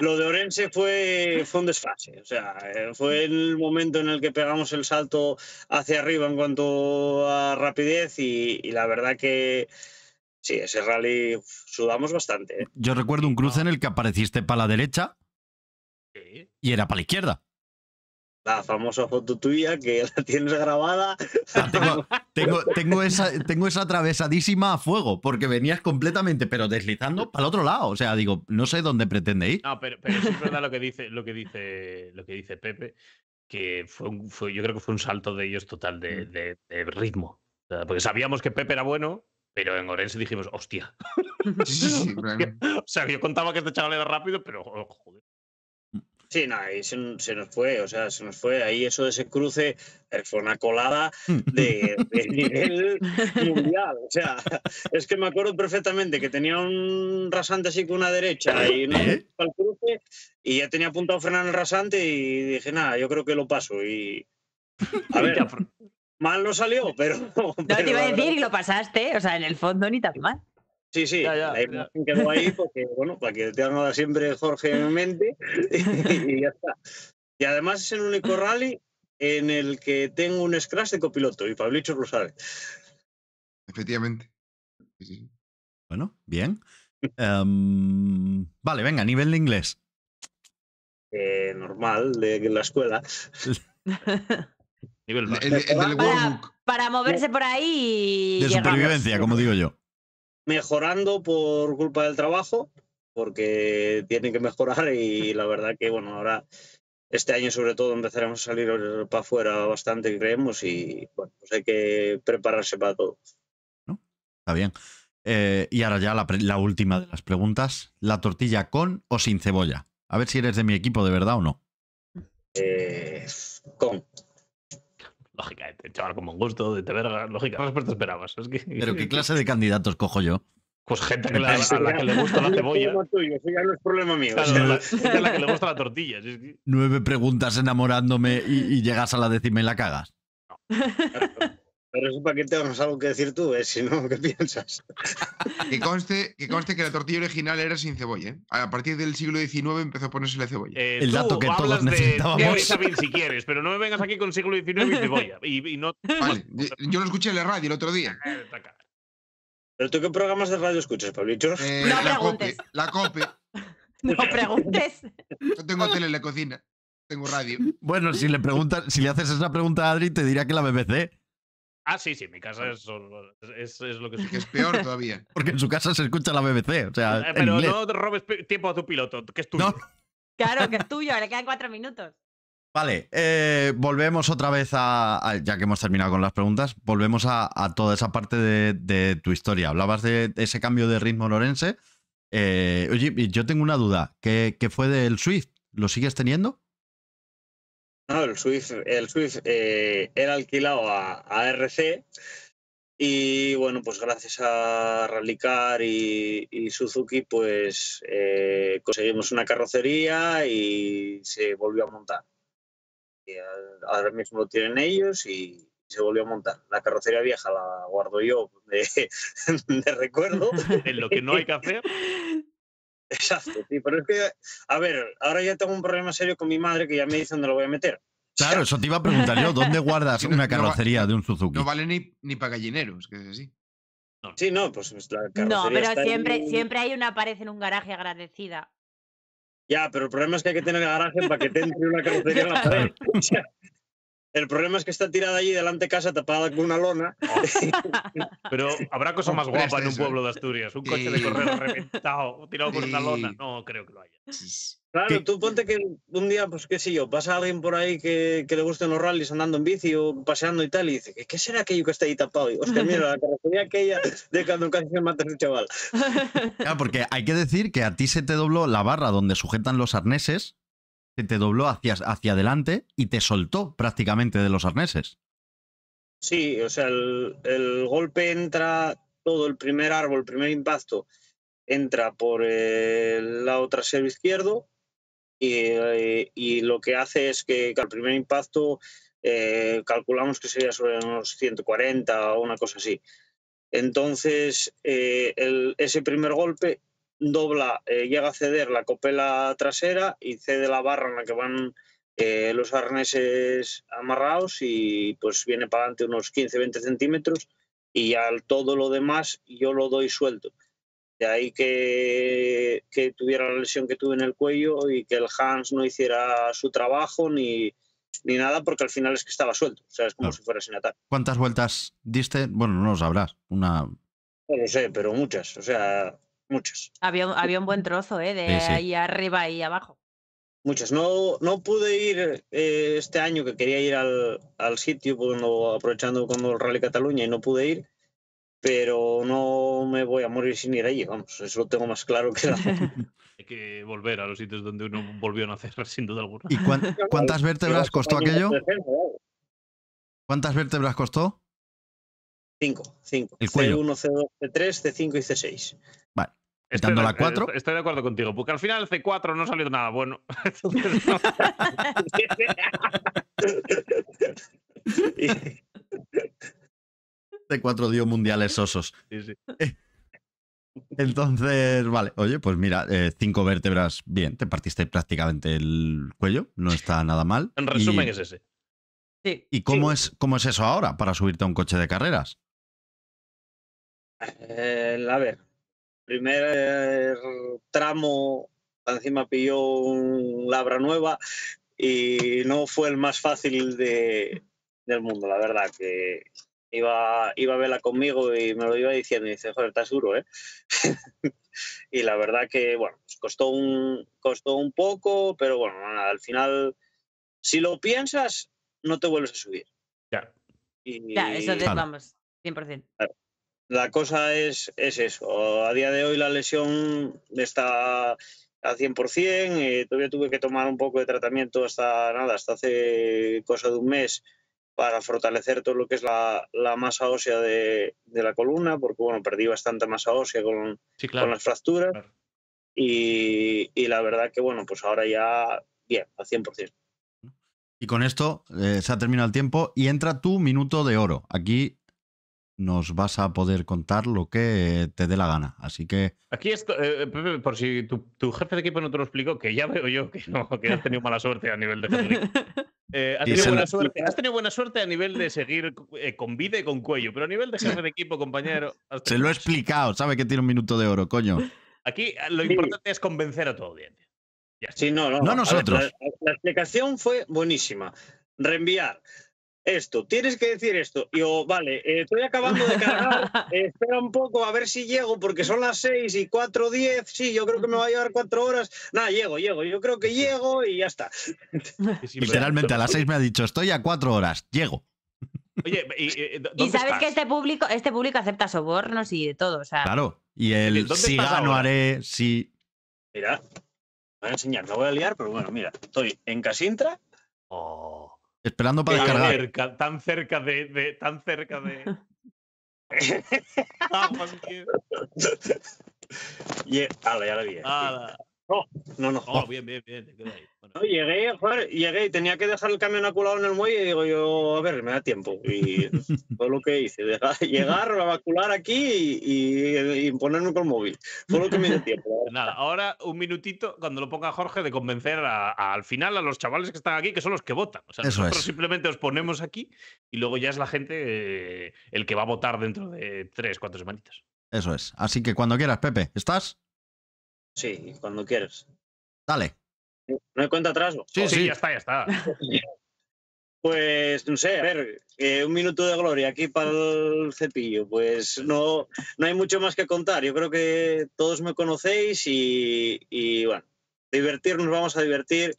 lo Orense fue, fue un desfase. O sea, eh, fue el momento en el que pegamos el salto hacia arriba en cuanto a rapidez y, y la verdad que sí, ese rally sudamos bastante. ¿eh? Yo recuerdo un cruce en el que apareciste para la derecha y era para la izquierda. La famosa foto tuya que *laughs* la tienes grabada. Tengo, tengo, tengo esa, tengo esa atravesadísima a fuego, porque venías completamente, pero deslizando para el otro lado. O sea, digo, no sé dónde pretende ir. No, pero, pero sí es verdad lo que dice, lo que dice, lo que dice Pepe, que fue, un- fue- yo creo que fue un salto de ellos total de, de- de ritmo. O sea, porque sabíamos que Pepe era bueno, pero en Orense dijimos, hostia. Sí, sí, *laughs* O sea, yo contaba que este chaval era rápido, pero joder. Sí, no, ahí se, se nos fue, o sea, se nos fue. Ahí eso de ese cruce eh, fue una colada de, de *laughs* nivel mundial. O sea, es que me acuerdo perfectamente que tenía un rasante así con una derecha y una ¿Eh? para el cruce y ya tenía apuntado a frenar en el rasante y dije, nada, yo creo que lo paso. Y a *laughs* ver, pero- mal no salió, pero. No te iba a decir y lo pasaste, o sea, en el fondo ni tan mal. Sí, sí, Ya, ya, la ya. imagen quedó ahí porque, bueno, para que tenga siempre Jorge en mente *laughs* y ya está. Y además es el único rally en el que tengo un scratch de copiloto y Pablicho lo sabe. efectivamente. Sí, sí. Bueno, bien. Em, vale, venga, nivel de inglés. Eh, normal, de la escuela. *laughs* nivel El, bajo. el- el del Para, para moverse por ahí y De llegamos. supervivencia, como digo yo. Mejorando por culpa del trabajo, porque tiene que mejorar y *laughs* la verdad que, bueno, ahora este año sobre todo empezaremos a salir para afuera bastante, creemos, y bueno, pues hay que prepararse para todo. Está bien. Eh, y ahora ya la, la última de las preguntas. ¿La tortilla con o sin cebolla? A ver si eres de mi equipo de verdad o no. Eh, con. Lógicamente, chaval, con buen gusto, de te verga, lógica. ¿Qué respuesta esperabas? Es que, Pero ¿qué *laughs* clase de candidatos cojo yo? Pues gente que la- a la que le gusta la No es cebolla. problema tuyo, eso ya no es problema mío. Claro, o sea, a la, *laughs* gente a la que le gusta la tortilla. si es que- Nueve preguntas enamorándome y, y llegas a la décima y la cagas. Pero eso para que tengas algo que decir tú, ¿eh? si no, ¿qué piensas? *laughs* Que conste, que conste que la tortilla original era sin cebolla. ¿eh? A partir del siglo XIX empezó a ponerse la cebolla. Eh, El dato que todos hablas de necesitábamos. Isabel si quieres, pero no me vengas aquí con siglo XIX y cebolla. Y, y no. Vale, yo- yo lo escuché en la radio el otro día. Eh. ¿Pero tú qué programas de radio escuchas, Pablicho? Eh, No la COPE. preguntes. La COPE. *laughs* No preguntes. No tengo tele en la cocina. Tengo radio. Bueno, si le preguntas, si le haces esa pregunta a Adri, te dirá que la BBC, Ah, sí, sí, mi casa es, es, es lo que sí. es peor *laughs* todavía. porque en su casa se escucha la BBC. O sea, Eh, en Pero inglés. no robes tiempo a tu piloto, que es tuyo. No. *laughs* Claro, que es tuyo, le quedan cuatro minutos. Vale, eh, volvemos otra vez a, a- Ya que hemos terminado con las preguntas, volvemos a, a toda esa parte de, de tu historia. Hablabas de ese cambio de ritmo lorense. Eh, oye, yo tengo una duda. ¿Qué, qué fue del Swift? ¿Lo sigues teniendo? No, el Swift, el Swift eh, era alquilado a, a RC y bueno, pues gracias a Rallycar y, y Suzuki, pues eh, conseguimos una carrocería y se volvió a montar. Y ahora mismo lo tienen ellos y se volvió a montar. La carrocería vieja la guardo yo de, *laughs* de recuerdo. *laughs* En lo que no hay que hacer. *laughs* Exacto, sí, pero es que, a ver, ahora ya tengo un problema serio con mi madre que ya me dice dónde lo voy a meter. Claro, eso te iba a preguntar yo. ¿Dónde guardas *laughs* una no va- carrocería de un Suzuki? No vale ni, ni para gallineros, que es así. Sí, no, pues la carrocería No, pero está siempre, ahí. siempre hay una pared en un garaje agradecida. Ya, pero el problema es que hay que tener garaje para que te entre una carrocería en la pared. *laughs* O sea, el problema es que está tirada allí delante de casa tapada con una lona. *laughs* Pero habrá cosa más guapa en un pueblo de Asturias. Un coche de correo reventado, tirado por una lona. No creo que lo haya. Claro, ¿Qué? tú ponte que un día, pues qué sé yo, pasa alguien por ahí que, que le gusten los rallies andando en bici o paseando y tal, y dice, ¿qué, será aquello que está ahí tapado? Y, hostia, mira, la carrocería aquella de cuando casi se mata ese chaval. Claro, porque hay que decir que a ti se te dobló la barra donde sujetan los arneses, se te dobló hacia, hacia adelante y te soltó prácticamente de los arneses. Sí, o sea, el, golpe entra todo, el primer árbol, el primer impacto, entra por el lado trasero izquierdo y, eh, y lo que hace es que al primer impacto eh, calculamos que sería sobre unos 140 o una cosa así. Entonces, eh, ese primer golpe dobla, eh, llega a ceder la copela trasera y cede la barra en la que van eh, los arneses amarrados y pues viene para adelante unos 15-20 centímetros y al todo lo demás yo lo doy suelto. De ahí que, que tuviera la lesión que tuve en el cuello y que el Hans no hiciera su trabajo ni, ni nada porque al final es que estaba suelto. O sea, es como Claro. si fuera sin atar. ¿Cuántas vueltas diste? Bueno, no lo sabrás. Una. No lo sé, pero muchas. O sea, muchas. había, un- había un buen trozo, ¿eh? De Sí, sí. ahí arriba y abajo. Muchas. No, no pude ir eh, este año, que quería ir al, al sitio, cuando, aprovechando cuando el Rally Cataluña y no pude ir, pero no me voy a morir sin ir allí, vamos, eso lo tengo más claro que la... *laughs* Hay que volver a los sitios donde uno volvió a nacer, *laughs* sin duda alguna. ¿Y cuán- *laughs* cuántas vértebras costó aquello? ¿Cuántas vértebras costó? Cinco, cinco. El cuello. C1, C2, C3, C5 y C6. Estoy quitando de- la cuatro. eh, Estoy de acuerdo contigo, porque al final el C4 no salió nada bueno. Entonces, no. Y- De cuatro dio mundiales osos. *laughs* Sí, sí. Entonces, vale. Oye, pues mira, eh, cinco vértebras, bien. Te partiste prácticamente el cuello. No está nada mal. En resumen ¿Y, es ese. Sí. ¿y cómo, es, cómo es eso ahora para subirte a un coche de carreras? Eh, a ver, primer tramo, encima pilló un Labra nueva y no fue el más fácil de, del mundo, la verdad, que iba, iba a verla conmigo y me lo iba diciendo y dice, joder, estás duro, ¿eh? *laughs* y la verdad que, bueno, pues costó un, costó un poco, pero bueno, nada, al final, si lo piensas, no te vuelves a subir. Ya. Y, Ya, eso Claro. vamos, 100%. La cosa es, es eso. A día de hoy la lesión está al 100%. eh, todavía tuve que tomar un poco de tratamiento hasta nada, hasta hace cosa de un mes para fortalecer todo lo que es la, la masa ósea de, de la columna, porque bueno, perdí bastante masa ósea con, Sí, con las fracturas. claro. Y, y la verdad que bueno, pues ahora ya bien, al 100%. Y con esto eh, se ha terminado el tiempo y entra tu minuto de oro. Aquí nos vas a poder contar lo que te dé la gana. Así que Aquí esto, eh, Pepe, por si tu, tu jefe de equipo no te lo explicó, que ya veo yo que no, que has tenido mala suerte a nivel de *laughs* jefe. Eh, has, tenido buena suerte, has tenido buena suerte a nivel de seguir eh, con vida y con cuello, pero a nivel de jefe de equipo, compañero. se lo he explicado. Sabe que tiene un minuto de oro, coño. Aquí eh, lo Sí. importante es convencer a tu audiencia. Sí, no, no. No A ver, nosotros. la, la explicación fue buenísima. Reenviar esto, tienes que decir esto. Y Yo, vale, eh, estoy acabando de cargar, eh, *laughs* espera un poco a ver si llego, porque son las 6 y 4, 10. Sí, yo creo que me va a llevar 4 horas. Nada, llego, llego. Yo creo que llego y ya está. *laughs* Literalmente a las seis me ha dicho, estoy a cuatro horas, llego. Oye, y, y- *laughs* ¿dónde Y sabes estás? que este público, este público acepta sobornos y de todo. O sea, Claro. Y el ¿Dónde si gano ahora? haré, si... Mira, voy a enseñar, me voy a liar, pero bueno, mira, estoy en Casintra. Oh, Esperando para Tan descargar. cerca, tan cerca de, de- tan cerca de. *laughs* *laughs* Ah, y, ala, ya la vi. Ala. No, no. Oh, bien, bien, bien. Bueno, No, llegué, joder, llegué y tenía que dejar el camión aculado en el muelle y digo yo, a ver, me da tiempo. Y *laughs* fue lo que hice, dejar- *laughs* llegar, vacular aquí y, y- y ponerme con el móvil. Fue lo que me dio tiempo. Nada, ahora un minutito cuando lo ponga Jorge de convencer a- a- al final a los chavales que están aquí, que son los que votan. O sea, Eso nosotros es. simplemente os ponemos aquí y luego ya es la gente eh, el que va a votar dentro de tres, cuatro semanitas. Eso es. Así que cuando quieras, Pepe, ¿estás? Sí, cuando quieras. Dale. ¿No hay cuenta atrás? Sí, Sí, sí. ya está, ya está. Pues no sé, a ver, eh, un minuto de gloria aquí para el cepillo. Pues no, no hay mucho más que contar. Yo creo que todos me conocéis y, y, bueno, divertirnos, vamos a divertir.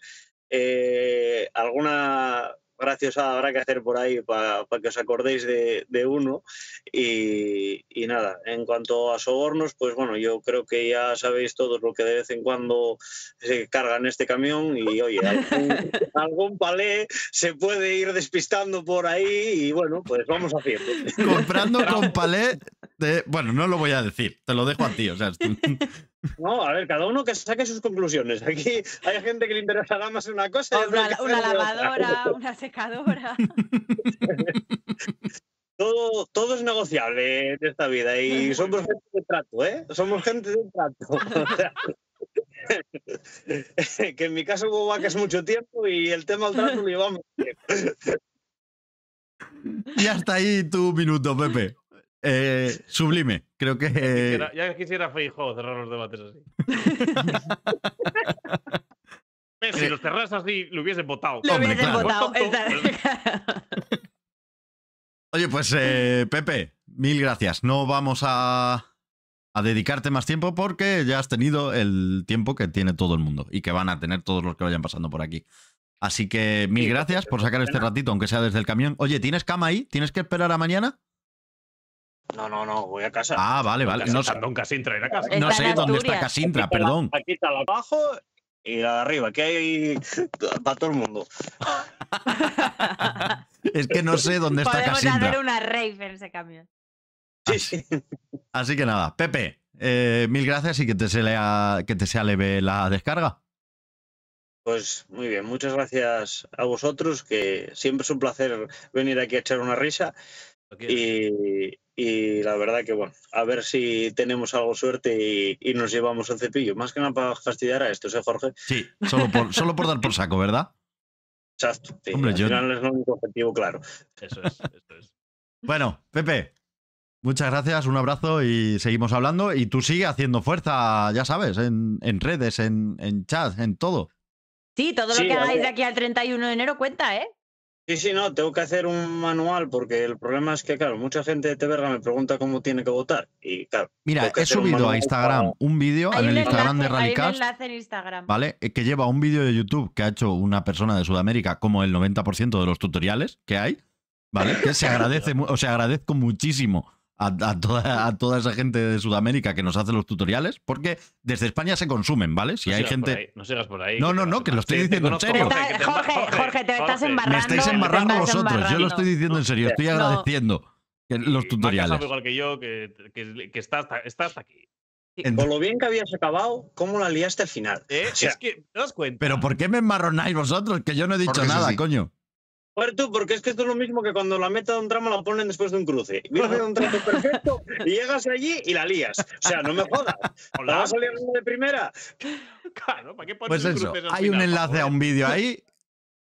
Eh, alguna graciosa habrá que hacer por ahí para que os acordéis de, de uno. Y, y nada, en cuanto a sobornos, pues bueno, yo creo que ya sabéis todos lo que de vez en cuando se carga en este camión y oye, algún, *laughs* algún palé se puede ir despistando por ahí y bueno, pues vamos haciendo. Comprando con *laughs* palé de. Bueno, no lo voy a decir, te lo dejo a ti. O sea, es *laughs* No, a ver, cada uno que saque sus conclusiones. Aquí hay gente que le interesará más una cosa y Una, otra. lavadora, una secadora. *laughs* Todo, todo es negociable en esta vida y somos gente de trato, ¿eh? Somos gente de trato. *laughs* *laughs* Que en mi caso hubo vacas mucho tiempo y el tema del trato lo llevamos. Y hasta ahí tu minuto, Pepe. Eh, sublime. Creo que. Quisiera- ya quisiera Feijóo cerrar los debates así. *laughs* Si los cerras así, lo hubiesen votado. Lo Hombre, hubiesen claro. votado. *laughs* Oye, pues eh, Pepe, mil gracias. No vamos a, a dedicarte más tiempo porque ya has tenido el tiempo que tiene todo el mundo y que van a tener todos los que vayan pasando por aquí. Así que mil Sí, gracias por sacar este ratito, aunque sea desde el camión. Oye, ¿tienes cama ahí? ¿Tienes que esperar a mañana? No, no, no, voy a casa. Ah, vale, vale. No, sé- Don Casintra ir a casa. no sé dónde está. Casintra, Aquí está la- perdón. Aquí está la abajo y la de arriba, que hay para todo el mundo. *laughs* Es que no sé dónde está Podemos Casintra. hacer una rave en ese camión. Sí, Así, sí. *laughs* así que nada, Pepe, eh, mil gracias y que te, se lea, que te sea leve la descarga. Pues muy bien, muchas gracias a vosotros, que siempre es un placer venir aquí a echar una risa. Y, y la verdad que bueno, a ver si tenemos algo suerte y, y nos llevamos el cepillo. Más que nada para fastidiar a estos, ¿eh, Jorge? Sí, solo por, solo por dar por saco, ¿verdad? Exacto. sí, Hombre, al yo- final es el único objetivo, claro. Eso es, eso es. Bueno, Pepe, muchas gracias, un abrazo y seguimos hablando. Y tú sigue haciendo fuerza, ya sabes, en, en redes, en, en chat, en todo. Sí, todo lo Sí, que a hagáis de aquí al 31 de enero cuenta, ¿eh? Sí, sí, no, tengo que hacer un manual porque el problema es que, claro, mucha gente de Teverga me pregunta cómo tiene que votar. Y claro, Mira, he subido a manual Instagram para- un vídeo en el Instagram enlace, de hay un enlace en Instagram. ¿vale? Que lleva un vídeo de YouTube que ha hecho una persona de Sudamérica, como el 90% de los tutoriales que hay, ¿vale? Que se agradece, o sea, agradezco muchísimo a, a toda, a toda esa gente de Sudamérica que nos hace los tutoriales, porque desde España se consumen, ¿vale? Si No hay gente... no sigas por ahí. No, no, no, que lo estoy diciendo en serio. Jorge, Jorge, Jorge, te estás embarrando. Me estáis embarrando estás vosotros, yo lo embarrando. estoy diciendo en serio, estoy No. agradeciendo que los tutoriales. igual que yo que, que, que está, hasta, está hasta aquí. Con lo bien que habías acabado, ¿cómo la liaste al final? ¿Eh? O sea, es que, ¿te das cuenta? Pero ¿por qué me emmarronáis vosotros? Que yo no he dicho Porque nada, sí. coño. Tú, porque es que esto es lo mismo que cuando la meta de un tramo la ponen después de un cruce. Viene de un tramo perfecto y llegas allí y la lías. O sea, no me jodas. ¿La vas a liar de primera? Claro, ¿para qué pones Pues eso, cruces hay un enlace a un vídeo ahí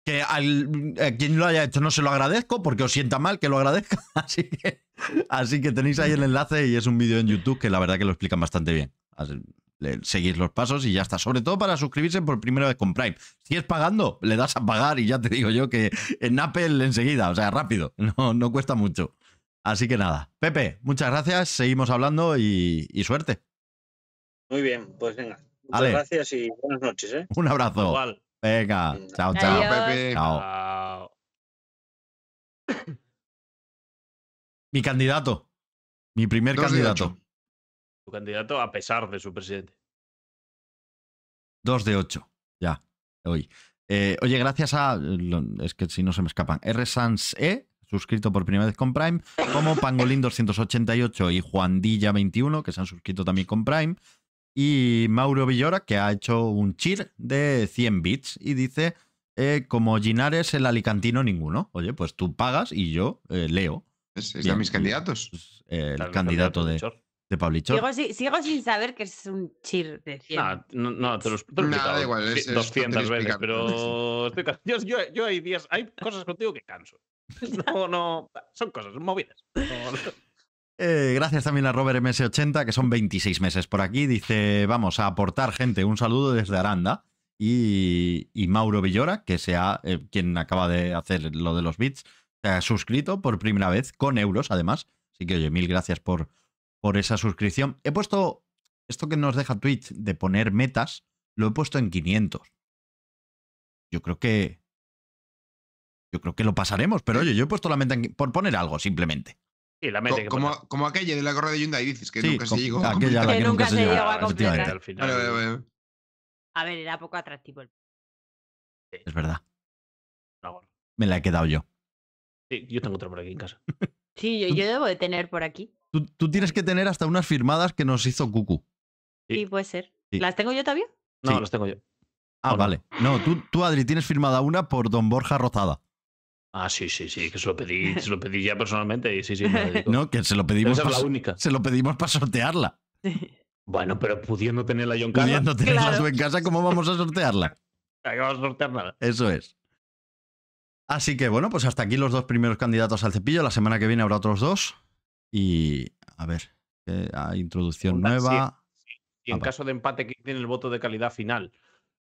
que al, a quien lo haya hecho no se lo agradezco porque os sienta mal que lo agradezca. *laughs* Así que, así que tenéis ahí el enlace y es un vídeo en YouTube que la verdad que lo explican bastante bien. Así- Seguís los pasos y ya está. Sobre todo para suscribirse por primera vez con Prime. Si es pagando, le das a pagar y ya te digo yo que en Apple enseguida, o sea, rápido, *laughs* no, no cuesta mucho. Así que nada. Pepe, muchas gracias, seguimos hablando y, y suerte. Muy bien, pues venga. Muchas Ale. gracias y buenas noches, ¿eh? Un abrazo. Igual. Venga, chao, chao. Adiós. Pepe. Chao. Mi candidato. Mi primer candidato. Candidato a pesar de su presidente. Dos de ocho. Ya. Hoy. Eh, oye, gracias a. Es que si no se me escapan. R. Sans E, suscrito por primera vez con Prime. Como Pangolín 288 y Juandilla21, que se han suscrito también con Prime. Y Mauro Villora, que ha hecho un cheer de 100 bits. Y dice. eh, como Ginares, el alicantino, ninguno. Oye, pues tú pagas y yo eh, leo. Es, de mis candidatos. Pues, eh, el Claro, candidato de. De Pablichor. Sigo, si- sigo sin saber que es un chir de 100. Nah, no, no, te lo, te lo he Nah, explicado da igual, es- es 200 tontería veces, pero estoy yo, yo, yo hay días, hay cosas contigo que canso. *laughs* No, no, son cosas, son movidas. No, no. Eh, gracias también a Robert MS80, que son 26 meses por aquí. Dice, vamos a aportar gente, un saludo desde Aranda. y, y Mauro Villora, que sea eh, quien acaba de hacer lo de los bits, se ha suscrito por primera vez con euros, además. Así que, oye, mil gracias por, por esa suscripción. He puesto esto que nos deja Twitch de poner metas, lo he puesto en 500. Yo creo que. Yo creo que lo pasaremos, pero oye, yo he puesto la meta en- por poner algo, simplemente. Sí, la meta que como, como aquella de la correa de Hyundai, dices, que Sí, nunca se llegó a aquella la *laughs* Que que nunca se se llegó a completar. al final. Vale, vale, vale. A ver, era poco atractivo. el- Es verdad. Me la he quedado yo. Sí, yo tengo otra por aquí en casa. *laughs* Sí, yo, yo debo de tener por aquí. Tú, tú tienes que tener hasta unas firmadas que nos hizo Cucu. Sí. Sí, puede ser. Sí. ¿Las tengo yo todavía? No, Sí. las tengo yo. Ah, ¿O no? vale. No, tú, tú, Adri, tienes firmada una por Don Borja Rozada. Ah, sí, sí, sí, que se lo pedí, se lo pedí ya personalmente y sí, sí, me. *laughs* No, que se lo pedimos la única. se lo pedimos para sortearla. *laughs* Bueno, pero pudiendo tenerla yo en casa, Pudiendo tenerla Claro. tú en casa, ¿cómo vamos a sortearla? *laughs* ¿a qué vamos a sortear nada? Eso es. Así que bueno, pues hasta aquí los dos primeros candidatos al cepillo. La semana que viene habrá otros dos. Y a ver, eh, a introducción nueva. Y en Ah, caso de empate, ¿quién tiene el voto de calidad final?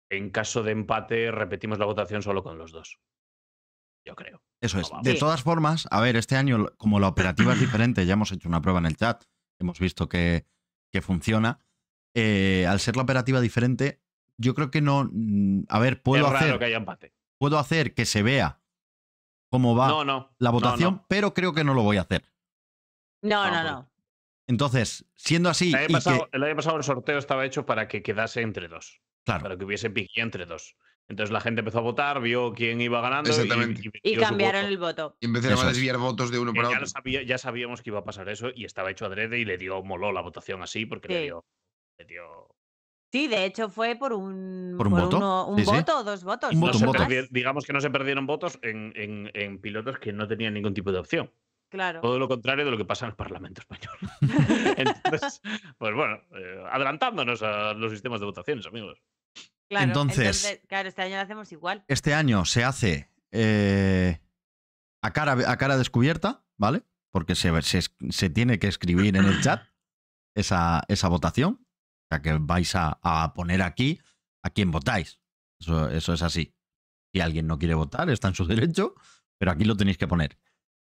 En caso de empate, repetimos la votación solo con los dos. Yo creo. Eso es. De todas formas, a ver, este año, como la operativa es *clears throat* diferente, ya hemos hecho una prueba en el chat, hemos visto que, que funciona. eh, al ser la operativa diferente, yo creo que no. mm, A ver, puedo es raro hacer, que haya empate. puedo hacer que se vea cómo va No, no. la votación, no. pero creo que no lo voy a hacer. No, No, no, no. Entonces, siendo así, El año, y pasado, que, el año pasado el sorteo estaba hecho para que quedase entre dos. claro, Para que hubiese piquilla entre dos. Entonces la gente empezó a votar, vio quién iba ganando y, Exactamente. y metió Y su cambiaron voto. el voto. Y empezaron Eso a es. desviar votos de uno Que para ya, otro. sabía- ya sabíamos que iba a pasar eso y estaba hecho adrede y le dio, moló la votación así porque le Sí. dio, le dio Sí, de hecho fue por un, ¿Por un voto? uno- un Sí, sí. voto o dos votos. Un No voto, se un voto. perdi- digamos que no se perdieron votos en, en- en pilotos que no tenían ningún tipo de opción. Claro. Todo lo contrario de lo que pasa en el Parlamento español. *laughs* Entonces, pues bueno, eh, adelantándonos a los sistemas de votaciones, amigos. claro. entonces- claro, este año lo hacemos igual. este año se hace eh, a, cara, a cara descubierta, ¿vale? Porque se, se, se tiene que escribir en el chat esa, esa votación. O sea, que vais a, a poner aquí a quién votáis. Eso, eso es así. Si alguien no quiere votar, está en su *laughs* derecho, pero aquí lo tenéis que poner.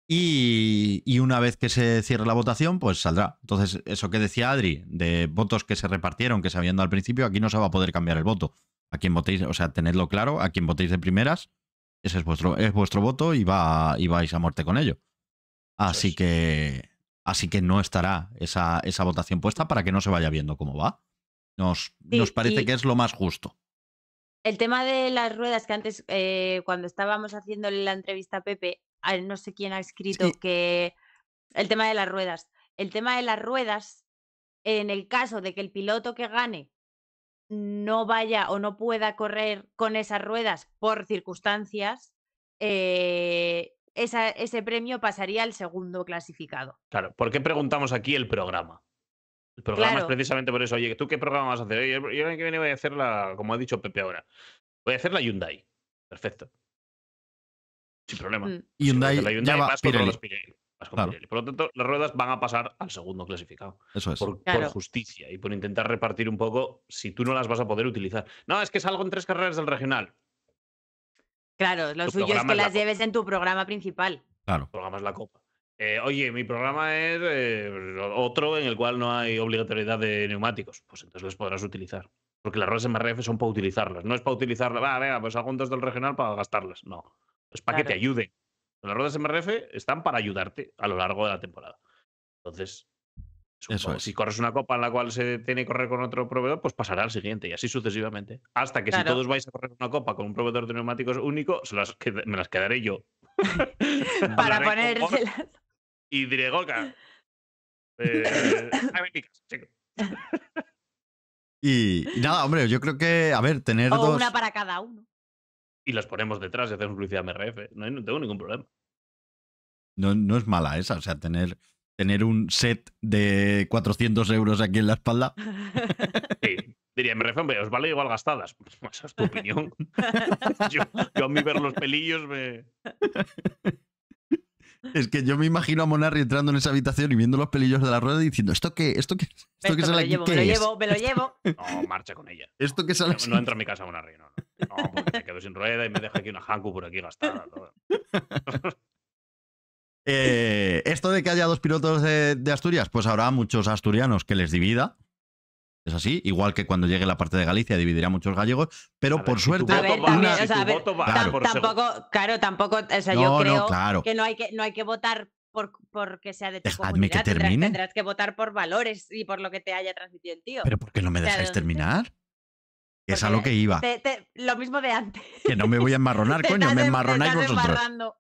Y, y una vez que se cierre la votación, pues saldrá. Entonces, eso que decía Adri, de votos que se repartieron, que se habían dado al principio, aquí no se va a poder cambiar el voto. A quien votéis, o sea, tenedlo claro, a quien votéis de primeras, ese es vuestro, es vuestro voto y, va, y vais a muerte con ello. Así que, así que no estará esa, esa votación puesta para que no se vaya viendo cómo va. Nos, Sí, nos parece que es lo más justo. El tema de las ruedas, que antes, eh, cuando estábamos haciendo la entrevista a Pepe, a- no sé quién ha escrito Sí. que el tema de las ruedas. El tema de las ruedas, en el caso de que el piloto que gane no vaya o no pueda correr con esas ruedas por circunstancias, eh, esa- ese premio pasaría al segundo clasificado. Claro, ¿por qué preguntamos aquí el programa? El programa es precisamente por eso. Oye, ¿tú qué programa vas a hacer? Yo el año que viene voy a hacer la, como ha dicho Pepe ahora, voy a hacer la Hyundai. Perfecto. Sin problema. Mm. Hyundai la ya Hyundai, va vas con ruedas Pirelli. Vas con Claro. Pirelli. Por lo tanto, las ruedas van a pasar al segundo clasificado. Eso es. Por, justicia y por intentar repartir un poco si tú no las vas a poder utilizar. No, es que salgo en tres carreras del regional. Claro, lo Tu suyo es programa que es la las lleves en tu programa principal. Claro. Programas la copa. Eh, oye, mi programa es eh, otro en el cual no hay obligatoriedad de neumáticos. Pues entonces los podrás utilizar. Porque las ruedas MRF son para utilizarlas. No es para utilizarlas. Va, venga, pues hago un dos del regional para gastarlas. No. Es para que te ayuden. Las ruedas MRF están para ayudarte a lo largo de la temporada. Entonces, Eso es. si corres una copa en la cual se tiene que correr con otro proveedor, pues pasará al siguiente y así sucesivamente. Hasta que si todos vais a correr una copa con un proveedor de neumáticos único, se las qued- me las quedaré yo. *laughs* *laughs* Para ponérselas. Y diré, Gorka, eh, *laughs* tráeme mi casa, chico". Y, y nada, hombre, yo creo que, a ver, tener O dos. una para cada uno. Y las ponemos detrás y hacemos publicidad MRF. No, hay- no tengo ningún problema. No, no es mala esa, o sea, tener, tener un set de 400 euros aquí en la espalda. *laughs* Sí, diría, MRF, hombre, os vale igual gastadas. *laughs* Esa es tu opinión. yo, yo a mí ver los pelillos me. Es que yo me imagino a Monarri entrando en esa habitación y viendo los pelillos de la rueda y diciendo, ¿esto qué? ¿Esto qué? ¿Esto que Esto sale me aquí lo llevo, qué me lo es? llevo, me lo llevo. *laughs* No, marcha con ella. ¿Esto que sale No, así? no entra a mi casa una río, no, no. No, porque me quedo sin rueda y me deja aquí una Hanku por aquí gastada. todo. *laughs* Eh, esto de que haya dos pilotos de, de Asturias, pues habrá muchos asturianos que les divida. Es así, igual que cuando llegue la parte de Galicia dividirá a muchos gallegos, pero A por ver, suerte A ver, voto va- también, si o sea, tu a ver, voto va Claro. por tampoco, claro, tampoco, o sea, No, yo no, creo claro. que no hay que no hay que votar por porque sea de tu Dejadme que comunidad. Termine. Tendrás que votar por valores y por lo que te haya transmitido el tío. ¿Pero por qué no me O sea, dejáis ¿de dónde terminar? Es a lo que iba. Te- te- lo mismo de antes. Que no me voy a emmarronar, *laughs* Te coño, me em- estás vosotros. embarrando.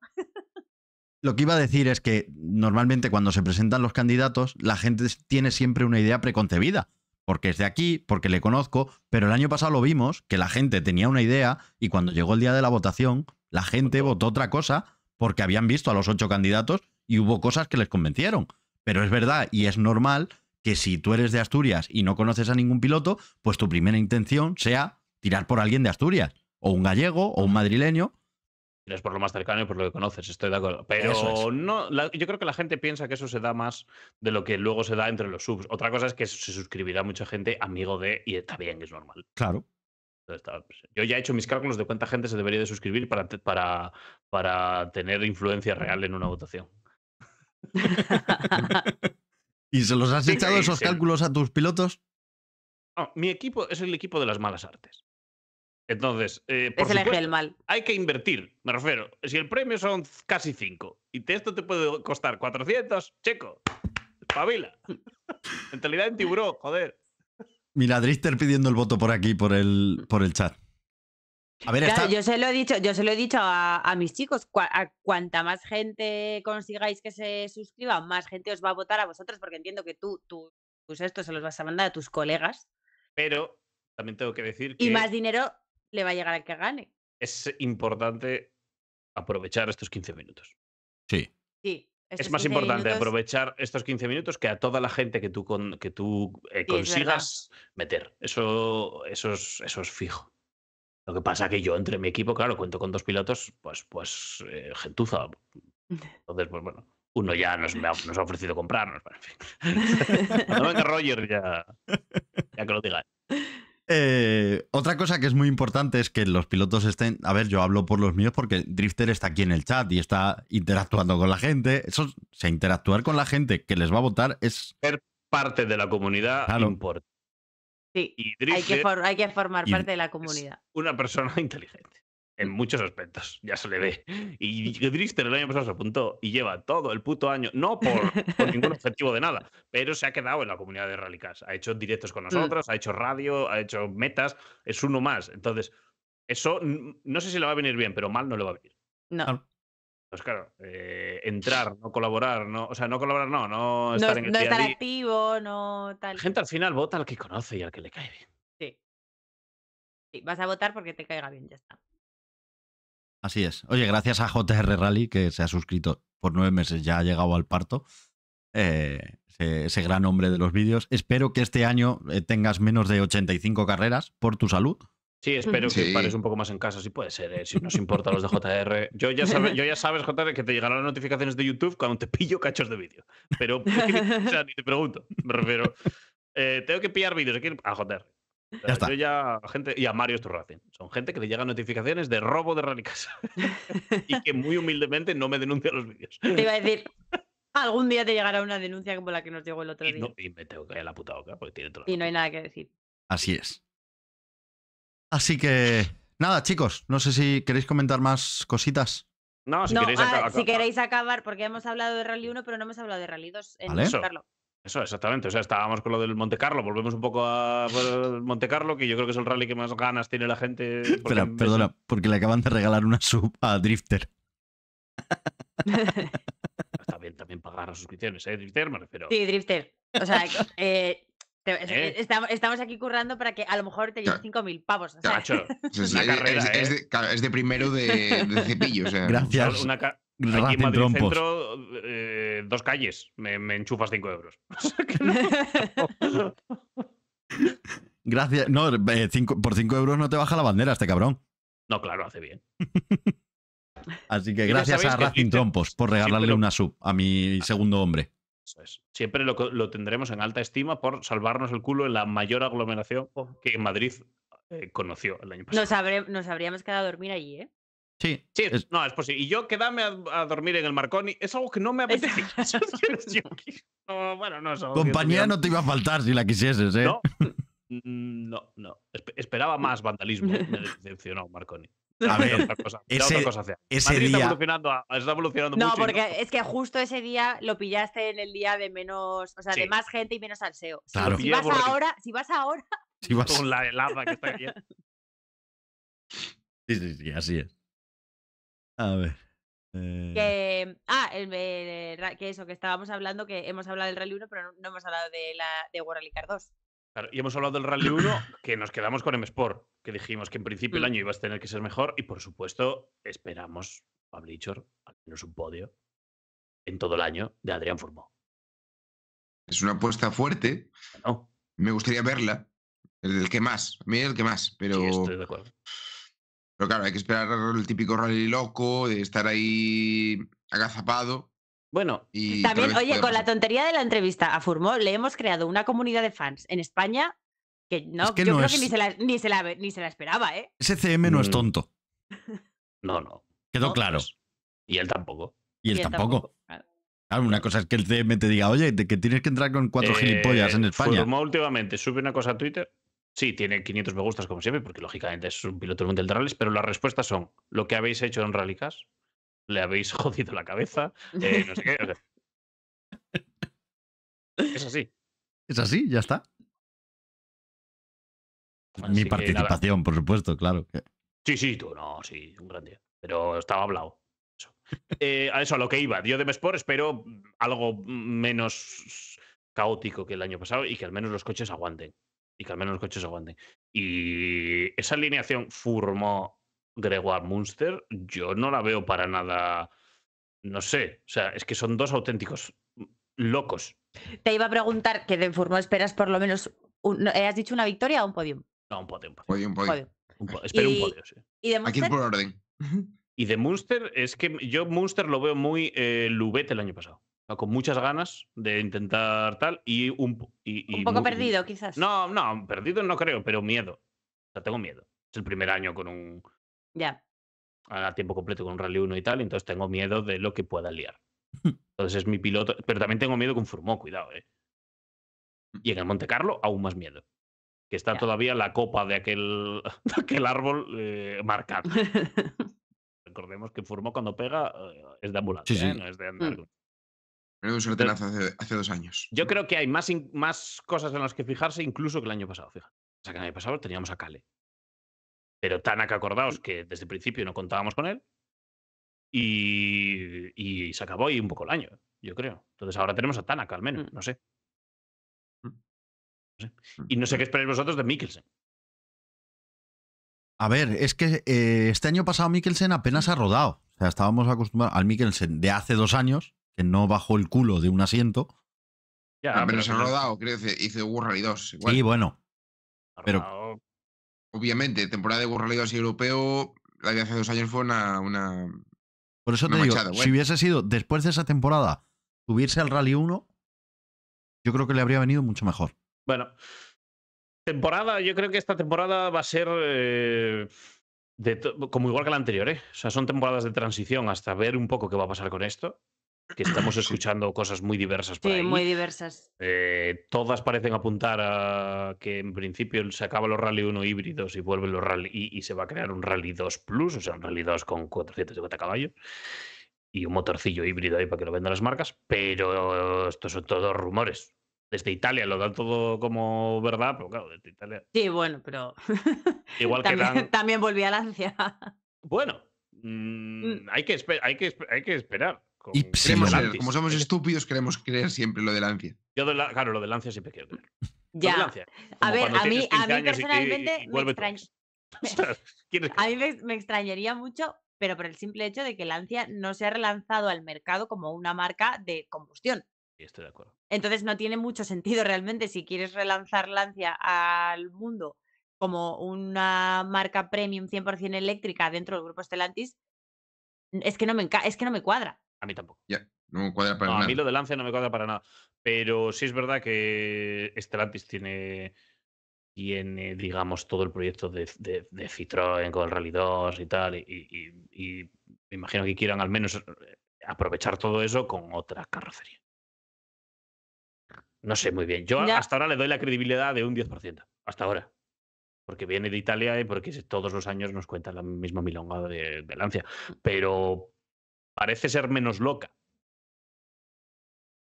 Lo que iba a decir es que normalmente cuando se presentan los candidatos, la gente tiene siempre una idea preconcebida. Porque es de aquí, porque le conozco, pero el año pasado lo vimos, que la gente tenía una idea y cuando llegó el día de la votación, la gente votó otra cosa porque habían visto a los ocho candidatos y hubo cosas que les convencieron. Pero es verdad y es normal que si tú eres de Asturias y no conoces a ningún piloto, pues tu primera intención sea tirar por alguien de Asturias, o un gallego, o un madrileño, Tienes por lo más cercano y por lo que conoces, estoy de acuerdo. Pero es. no, la- yo creo que la gente piensa que eso se da más de lo que luego se da entre los subs. Otra cosa es que se suscribirá mucha gente amigo de, y está bien, es normal. claro. Pues, Yo ya he hecho mis cálculos de cuánta gente se debería de suscribir para, te- para, para tener influencia real en una votación. *laughs* ¿Y se los has Sí, echado sí, esos sí. cálculos a tus pilotos? No, mi equipo es el equipo de las malas artes. Entonces, eh, por es el eje supuesto, del mal. hay que invertir, me refiero. Si el premio son casi 5 y te- esto te puede costar 400, checo, espabila. *laughs* Mentalidad en tiburón, joder. Mira, Drifter pidiendo el voto por aquí, por el, por el chat. A ver, Claro, está... yo se lo he dicho, yo se lo he dicho a, a mis chicos. a cuanta más gente consigáis que se suscriba, más gente os va a votar a vosotros, porque entiendo que tú, tú, tus estos se los vas a mandar a tus colegas. Pero también tengo que decir que Y más dinero le va a llegar al que gane. es importante aprovechar estos 15 minutos. Sí. Sí. Es más 15 importante minutos- aprovechar estos 15 minutos que a toda la gente que tú, con, que tú eh, Sí, es consigas meter. Eso, eso, es, eso es fijo. Lo que pasa que yo entre mi equipo, claro, cuento con dos pilotos, pues, pues eh, gentuza. *laughs* Entonces, pues bueno, uno ya nos, me ha, nos ha ofrecido comprarnos. bueno, en fin. *laughs* *laughs* Cuando venga Roger ya, ya que lo diga. Eh, otra cosa que es muy importante es que los pilotos estén. A ver, yo hablo por los míos porque Drifter está aquí en el chat y está interactuando con la gente. Eso, o sea, interactuar con la gente que les va a votar es. Parte de la comunidad Claro. importa. Sí, Y hay que, hay formar Y- parte de la comunidad. una persona *laughs* inteligente. En muchos aspectos, ya se le ve. Y Drifter el año pasado se apuntó y lleva todo el puto año, no por, por ningún *laughs* objetivo de nada, pero se ha quedado en la comunidad de Rallycast. Ha hecho directos con nosotros, ha hecho radio, ha hecho metas, es uno más. Entonces, eso mm, no sé si le va a venir bien, pero mal no le va a venir. No. Pues claro, eh, entrar, no colaborar, no, o sea, no colaborar, no, no no, estar en el no día estar día. activo, no tal. La gente al final vota al que conoce y al que le cae bien. Sí. Sí, vas a votar porque te caiga bien, ya está. Así es. Oye, gracias a JR Rally, que se ha suscrito por nueve meses, ya ha llegado al parto. eh, ese, ese gran hombre de los vídeos. Espero que este año eh, tengas menos de 85 carreras por tu salud. Sí, espero que Sí. pares un poco más en casa, si puede ser, eh, si nos importa los de JR. Yo ya, sabe- yo ya sabes, JR, que te llegarán las notificaciones de YouTube cuando te pillo cachos de vídeo. Pero, *laughs* o sea, ni te pregunto, me refiero. Eh, tengo que pillar vídeos aquí a JR. Ya está. Yo ya, gente, y a Mario Sturracing. Son gente que le llegan notificaciones de robo de Rally Casa. *laughs* y que muy humildemente no me denuncia los vídeos. Te iba a decir, algún día te llegará una denuncia como la que nos llegó el otro Y, día. no- y me tengo que ir a la puta boca porque tiene todo. Y no hay nada que decir. Así es. Así que, nada, chicos, no sé si queréis comentar más cositas. No, si no, queréis ah, acá- si queréis acabar, porque hemos hablado de Rally 1, pero no hemos hablado de Rally 2 en Vale. Eso. Exactamente. O sea, estábamos con lo del Monte Carlo. Volvemos un poco a por Monte Carlo, que yo creo que es el rally que más ganas tiene la gente. Espera, perdona, porque le acaban de regalar una sub a Drifter. *laughs* Está bien también pagar las suscripciones, ¿eh? Drifter, me refiero. Sí, Drifter. O sea, *laughs* eh, ¿Eh? estamos, estamos aquí currando para que a lo mejor te lleves Claro. 5.000 pavos. o sea, Macho, Sí, sí, Una es, carrera, es- es ¿eh? de, claro, es de primero de, de cepillo. O sea, Gracias. solo una ca- Aquí en Racing Madrid Trompos. Centro, eh, dos calles, me, me enchufas 5 euros. *laughs* No- *laughs* Gracias. No, eh, cinco- por 5 euros no te baja la bandera este cabrón. No, claro, hace bien. *laughs* Así que gracias a Racing Trompos por regalarle lo- una sub a mi segundo hombre. Eso es. Siempre lo, lo tendremos en alta estima por salvarnos el culo en la mayor aglomeración que Madrid eh, conoció el año pasado. Nos, habré- nos habríamos quedado a dormir allí, ¿eh? Sí, Sí, es- no, es posible. Y yo quedarme a, a dormir en el Marconi es algo que no me apetece. *laughs* no, bueno, no es algo compañía no te iba a faltar si la quisieses, ¿eh? No, Mm, no, no. Espe- esperaba más vandalismo. Me decepcionó Marconi. A ver, otra cosa, ese- otra cosa hacia. ese Madrid está día- evolucionando, está evolucionando No, mucho. porque es que justo ese día lo pillaste en el día de menos, o sea, de más gente y menos salseo. Si- Claro. Si, Pillé vas ahora, si vas ahora, Si vas- Con la helada que está aquí. Sí, sí, sí, así es. A ver. eh, que ah, el, el ra- que eso, que estábamos hablando, que hemos hablado del Rally 1, pero no, no hemos hablado de la de World Rally Car 2. Claro, y hemos hablado del Rally 1, que nos quedamos con M-Sport, que dijimos que en principio el Mm. año ibas a tener que ser mejor, y por supuesto, esperamos a Bleacher, al menos un podio, en todo el año de Adrián Furmó. Es una apuesta fuerte. ¿No? Me gustaría verla. El, el que más. A mí el que más. Pero, Sí, estoy de acuerdo. Pero claro, hay que esperar el típico rally loco, de estar ahí agazapado. Bueno, Y También, oye, con la tontería de la entrevista a Furmo, le hemos creado una comunidad de fans en España que no, que yo no creo es- que ni se, la, ni, se la, ni se la esperaba, ¿eh? Ese CM no es Mm. tonto. *laughs* no, no. Quedó no, claro. pues, y él tampoco. Y él Y él tampoco. Claro. Claro, una cosa es que el CM te diga, oye, de que tienes que entrar con cuatro Eh, gilipollas en España. Furmó últimamente sube una cosa a Twitter. Sí, tiene 500 me gustas como siempre, porque lógicamente es un piloto del mundial de rallies, pero las respuestas son lo que habéis hecho en Rallycast, le habéis *laughs* jodido la cabeza, eh, no sé qué. o sea. Es así. Es así, ya está. Así Mi participación, por supuesto, claro. que- Sí, sí, tú no, sí, un gran día. Pero estaba hablado. Eso. Eh, a eso, a lo que iba. Yo de Sport espero algo menos caótico que el año pasado y que al menos los coches aguanten. Y que al menos los coches aguanten. Y esa alineación Furmo Gregoire Munster, yo no la veo para nada. No sé. O sea, es que son dos auténticos locos. Te iba a preguntar que de Furmo esperas por lo menos. Un, ¿Has dicho una victoria o un podium? No, un podio, un podio. Podio, un podio. Podio. Un po- espero Y- un podio, sí. ¿Y de Aquí Munster? por orden. Y de Munster, es que yo Munster lo veo muy eh, Lubet el año pasado. Sea, con muchas ganas de intentar tal y un, y, y un poco muy- perdido, quizás. No, no, perdido no creo, pero miedo. O sea, tengo miedo. Es el primer año con un Ya. a tiempo completo con un Rally 1 y tal, entonces tengo miedo de lo que pueda liar. *laughs* Entonces es mi piloto, pero también tengo miedo con Furmó, cuidado, eh. Y en el Monte Carlo aún más miedo. Que está Ya. todavía la copa de aquel, *laughs* de aquel árbol eh, marcado. *laughs* Recordemos que Furmó cuando pega eh, es de ambulancia, Sí, sí. ¿eh? no es de andar. Mm. Menudo sartenazo hace, hace dos años. Yo creo que hay más, in- más cosas en las que fijarse incluso que el año pasado, fíjate. O sea, que el año pasado teníamos a Cale. Pero Tanak, acordaos que desde el principio no contábamos con él. Y, y se acabó ahí un poco el año, yo creo. Entonces ahora tenemos a Tanak al menos, Mm. no sé. Mm. No sé. Y no sé qué esperáis vosotros de Mikkelsen. A ver, es que eh, este año pasado Mikkelsen apenas ha rodado. O sea, estábamos acostumbrados al Mikkelsen de hace dos años, que no bajó el culo de un asiento. Ya, Apenas pero ha que no- rodado, creo que hizo World Rally 2. Igual. Sí, bueno. ha pero- Obviamente, temporada de World Rally 2 y europeo, la de hace dos años fue una. una... Por eso te digo, machada, si hubiese sido después de esa temporada subirse al Rally 1, yo creo que le habría venido mucho mejor. Bueno, temporada, yo creo que esta temporada va a ser eh, de como igual que la anterior, ¿eh? O sea, son temporadas de transición hasta ver un poco qué va a pasar con esto. Que estamos escuchando cosas muy diversas por Sí, ahí. muy diversas. Eh, todas parecen apuntar a que en principio se acaban los Rally 1 híbridos y vuelven los Rally y, y se va a crear un Rally 2 Plus, o sea, un Rally 2 con 450 caballos y un motorcillo híbrido ahí para que lo vendan las marcas, pero estos son todos rumores. Desde Italia lo dan todo como verdad, pero claro, desde Italia. Sí, bueno, pero. *laughs* Igual que también, dan- también volví a Lancia. Bueno, mm, hay, que hay, que hay que esperar. Con- Queremos ser- como somos estúpidos, queremos creer siempre lo de Lancia. Yo, de la- claro, lo de Lancia siempre quiero creer. Lo de ya. Lancia, A ver, a mí, a 15 mí años y- y- personalmente y me vuelve tu extraña. *laughs* ex. O sea, ¿quieres A mí me, me extrañaría mucho, pero por el simple hecho de que Lancia no se ha relanzado al mercado como una marca de combustión. Estoy de acuerdo. Entonces no tiene mucho sentido realmente si quieres relanzar Lancia al mundo como una marca premium 100% eléctrica dentro del grupo Stellantis, Es que no me, es que no me cuadra. A mí tampoco. Ya, no cuadra para No, a nada. mí lo de Lancia no me cuadra para nada. Pero sí es verdad que Stellantis tiene, tiene digamos, todo el proyecto de, de, de Citroën con el Rally 2 y tal. Y, y- y me imagino que quieran al menos eh, aprovechar todo eso con otra carrocería. No sé muy bien. Yo Ya. hasta ahora le doy la credibilidad de un 10%. Hasta ahora. Porque viene de Italia y porque todos los años nos cuentan la misma milonga de, de Lancia. Pero parece ser menos loca.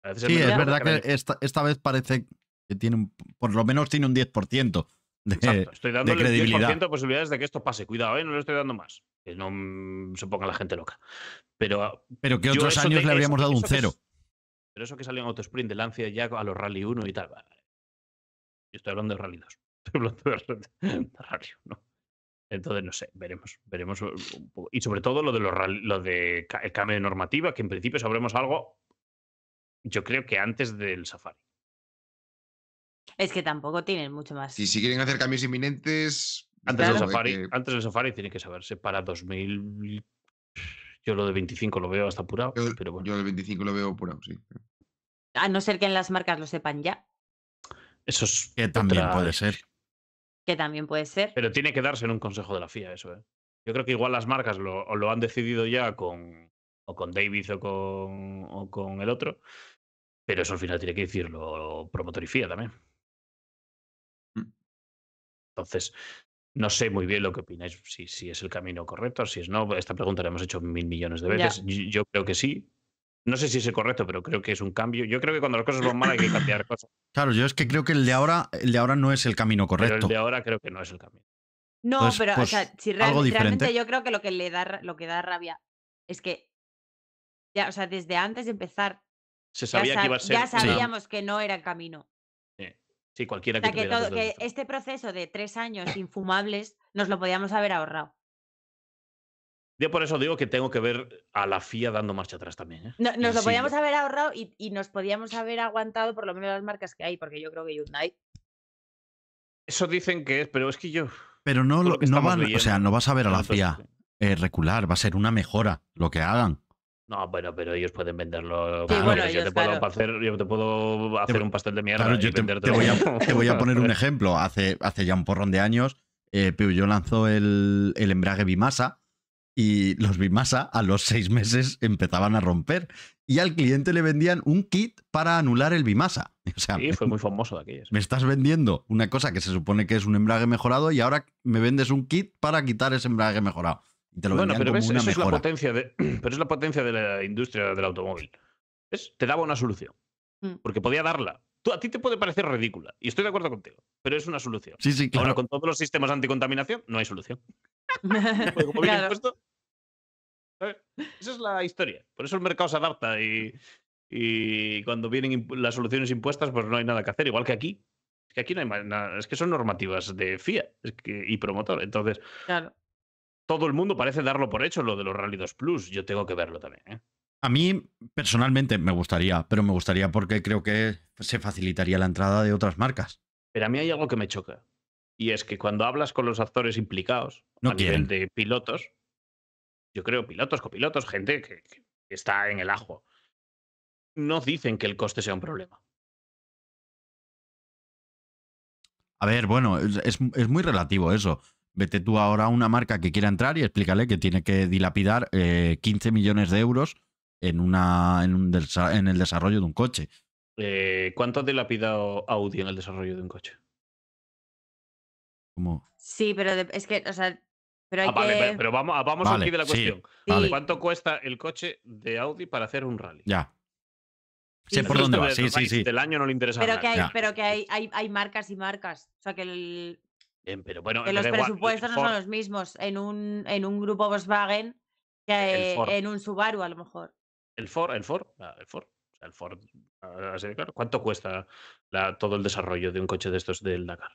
Parece ser Sí, menos es loca verdad año que esta, esta vez parece que tiene un- por lo menos tiene un 10% de, Exacto, estoy dando el credibilidad. 10% de posibilidades de que esto pase. Cuidado, ¿eh? no le estoy dando más. Que no se ponga la gente loca. Pero, pero que otros años de- le habríamos eso- dado un eso que cero. es- pero eso que salió en Autosprint de Lancia ya a los Rally 1 y tal. Yo estoy hablando de Rally 2. *laughs* Estoy hablando de, de Rally 1. Entonces, no sé, veremos. veremos un poco. Y sobre todo lo de, los lo de el cambio de normativa, que en principio sabremos algo, yo creo que antes del Safari. Es que tampoco tienen mucho más. Si, si quieren hacer cambios inminentes. Antes, claro, del Safari, que- antes del Safari tiene que saberse para 2000. Yo lo de 25 lo veo hasta apurado, yo, pero bueno. yo el 25 lo veo apurado, sí. A no ser que en las marcas lo sepan ya, Eso es Que también otra puede ser. Que también puede ser. Pero tiene que darse en un consejo de la FIA eso, ¿eh? Yo creo que igual las marcas lo, o lo han decidido ya con o con David o con, o con el otro, pero eso al final tiene que decirlo promotor y FIA también. Mm. Entonces, no sé muy bien lo que opináis, si, si es el camino correcto, si es no. Esta pregunta la hemos hecho mil millones de veces. Yo, yo creo que sí. No sé si es el correcto, pero creo que es un cambio. Yo creo que cuando las cosas van mal hay que cambiar cosas. *coughs* Claro, yo es que creo que el de ahora, el de ahora no es el camino Pero correcto. el de ahora creo que no es el camino. No, Entonces, pero, pues, o sea, si real- realmente yo creo que lo que le da, lo que da rabia es que, ya, o sea, desde antes de empezar, Se ya, sabía que iba a ser. ya sabíamos que no era el camino. Sí, cualquiera O que sea, que, tuviera todo, que este proceso de tres años infumables nos lo podíamos haber ahorrado. Yo por eso digo que tengo que ver a la FIA dando marcha atrás también. ¿eh? No- nos lo sí, podíamos haber ahorrado y, y nos podíamos haber aguantado por lo menos las marcas que hay, porque yo creo que Hyundai. Eso dicen que es, pero es que yo. Pero no, lo- que no van, o sea, no vas a ver a la FIA eh, recular, va a ser una mejora lo que hagan. No, bueno, pero ellos pueden venderlo. Sí, bueno, yo, ellos, te puedo claro. hacer, yo te puedo hacer un pastel de mierda. Claro, y yo te, te vendértelo. voy a, te voy a *laughs* poner un ejemplo. Hace, hace ya un porrón de años, eh, Peugeot lanzó el, el embrague Bimasa y los Bimasa a los seis meses empezaban a romper y al cliente le vendían un kit para anular el Bimasa. *laughs* O sea, Sí, fue muy famoso de aquellas. me estás vendiendo una cosa que se supone que es un embrague mejorado y ahora me vendes un kit para quitar ese embrague mejorado. Y te lo Bueno, pero ves, eso es la potencia de, *clears throat* pero es la potencia de la industria del automóvil. ¿Ves? Te daba una solución. Mm. Porque podía darla. Tú, a ti te puede parecer ridícula. Y estoy de acuerdo contigo. Pero es una solución. Sí, sí, claro. Ahora, con todos los sistemas anticontaminación, no hay solución. *laughs* Porque como viene Claro. impuesto, ¿sabes? Esa es la historia. Por eso el mercado se adapta y, y cuando vienen las soluciones impuestas, pues no hay nada que hacer. Igual que aquí. Es que aquí no hay nada. Es que son normativas de FIA es que, y promotor. Entonces, Claro. todo el mundo parece darlo por hecho, lo de los Rally 2 Plus. Yo tengo que verlo también. ¿eh? A mí, personalmente, me gustaría, pero me gustaría porque creo que se facilitaría la entrada de otras marcas. Pero a mí hay algo que me choca. Y es que cuando hablas con los actores implicados No a quieren. nivel de pilotos, yo creo pilotos, copilotos, gente que, que está en el ajo, no dicen que el coste sea un problema. A ver, bueno, es, es- es muy relativo eso. Vete tú ahora a una marca que quiera entrar y explícale que tiene que dilapidar eh, 15 millones de euros en, una, en, un desa- en el desarrollo de un coche. Eh, ¿Cuánto ha dilapidado Audi en el desarrollo de un coche? Como, Sí, pero de- es que, o sea, pero hay Ah, vale, que. pero, pero vamos, vamos Vale, aquí de la sí, cuestión. vale. ¿Cuánto cuesta el coche de Audi para hacer un rally? ya. Sí, Sé sí. por dónde resto va, sí, sí, sí. Del año no le interesa a pero que hay. Ya. pero que hay, hay, hay marcas y marcas. O sea, que, el- Bien, pero bueno, que me los da igual, presupuestos no son los mismos en un, en un grupo Volkswagen que Ford. en un Subaru, a lo mejor. El Ford, el Ford, ah, el Ford. O sea, el Ford, ah, así de claro. ¿Cuánto cuesta la- todo el desarrollo de un coche de estos del Dakar?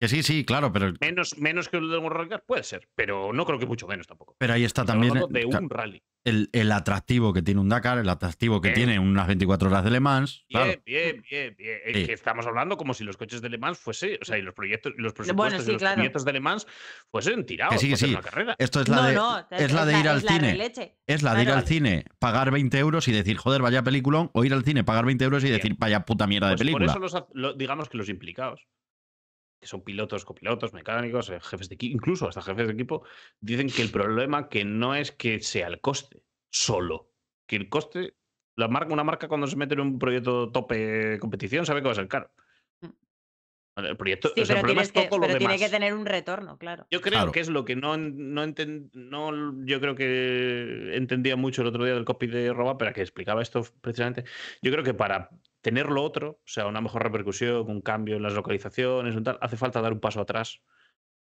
Que sí, sí, claro, pero, Menos, menos que el de un Rally Car, puede ser, pero no creo que mucho menos tampoco. pero ahí está Estamos también. hablando de ca- un rally. el, el atractivo que tiene un Dakar, el atractivo que Bien. tiene unas 24 horas de Le Mans. Bien, Claro. bien, bien, bien. Es Sí. que estamos hablando como si los coches de Le Mans fuese, o sea, y los proyectos, y los presupuestos Bueno, de sí, los claro. proyectos de Le Mans fuesen tirados sí, que por sí. una carrera. Esto es la no, de, no, es la de ir al cine. Es la de ir al cine, pagar 20 euros y decir, joder, vaya peliculón, o ir al cine, pagar 20 euros y Bien. decir, vaya puta mierda de Pues por película. eso los, a- lo- digamos que los implicados, que son pilotos, copilotos, mecánicos, eh, jefes de equipo, incluso hasta jefes de equipo, dicen que el problema que no es que sea el coste solo, que el coste, la marca, una marca cuando se mete en un proyecto tope competición sabe que va a ser caro. Mm. El proyecto, Sí, o sea, el pero, tienes es que, todo lo pero tiene demás. que tener un retorno, claro. Yo creo Claro. que es lo que no, no, enten- no yo creo que entendía mucho el otro día del copy de Roba, pero que explicaba esto precisamente. Yo creo que para tener lo otro, o sea, una mejor repercusión, un cambio en las localizaciones, un tal, hace falta dar un paso atrás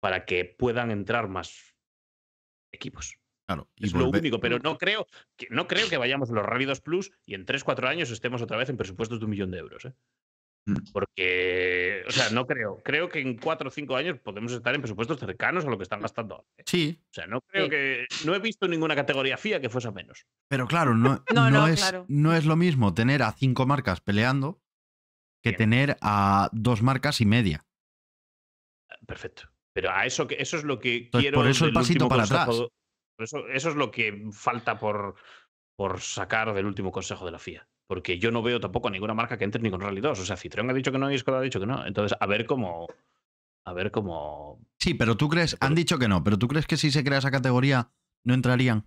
para que puedan entrar más equipos. Claro, y Es lo único, pero no creo que no creo que vayamos a los Rally 2 Plus y en 3-4 años estemos otra vez en presupuestos de un millón de euros. ¿eh? Mm. Porque, o sea, no creo. Creo que en 4 o 5 años podemos estar en presupuestos cercanos a lo que están gastando ahora. ¿eh? Sí, O sea, no creo Sí. que. No he visto ninguna categoría FIA que fuese a menos. pero claro, *laughs* no, No, no, es, claro. no es lo mismo tener a cinco marcas peleando que Bien. tener a dos marcas y media. Perfecto. Pero a eso que eso es lo que Entonces, quiero. por eso el pasito para consejo- atrás. por eso, eso es lo que falta por, por sacar del último consejo de la FIA. Porque yo no veo tampoco a ninguna marca que entre ni con Rally 2. O sea, Citroën ha dicho que no y Skoda ha dicho que no. Entonces, a ver cómo. A ver cómo. Sí, pero tú crees, han dicho que no, pero tú crees que si se crea esa categoría no entrarían.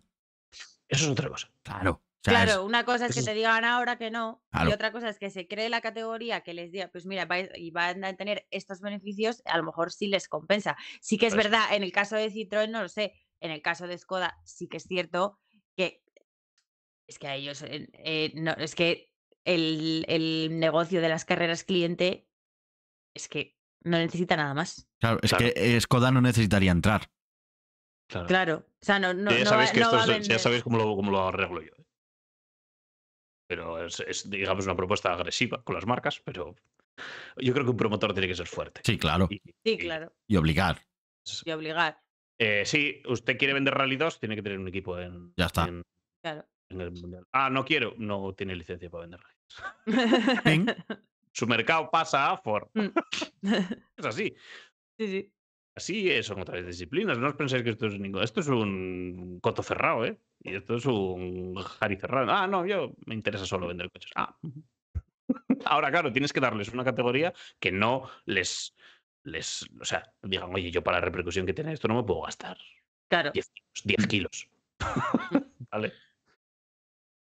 Eso es otra cosa. Claro. O sea, Claro, es- una cosa es que es- te digan ahora que no, Claro. y otra cosa es que se cree la categoría que les diga, pues mira, vais- y van a tener estos beneficios, a lo mejor sí les compensa. Sí que es Pues- verdad, en el caso de Citroën no lo sé, en el caso de Skoda sí que es cierto es que a ellos, eh, eh, no, es que el, el negocio de las carreras cliente es que no necesita nada más. claro, es Claro. que eh, Skoda no necesitaría entrar. Claro. Claro, o sea, no, no, ya sabéis que no esto es- ya sabéis cómo lo, cómo lo arreglo yo. ¿eh? Pero es, es, digamos, una propuesta agresiva con las marcas, pero yo creo que un promotor tiene que ser fuerte. Sí, claro. Y- Sí, y- claro, Y obligar. y obligar, eh, sí, usted quiere vender Rally 2, tiene que tener un equipo en, Ya está. en- claro. En el mundial. Ah, no quiero, no tiene licencia para vender. *laughs* Su mercado pasa a Ford. Mm. *laughs* *laughs* es así. sí, sí. Así es, son otras disciplinas. No os penséis que esto es ningún. Esto es un coto cerrado, ¿eh? Y esto es un jari cerrado. Ah, no, yo me interesa solo vender coches. Ah. Ahora, claro, tienes que darles una categoría que no les. les o sea, digan, oye, yo para la repercusión que tiene esto no me puedo gastar Claro. 10 kilos. 10 kilos. ¿Vale?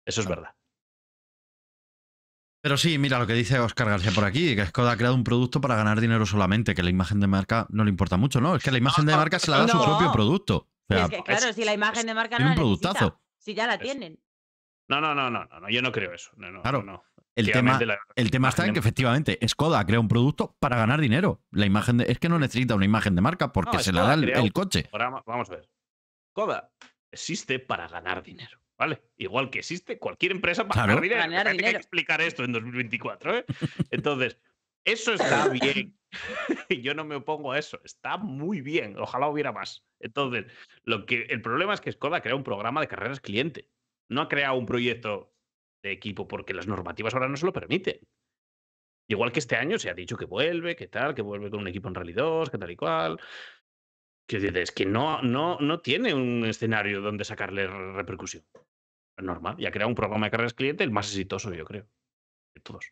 Eso es verdad. Pero sí, mira lo que dice Oscar García por aquí, que Skoda ha creado un producto para ganar dinero solamente, que la imagen de marca no le importa mucho, ¿no? Es que la imagen de no, marca se la da a su no. propio producto. O Y sea, es que, claro, si la imagen de marca no un la necesita, productazo. si ya la tienen. No, no, no, no, no, no, yo no creo eso. No, no, Claro. no, no. el tema, la- el tema está en que efectivamente Skoda crea un producto para ganar dinero. La imagen de, es que no necesita una imagen de marca porque No, se la Skoda da el, un- coche. programa- vamos a ver. Coda existe para ganar dinero, ¿vale? Igual que existe cualquier empresa para Claro. ganar dinero. Ganar Fíjate que hay dinero. que explicar esto en 2024, ¿eh? Entonces, eso está *laughs* bien. *laughs* Yo no me opongo a eso. Está muy bien. Ojalá hubiera más. Entonces, lo que el problema es que Skoda crea un programa de carreras cliente. No ha creado un proyecto de equipo porque las normativas ahora no se lo permiten. Igual que este año se ha dicho que vuelve, que tal, que vuelve con un equipo en Rally 2, que tal y cual. Que dices que no, no, no tiene un escenario donde sacarle re- repercusión. Normal. Y ha creado un programa de carreras cliente el más exitoso, yo creo. De todos.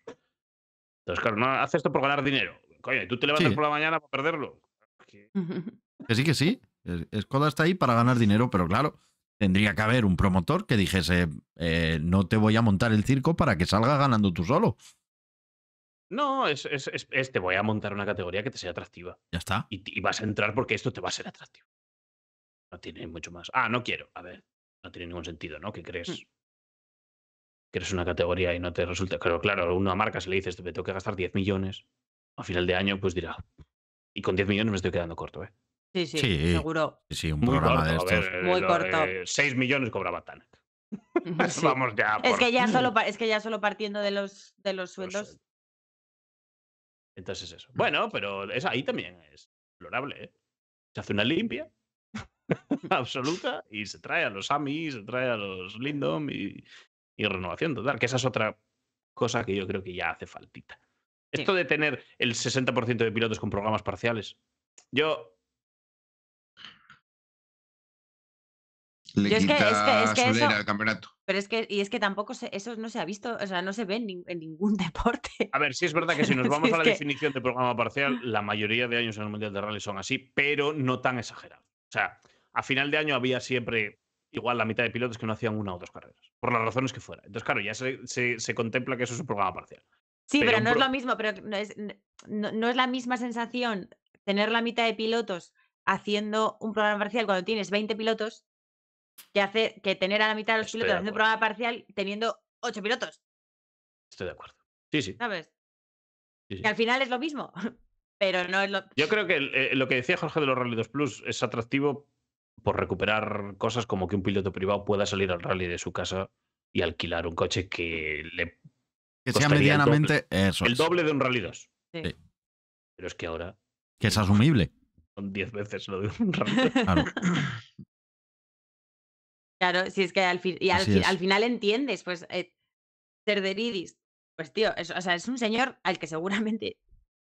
Entonces, claro, no hace esto por ganar dinero. Coño, ¿y tú te levantas Sí. por la mañana para perderlo? Que- *laughs* Que sí, que sí. Skoda está ahí para ganar dinero, pero claro, tendría que haber un promotor que dijese, eh, no te voy a montar el circo para que salga ganando tú solo. No, es, es, es- es te voy a montar una categoría que te sea atractiva. Ya está. Y, y vas a entrar porque esto te va a ser atractivo. No tiene mucho más. Ah, no quiero. A ver, no tiene ningún sentido, ¿no? Que crees. Que eres una categoría y no te resulta. Claro, claro, a una marca se le dices, me tengo que gastar 10 millones. A final de año, pues dirá. Y con 10 millones me estoy quedando corto, ¿eh? Sí, sí, Sí. seguro. Sí, sí, un Muy programa corto. de estos. ver, Muy lo- corto. eh, 6 millones cobraba Tanak. *laughs* Sí. Vamos ya. Es por- que ya solo *clears throat* es que ya solo partiendo de los de los sueldos. sueldo. Entonces eso. Bueno, pero es, ahí también es explorable, ¿eh? Se hace una limpia *laughs* absoluta y se trae a los Ami, se trae a los Lindom y, y renovación total, que esa es otra cosa que yo creo que ya hace faltita. Sí. Esto de tener el 60% de pilotos con programas parciales, yo Le Yo es que- quita es que- es que eso- al campeonato. Pero es que, y es que tampoco se- eso no se ha visto, o sea, no se ve en, nin- en ningún *laughs* deporte. A ver, sí es verdad que si nos *laughs* vamos a la que- definición de programa parcial, la mayoría de años en el Mundial de Rally son así, pero no tan exagerados. O sea, a final de año había siempre igual la mitad de pilotos que no hacían una o dos carreras, por las razones que fuera. Entonces, claro, ya se, se- se contempla que eso es un programa parcial. Sí, Pero no es lo mismo, pero no es, no, no es la misma sensación tener la mitad de pilotos haciendo un programa parcial cuando tienes 20 pilotos que, hace, que tener a la mitad de los Estoy pilotos de haciendo un programa parcial teniendo 8 pilotos, Estoy de acuerdo. Sí, sí. ¿sabes? sí, sí. Que al final es lo mismo, *laughs* pero no es lo... Yo creo que eh, lo que decía Jorge de los Rally 2 Plus es atractivo por recuperar cosas como que un piloto privado pueda salir al rally de su casa y alquilar un coche que le Que sea Costaría el doble. medianamente eso. el doble de un Rally 2. Sí. Sí. Pero es que ahora Que es asumible. son 10 veces lo de un Rally 2. Claro. Claro, si es que al, fin, y al, fi- final entiendes, pues, eh, Cerderidis, pues tío, es, o sea, es un señor al que seguramente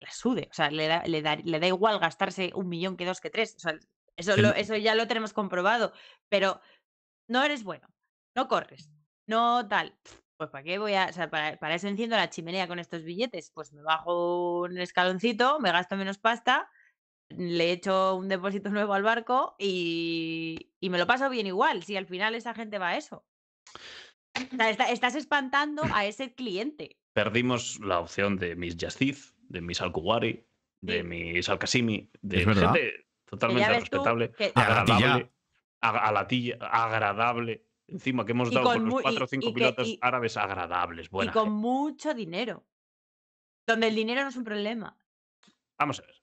la sude, o sea, le da, le da, le da igual gastarse un millón que dos que tres, o sea, eso, lo- eso ya lo tenemos comprobado, pero no eres bueno, no corres, no tal, pues ¿para qué voy a, o sea, para, para eso enciendo la chimenea con estos billetes, pues me bajo un escaloncito, me gasto menos pasta, le echo un depósito *laughs* nuevo al barco y, y me lo paso bien igual, si al final esa gente va a eso. O sea, está- estás espantando a ese cliente. Perdimos la opción de mis Yaziz, de mis Alkuwari, de mis Alkasimi, de Es verdad. gente totalmente respetable, que- Y agradable, a, a la tilla, agradable. Encima que hemos Y dado con con los y- cuatro o cinco y que- pilotos y- árabes agradables. y Buena con gente. mucho dinero. Donde el dinero no es un problema. Vamos a ver.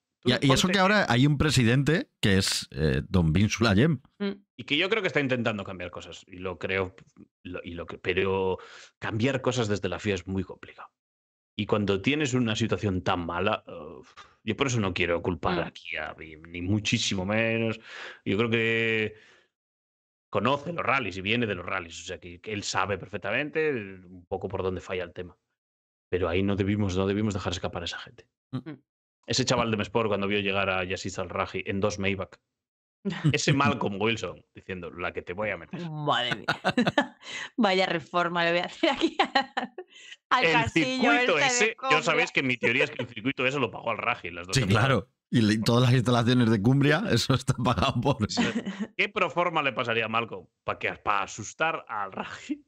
Y, y eso que ahora hay un presidente que es eh, Don Bin Sulayem. Mm. Y que yo creo que está intentando cambiar cosas. Y lo creo. lo- y lo que, pero cambiar cosas desde la FIA es muy complicado. Y cuando tienes una situación tan mala, yo por eso no quiero culpar Mm. aquí a ni muchísimo menos. Yo creo que conoce los rallies y viene de los rallies. O sea, que, que él sabe perfectamente un poco por dónde falla el tema. Pero ahí no debimos, no debimos dejar escapar a esa gente. Mm. Ese chaval de Mesport cuando vio llegar a Yassis al-Raji en dos Maybach. *laughs* Ese Malcolm Wilson diciendo, la que te voy a meter. Madre mía. *laughs* *laughs* Vaya reforma le voy a hacer aquí a- al el casillo circuito este ese, yo sabéis que mi teoría es que el circuito ese lo pagó al Raji en las dos Sí, temporadas. claro. Y le- todas las instalaciones de Cumbria, eso está pagado por. ¿Qué proforma le pasaría a Malcolm para que para asustar al Raji?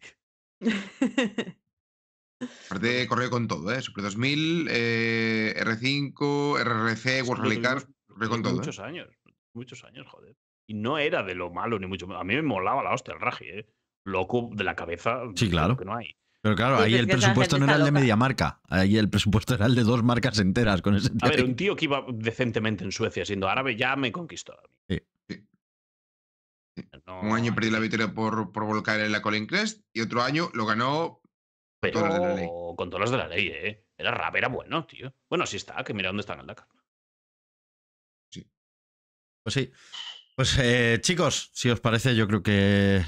Aparte, corrió con todo, ¿eh? Super 2000, eh, R5, RRC, World Rally Car. corrió con todo. ¿eh? Muchos años, muchos años, joder. Y no era de lo malo ni mucho menos. A mí me molaba la hostia el Raji, ¿eh? Loco de la cabeza. Sí, claro. Que no hay. Pero claro, ahí el presupuesto no era el de media marca. Ahí el presupuesto era el de dos marcas enteras con ese tío A ver, un tío que iba decentemente en Suecia siendo árabe ya me conquistó. a mí. Sí. Sí. No, Un año perdió la victoria por, por volcar en la Colin Crest y otro año lo ganó. Pero todas las de la ley. con todas las de la ley, ¿eh? Era rap, era bueno, tío. Bueno, sí está, que mira dónde está en el Dakar. Pues sí. Pues eh, chicos, si os parece, yo creo que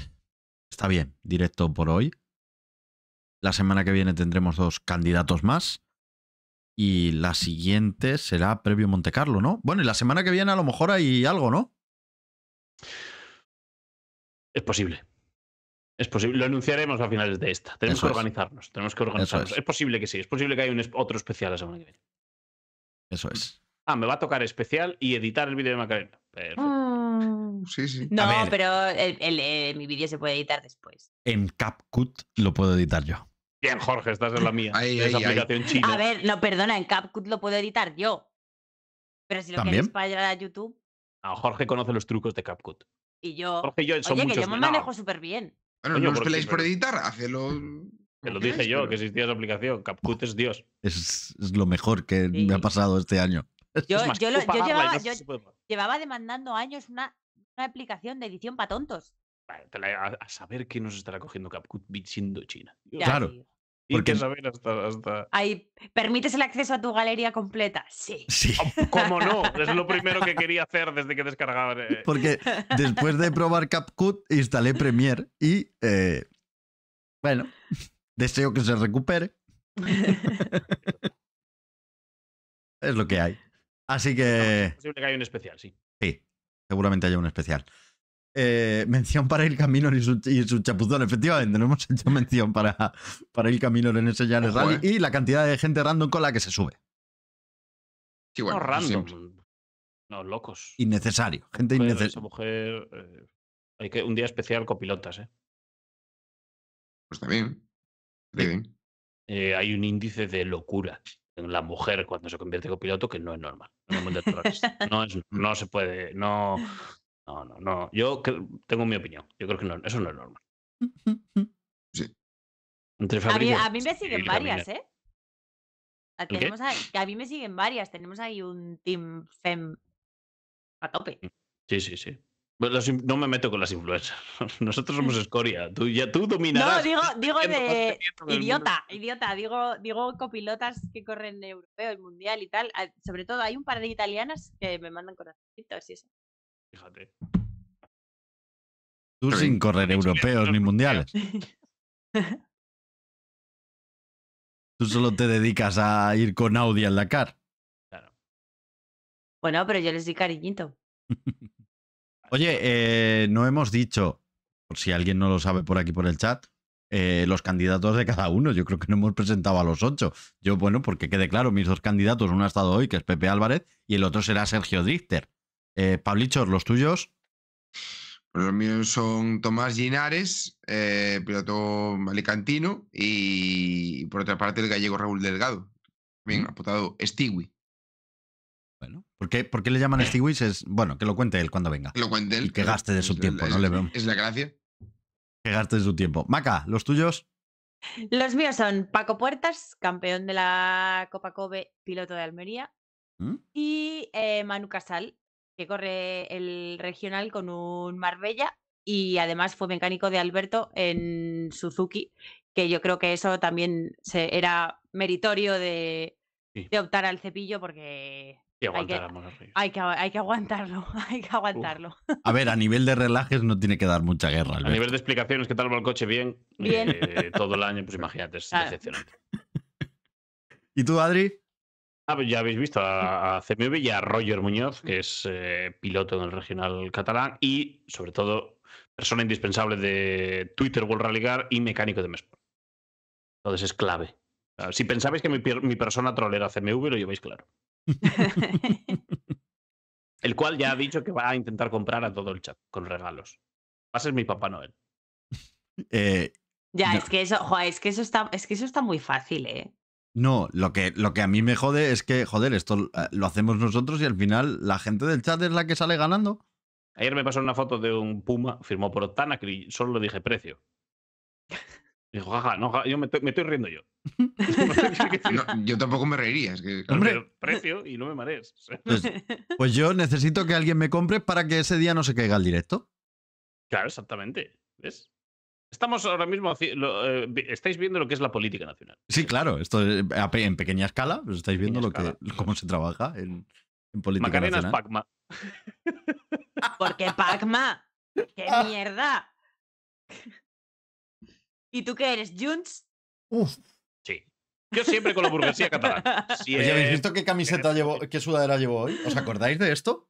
está bien, directo por hoy. La semana que viene tendremos dos candidatos más. Y la siguiente será previo Monte Carlo, ¿no? Bueno, y la semana que viene a lo mejor hay algo, ¿no? Es posible. Es posible. Lo anunciaremos a finales de esta. Tenemos Eso que es. organizarnos. Tenemos que organizarnos. es. Es. posible que sí. Es posible que haya un es- otro especial la semana que viene. Eso es. Ah, me va a tocar especial y editar el vídeo de Macarena. Perfecto. Sí, sí. No, ver. pero el- el- eh, mi vídeo se puede editar después. En CapCut lo puedo editar yo. Bien, Jorge, estás en la mía. Ahí, Esa ahí, ahí. aplicación china. A ver, no, perdona, en CapCut lo puedo editar yo. Pero si lo ¿También? queréis para YouTube No, Jorge conoce los trucos de CapCut. y yo. Jorge y yo son Oye, que yo me no, manejo súper bien. Bueno, Coño, no os peleáis por editar, hacedlo. Te lo dije yo, pero- que existía esa aplicación. CapCut es Dios. Es, es lo mejor que Sí. me ha pasado este año. Yo, es más, yo, tú lo- yo llevaba, no sé yo llevaba demandando años una, una aplicación de edición para tontos. A, a saber qué nos estará cogiendo CapCut siendo China. Ya, Claro. Porque- que saber hasta, hasta... Ahí, ¿permites el acceso a tu galería completa? Sí. Sí. ¿Cómo no? Es lo *laughs* primero que quería hacer desde que descargaba. eh, Porque después de probar CapCut instalé Premiere y eh, bueno, *laughs* deseo que se recupere. *laughs* Es lo que hay. Así que Es posible que haya un especial, sí. sí, seguramente haya un especial. Eh, mención para el Camino y su, y su chapuzón. Efectivamente, no hemos *laughs* hecho mención para, para el Camino en ese Ojo, Rally eh. y la cantidad de gente random con la que se sube. Sí, bueno, no, random. siempre. No, locos. Innecesario. Gente Mujer, innecesaria. esa mujer. eh, hay que un día especial copilotas, ¿eh? Pues también. Está bien. Eh, Hay un índice de locura la mujer cuando se convierte en copiloto que no es normal. No, es- no se puede. No, no, no. no. Yo tengo mi opinión. Yo creo que no, eso no es normal. Entre A mí, a me siguen varias. ¿eh? A, qué? tenemos ahí- que a mí me siguen varias. Tenemos ahí un team fem a tope. Sí, sí, sí. In- no me meto con las influencers. *laughs* Nosotros somos escoria. Tú, ya tú dominarás. No, digo, digo de idiota, idiota. Digo, digo copilotas que corren europeo y mundial y tal. Sobre todo hay un par de italianas que me mandan corazoncitos y eso. Fíjate. Tú sin correr europeos ni mundiales. *laughs* Tú solo te dedicas a ir con Audi al Dakar. Claro. Bueno, pero yo les di cariñito. *laughs* Oye, eh, no hemos dicho, por si alguien no lo sabe por aquí por el chat, eh, los candidatos de cada uno. Yo creo que no hemos presentado a los ocho. Yo, bueno, porque quede claro, mis dos candidatos, uno ha estado hoy, que es Pepe Álvarez, y el otro será Sergio Drichter. Eh, Pablichos, los tuyos. Pues los míos son Tomás Ginares, eh, piloto alicantino, y por otra parte el gallego Raúl Delgado, bien Mm. apodado Stewie. Bueno, ¿por qué, por qué le llaman Stewies? Es, bueno, que lo cuente él cuando venga. Que lo cuente él. Y que gaste de su es- tiempo, es- no le veo. Es la gracia. Que gaste su tiempo. Maca, los tuyos. Los míos son Paco Puertas, campeón de la Copa Kobe, piloto de Almería, ¿Mm? y eh, Manu Casal, que corre el regional con un Marbella y además fue mecánico de Alberto en Suzuki, que yo creo que eso también se- era meritorio de, Sí. de optar al cepillo porque Y Hay que- aguantar a hay que, hay que aguantarlo, *laughs* hay que aguantarlo. A ver, a nivel de relajes no tiene que dar mucha guerra. A nivel de explicaciones, ¿qué tal va el coche? Bien. Bien. Eh, todo el año, pues imagínate, es Claro. decepcionante. ¿Y tú, Adri? Ah, pues ya habéis visto a, a CMV y a Roger Muñoz, que es eh, piloto en el regional catalán y, sobre todo, persona indispensable de Twitter World Rally Car y mecánico de Mesport. Entonces es clave. Si pensabais que mi, mi persona trolera CMV, lo lleváis claro. *laughs* El cual ya ha dicho que va a intentar comprar a todo el chat con regalos. Va a ser mi Papá Noel. *laughs* Eh, ya, No. es que eso, joder, es que eso está, es que eso está muy fácil, ¿eh? no, lo que, lo que a mí me jode es que, joder, esto eh, lo hacemos nosotros y al final la gente del chat es la que sale ganando. Ayer me pasó una foto de un Puma firmado por Octana que solo le dije precio. Dijo, jaja, no, ja, yo me estoy, me estoy riendo yo. *laughs* *laughs* No, yo tampoco me reiría. Es que, Hombre. Pero precio y no me marees. Pues, *laughs* pues yo necesito que alguien me compre para que ese día no se caiga el directo. Claro, exactamente. ¿Ves? Estamos ahora mismo, lo, eh, estáis viendo lo que es la política nacional. Sí, claro, esto es pe- en pequeña escala, pues estáis viendo lo que, cómo se trabaja en, en política Macarena es nacional. Pacma. Porque Pacma, qué mierda. ¿Y tú qué eres, Junts? Uf. Sí. Yo siempre con la burguesía catalana. *laughs* Oye, ¿habéis visto qué camiseta llevo, qué sudadera llevo hoy? ¿Os acordáis de esto?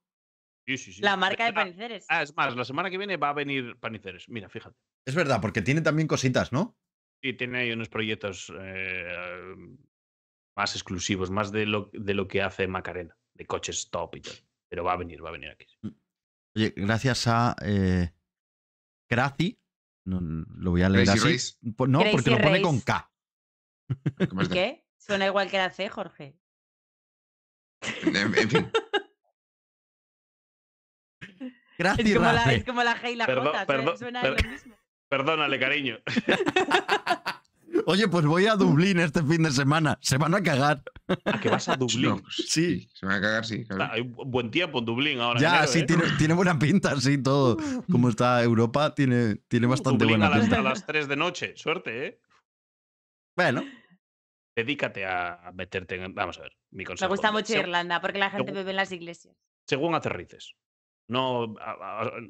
Sí, sí, sí. La marca de Ah, Paniceres. Ah, es más, la semana que viene va a venir Paniceres. Mira, fíjate. Es verdad, porque tiene también cositas, ¿no? Y tiene ahí unos proyectos eh, más exclusivos, más de lo, de lo que hace Macarena, de coches top y tal. Pero va a venir, va a venir aquí. Oye, gracias a eh, Crazy, no, lo voy a leer Crazy así. Race. Po- No, Crazy porque lo pone Race. con K. ¿qué más ¿Y qué? Suena igual que la C, Jorge. En, en fin, *laughs* Crazy Es como, la, es como la G y la Perdón, J, suena- perdón, suena per- lo mismo. Perdónale, cariño. *laughs* Oye, pues voy a Dublín este fin de semana. Se van a cagar. ¿A que vas a *laughs* Dublín? no, pues, Sí. Se van a cagar, sí. claro. Está- hay un buen tiempo en Dublín ahora. Ya, enero, sí, ¿eh? tiene, tiene buena pinta, sí, todo. Como está Europa, tiene, tiene bastante Dublín buena a las, pinta. a las 3 de noche. Suerte, ¿eh? Bueno, Dedícate a meterte en. Vamos a ver, mi Me consejo. gusta mucho Se- Irlanda porque la gente bebe en las iglesias. Según aterrices. No,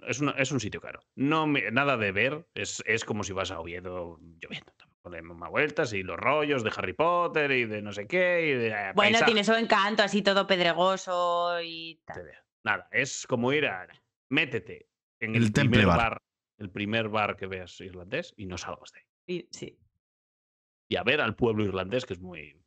es, una- es un sitio caro. No me- nada de ver. Es, es como si vas a Oviedo lloviendo. Le más vueltas y los rollos de Harry Potter y de no sé qué. Y de, eh, Bueno, paisaje. tiene su encanto así todo pedregoso y tal. Nada, es como ir a. Métete en El el, primer Bar. bar. el primer bar que veas irlandés y no salgas de ahí. Y- sí. Y a ver al pueblo irlandés, que es muy.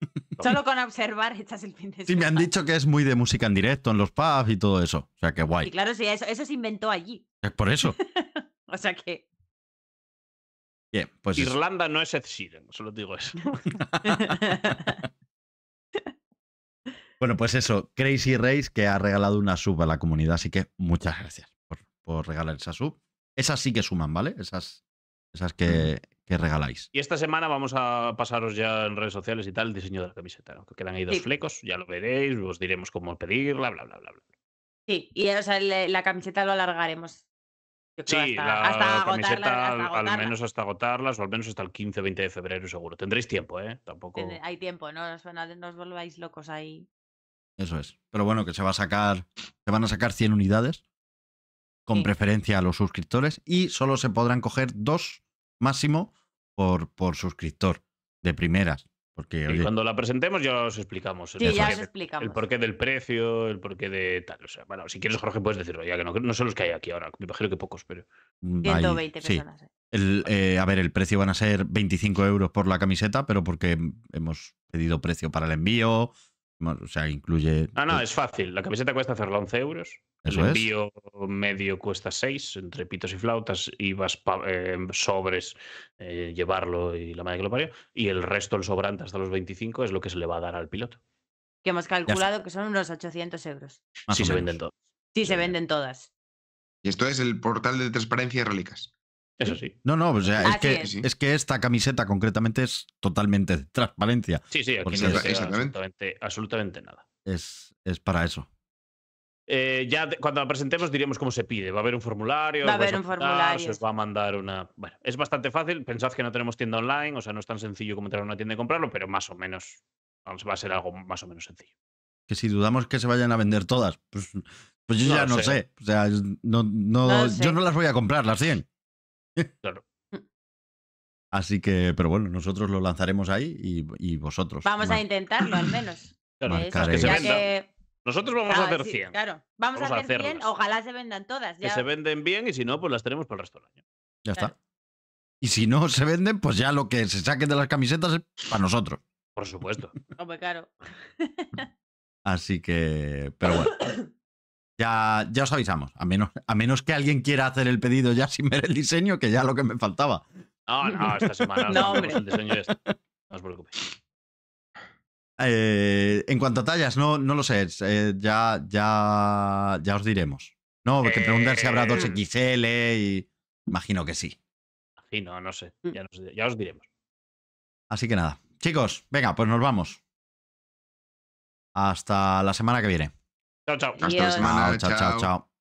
*laughs* Solo con observar echas el fin de sí me han semana. dicho que es muy de música en directo en los pubs y todo eso. O sea que Y guay. claro, sí, eso, eso se inventó allí. Es por eso. *laughs* O sea que. Bien, pues eso. Irlanda no es Ed Sheeran, solo digo eso. *laughs* Bueno, pues eso, Crazy Race que ha regalado una sub a la comunidad, así que muchas gracias por, por regalar esa sub. Esas sí que suman, ¿vale? Esas, esas que, que regaláis. Y esta semana vamos a pasaros ya en redes sociales y tal el diseño de la camiseta. ¿no? Que quedan ahí dos Sí. flecos, ya lo veréis, os diremos cómo pedirla, bla, bla, bla, bla. Sí, y o sea, le- la camiseta lo alargaremos. Sí, hasta, la hasta agotarla, camiseta hasta al- menos hasta agotarlas, o al menos hasta el 15-20 de febrero seguro. Tendréis tiempo, ¿eh? Tampoco... Hay tiempo, ¿no? No no os volváis locos ahí. Eso es. Pero bueno, que se va a sacar, se van a sacar 100 unidades con Sí. preferencia a los suscriptores y solo se podrán coger dos máximo por, por suscriptor de primeras. Porque, Y oye, cuando la presentemos ya os explicamos. el Sí, Eso ya porqué os explicamos. El porqué del precio, el porqué de tal. O sea, bueno, si quieres, Jorge, puedes decirlo ya, que no, no son los que hay aquí ahora. Me imagino que pocos, pero. mm, hay- 120 sí. personas. eh. El, eh, a ver, el precio van a ser 25 euros por la camiseta, pero porque hemos pedido precio para el envío. O sea, incluye. Ah, no, es fácil. La camiseta cuesta hacerla 11 euros. Eso el es. envío medio cuesta 6, entre pitos y flautas, ibas pa- eh, sobres, eh, llevarlo y la madre que lo parió. Y el resto, el sobrante hasta los 25, es lo que se le va a dar al piloto. Que hemos calculado que son unos 800 euros. Más si o se venden todos. Sí, Sí. se venden todas. Y esto es el portal de transparencia de Relicas. Eso sí. No, no, o sea, es que, es. es que esta camiseta concretamente es totalmente de transparencia. Sí, sí, aquí no es- absolutamente, absolutamente nada. Es, es para eso. Eh, ya de- cuando la presentemos diremos cómo se pide. Va a haber un formulario. Va a haber un apuntar, formulario. Se os va a mandar una. Bueno, es bastante fácil. Pensad que no tenemos tienda online, o sea, no es tan sencillo como entrar a una tienda y comprarlo, pero más o menos vamos, va a ser algo más o menos sencillo. Que si dudamos que se vayan a vender todas, pues, pues yo No ya no sé. sé. O sea, es- no, no, No lo sé. yo no las voy a comprar, las 100. *laughs* Claro. Así que, pero bueno, nosotros lo lanzaremos ahí y, y vosotros. Vamos a intentarlo, al menos. Claro, Marcaré. que se ya que- Nosotros vamos a Ah, hacer sí, 100. Claro, vamos, Vamos a a hacer 100. hacerlas. Ojalá se vendan todas. Que se venden bien y si no, pues las tenemos para el resto del año. Ya Claro. está. Y si no se venden, pues ya lo que se saquen de las camisetas es para nosotros. Por supuesto. Hombre, claro. *laughs* Así que, pero bueno. Ya, ya os avisamos. A menos, a menos que alguien quiera hacer el pedido ya sin ver el diseño, que ya lo que me faltaba. No, no, esta semana *laughs* No, no, hombre. el diseño ya está. No os preocupéis. Eh, en cuanto a tallas, no, no lo sé. eh, ya, ya, ya os diremos. No, que preguntar si habrá Eh. 2XL y imagino que sí. Sí, no, sé. Mm. Ya, nos- ya os diremos. Así que nada. Chicos, venga, pues nos vamos. Hasta la semana que viene. Chao, chao. Hasta la semana. chao, chao, chao. chao.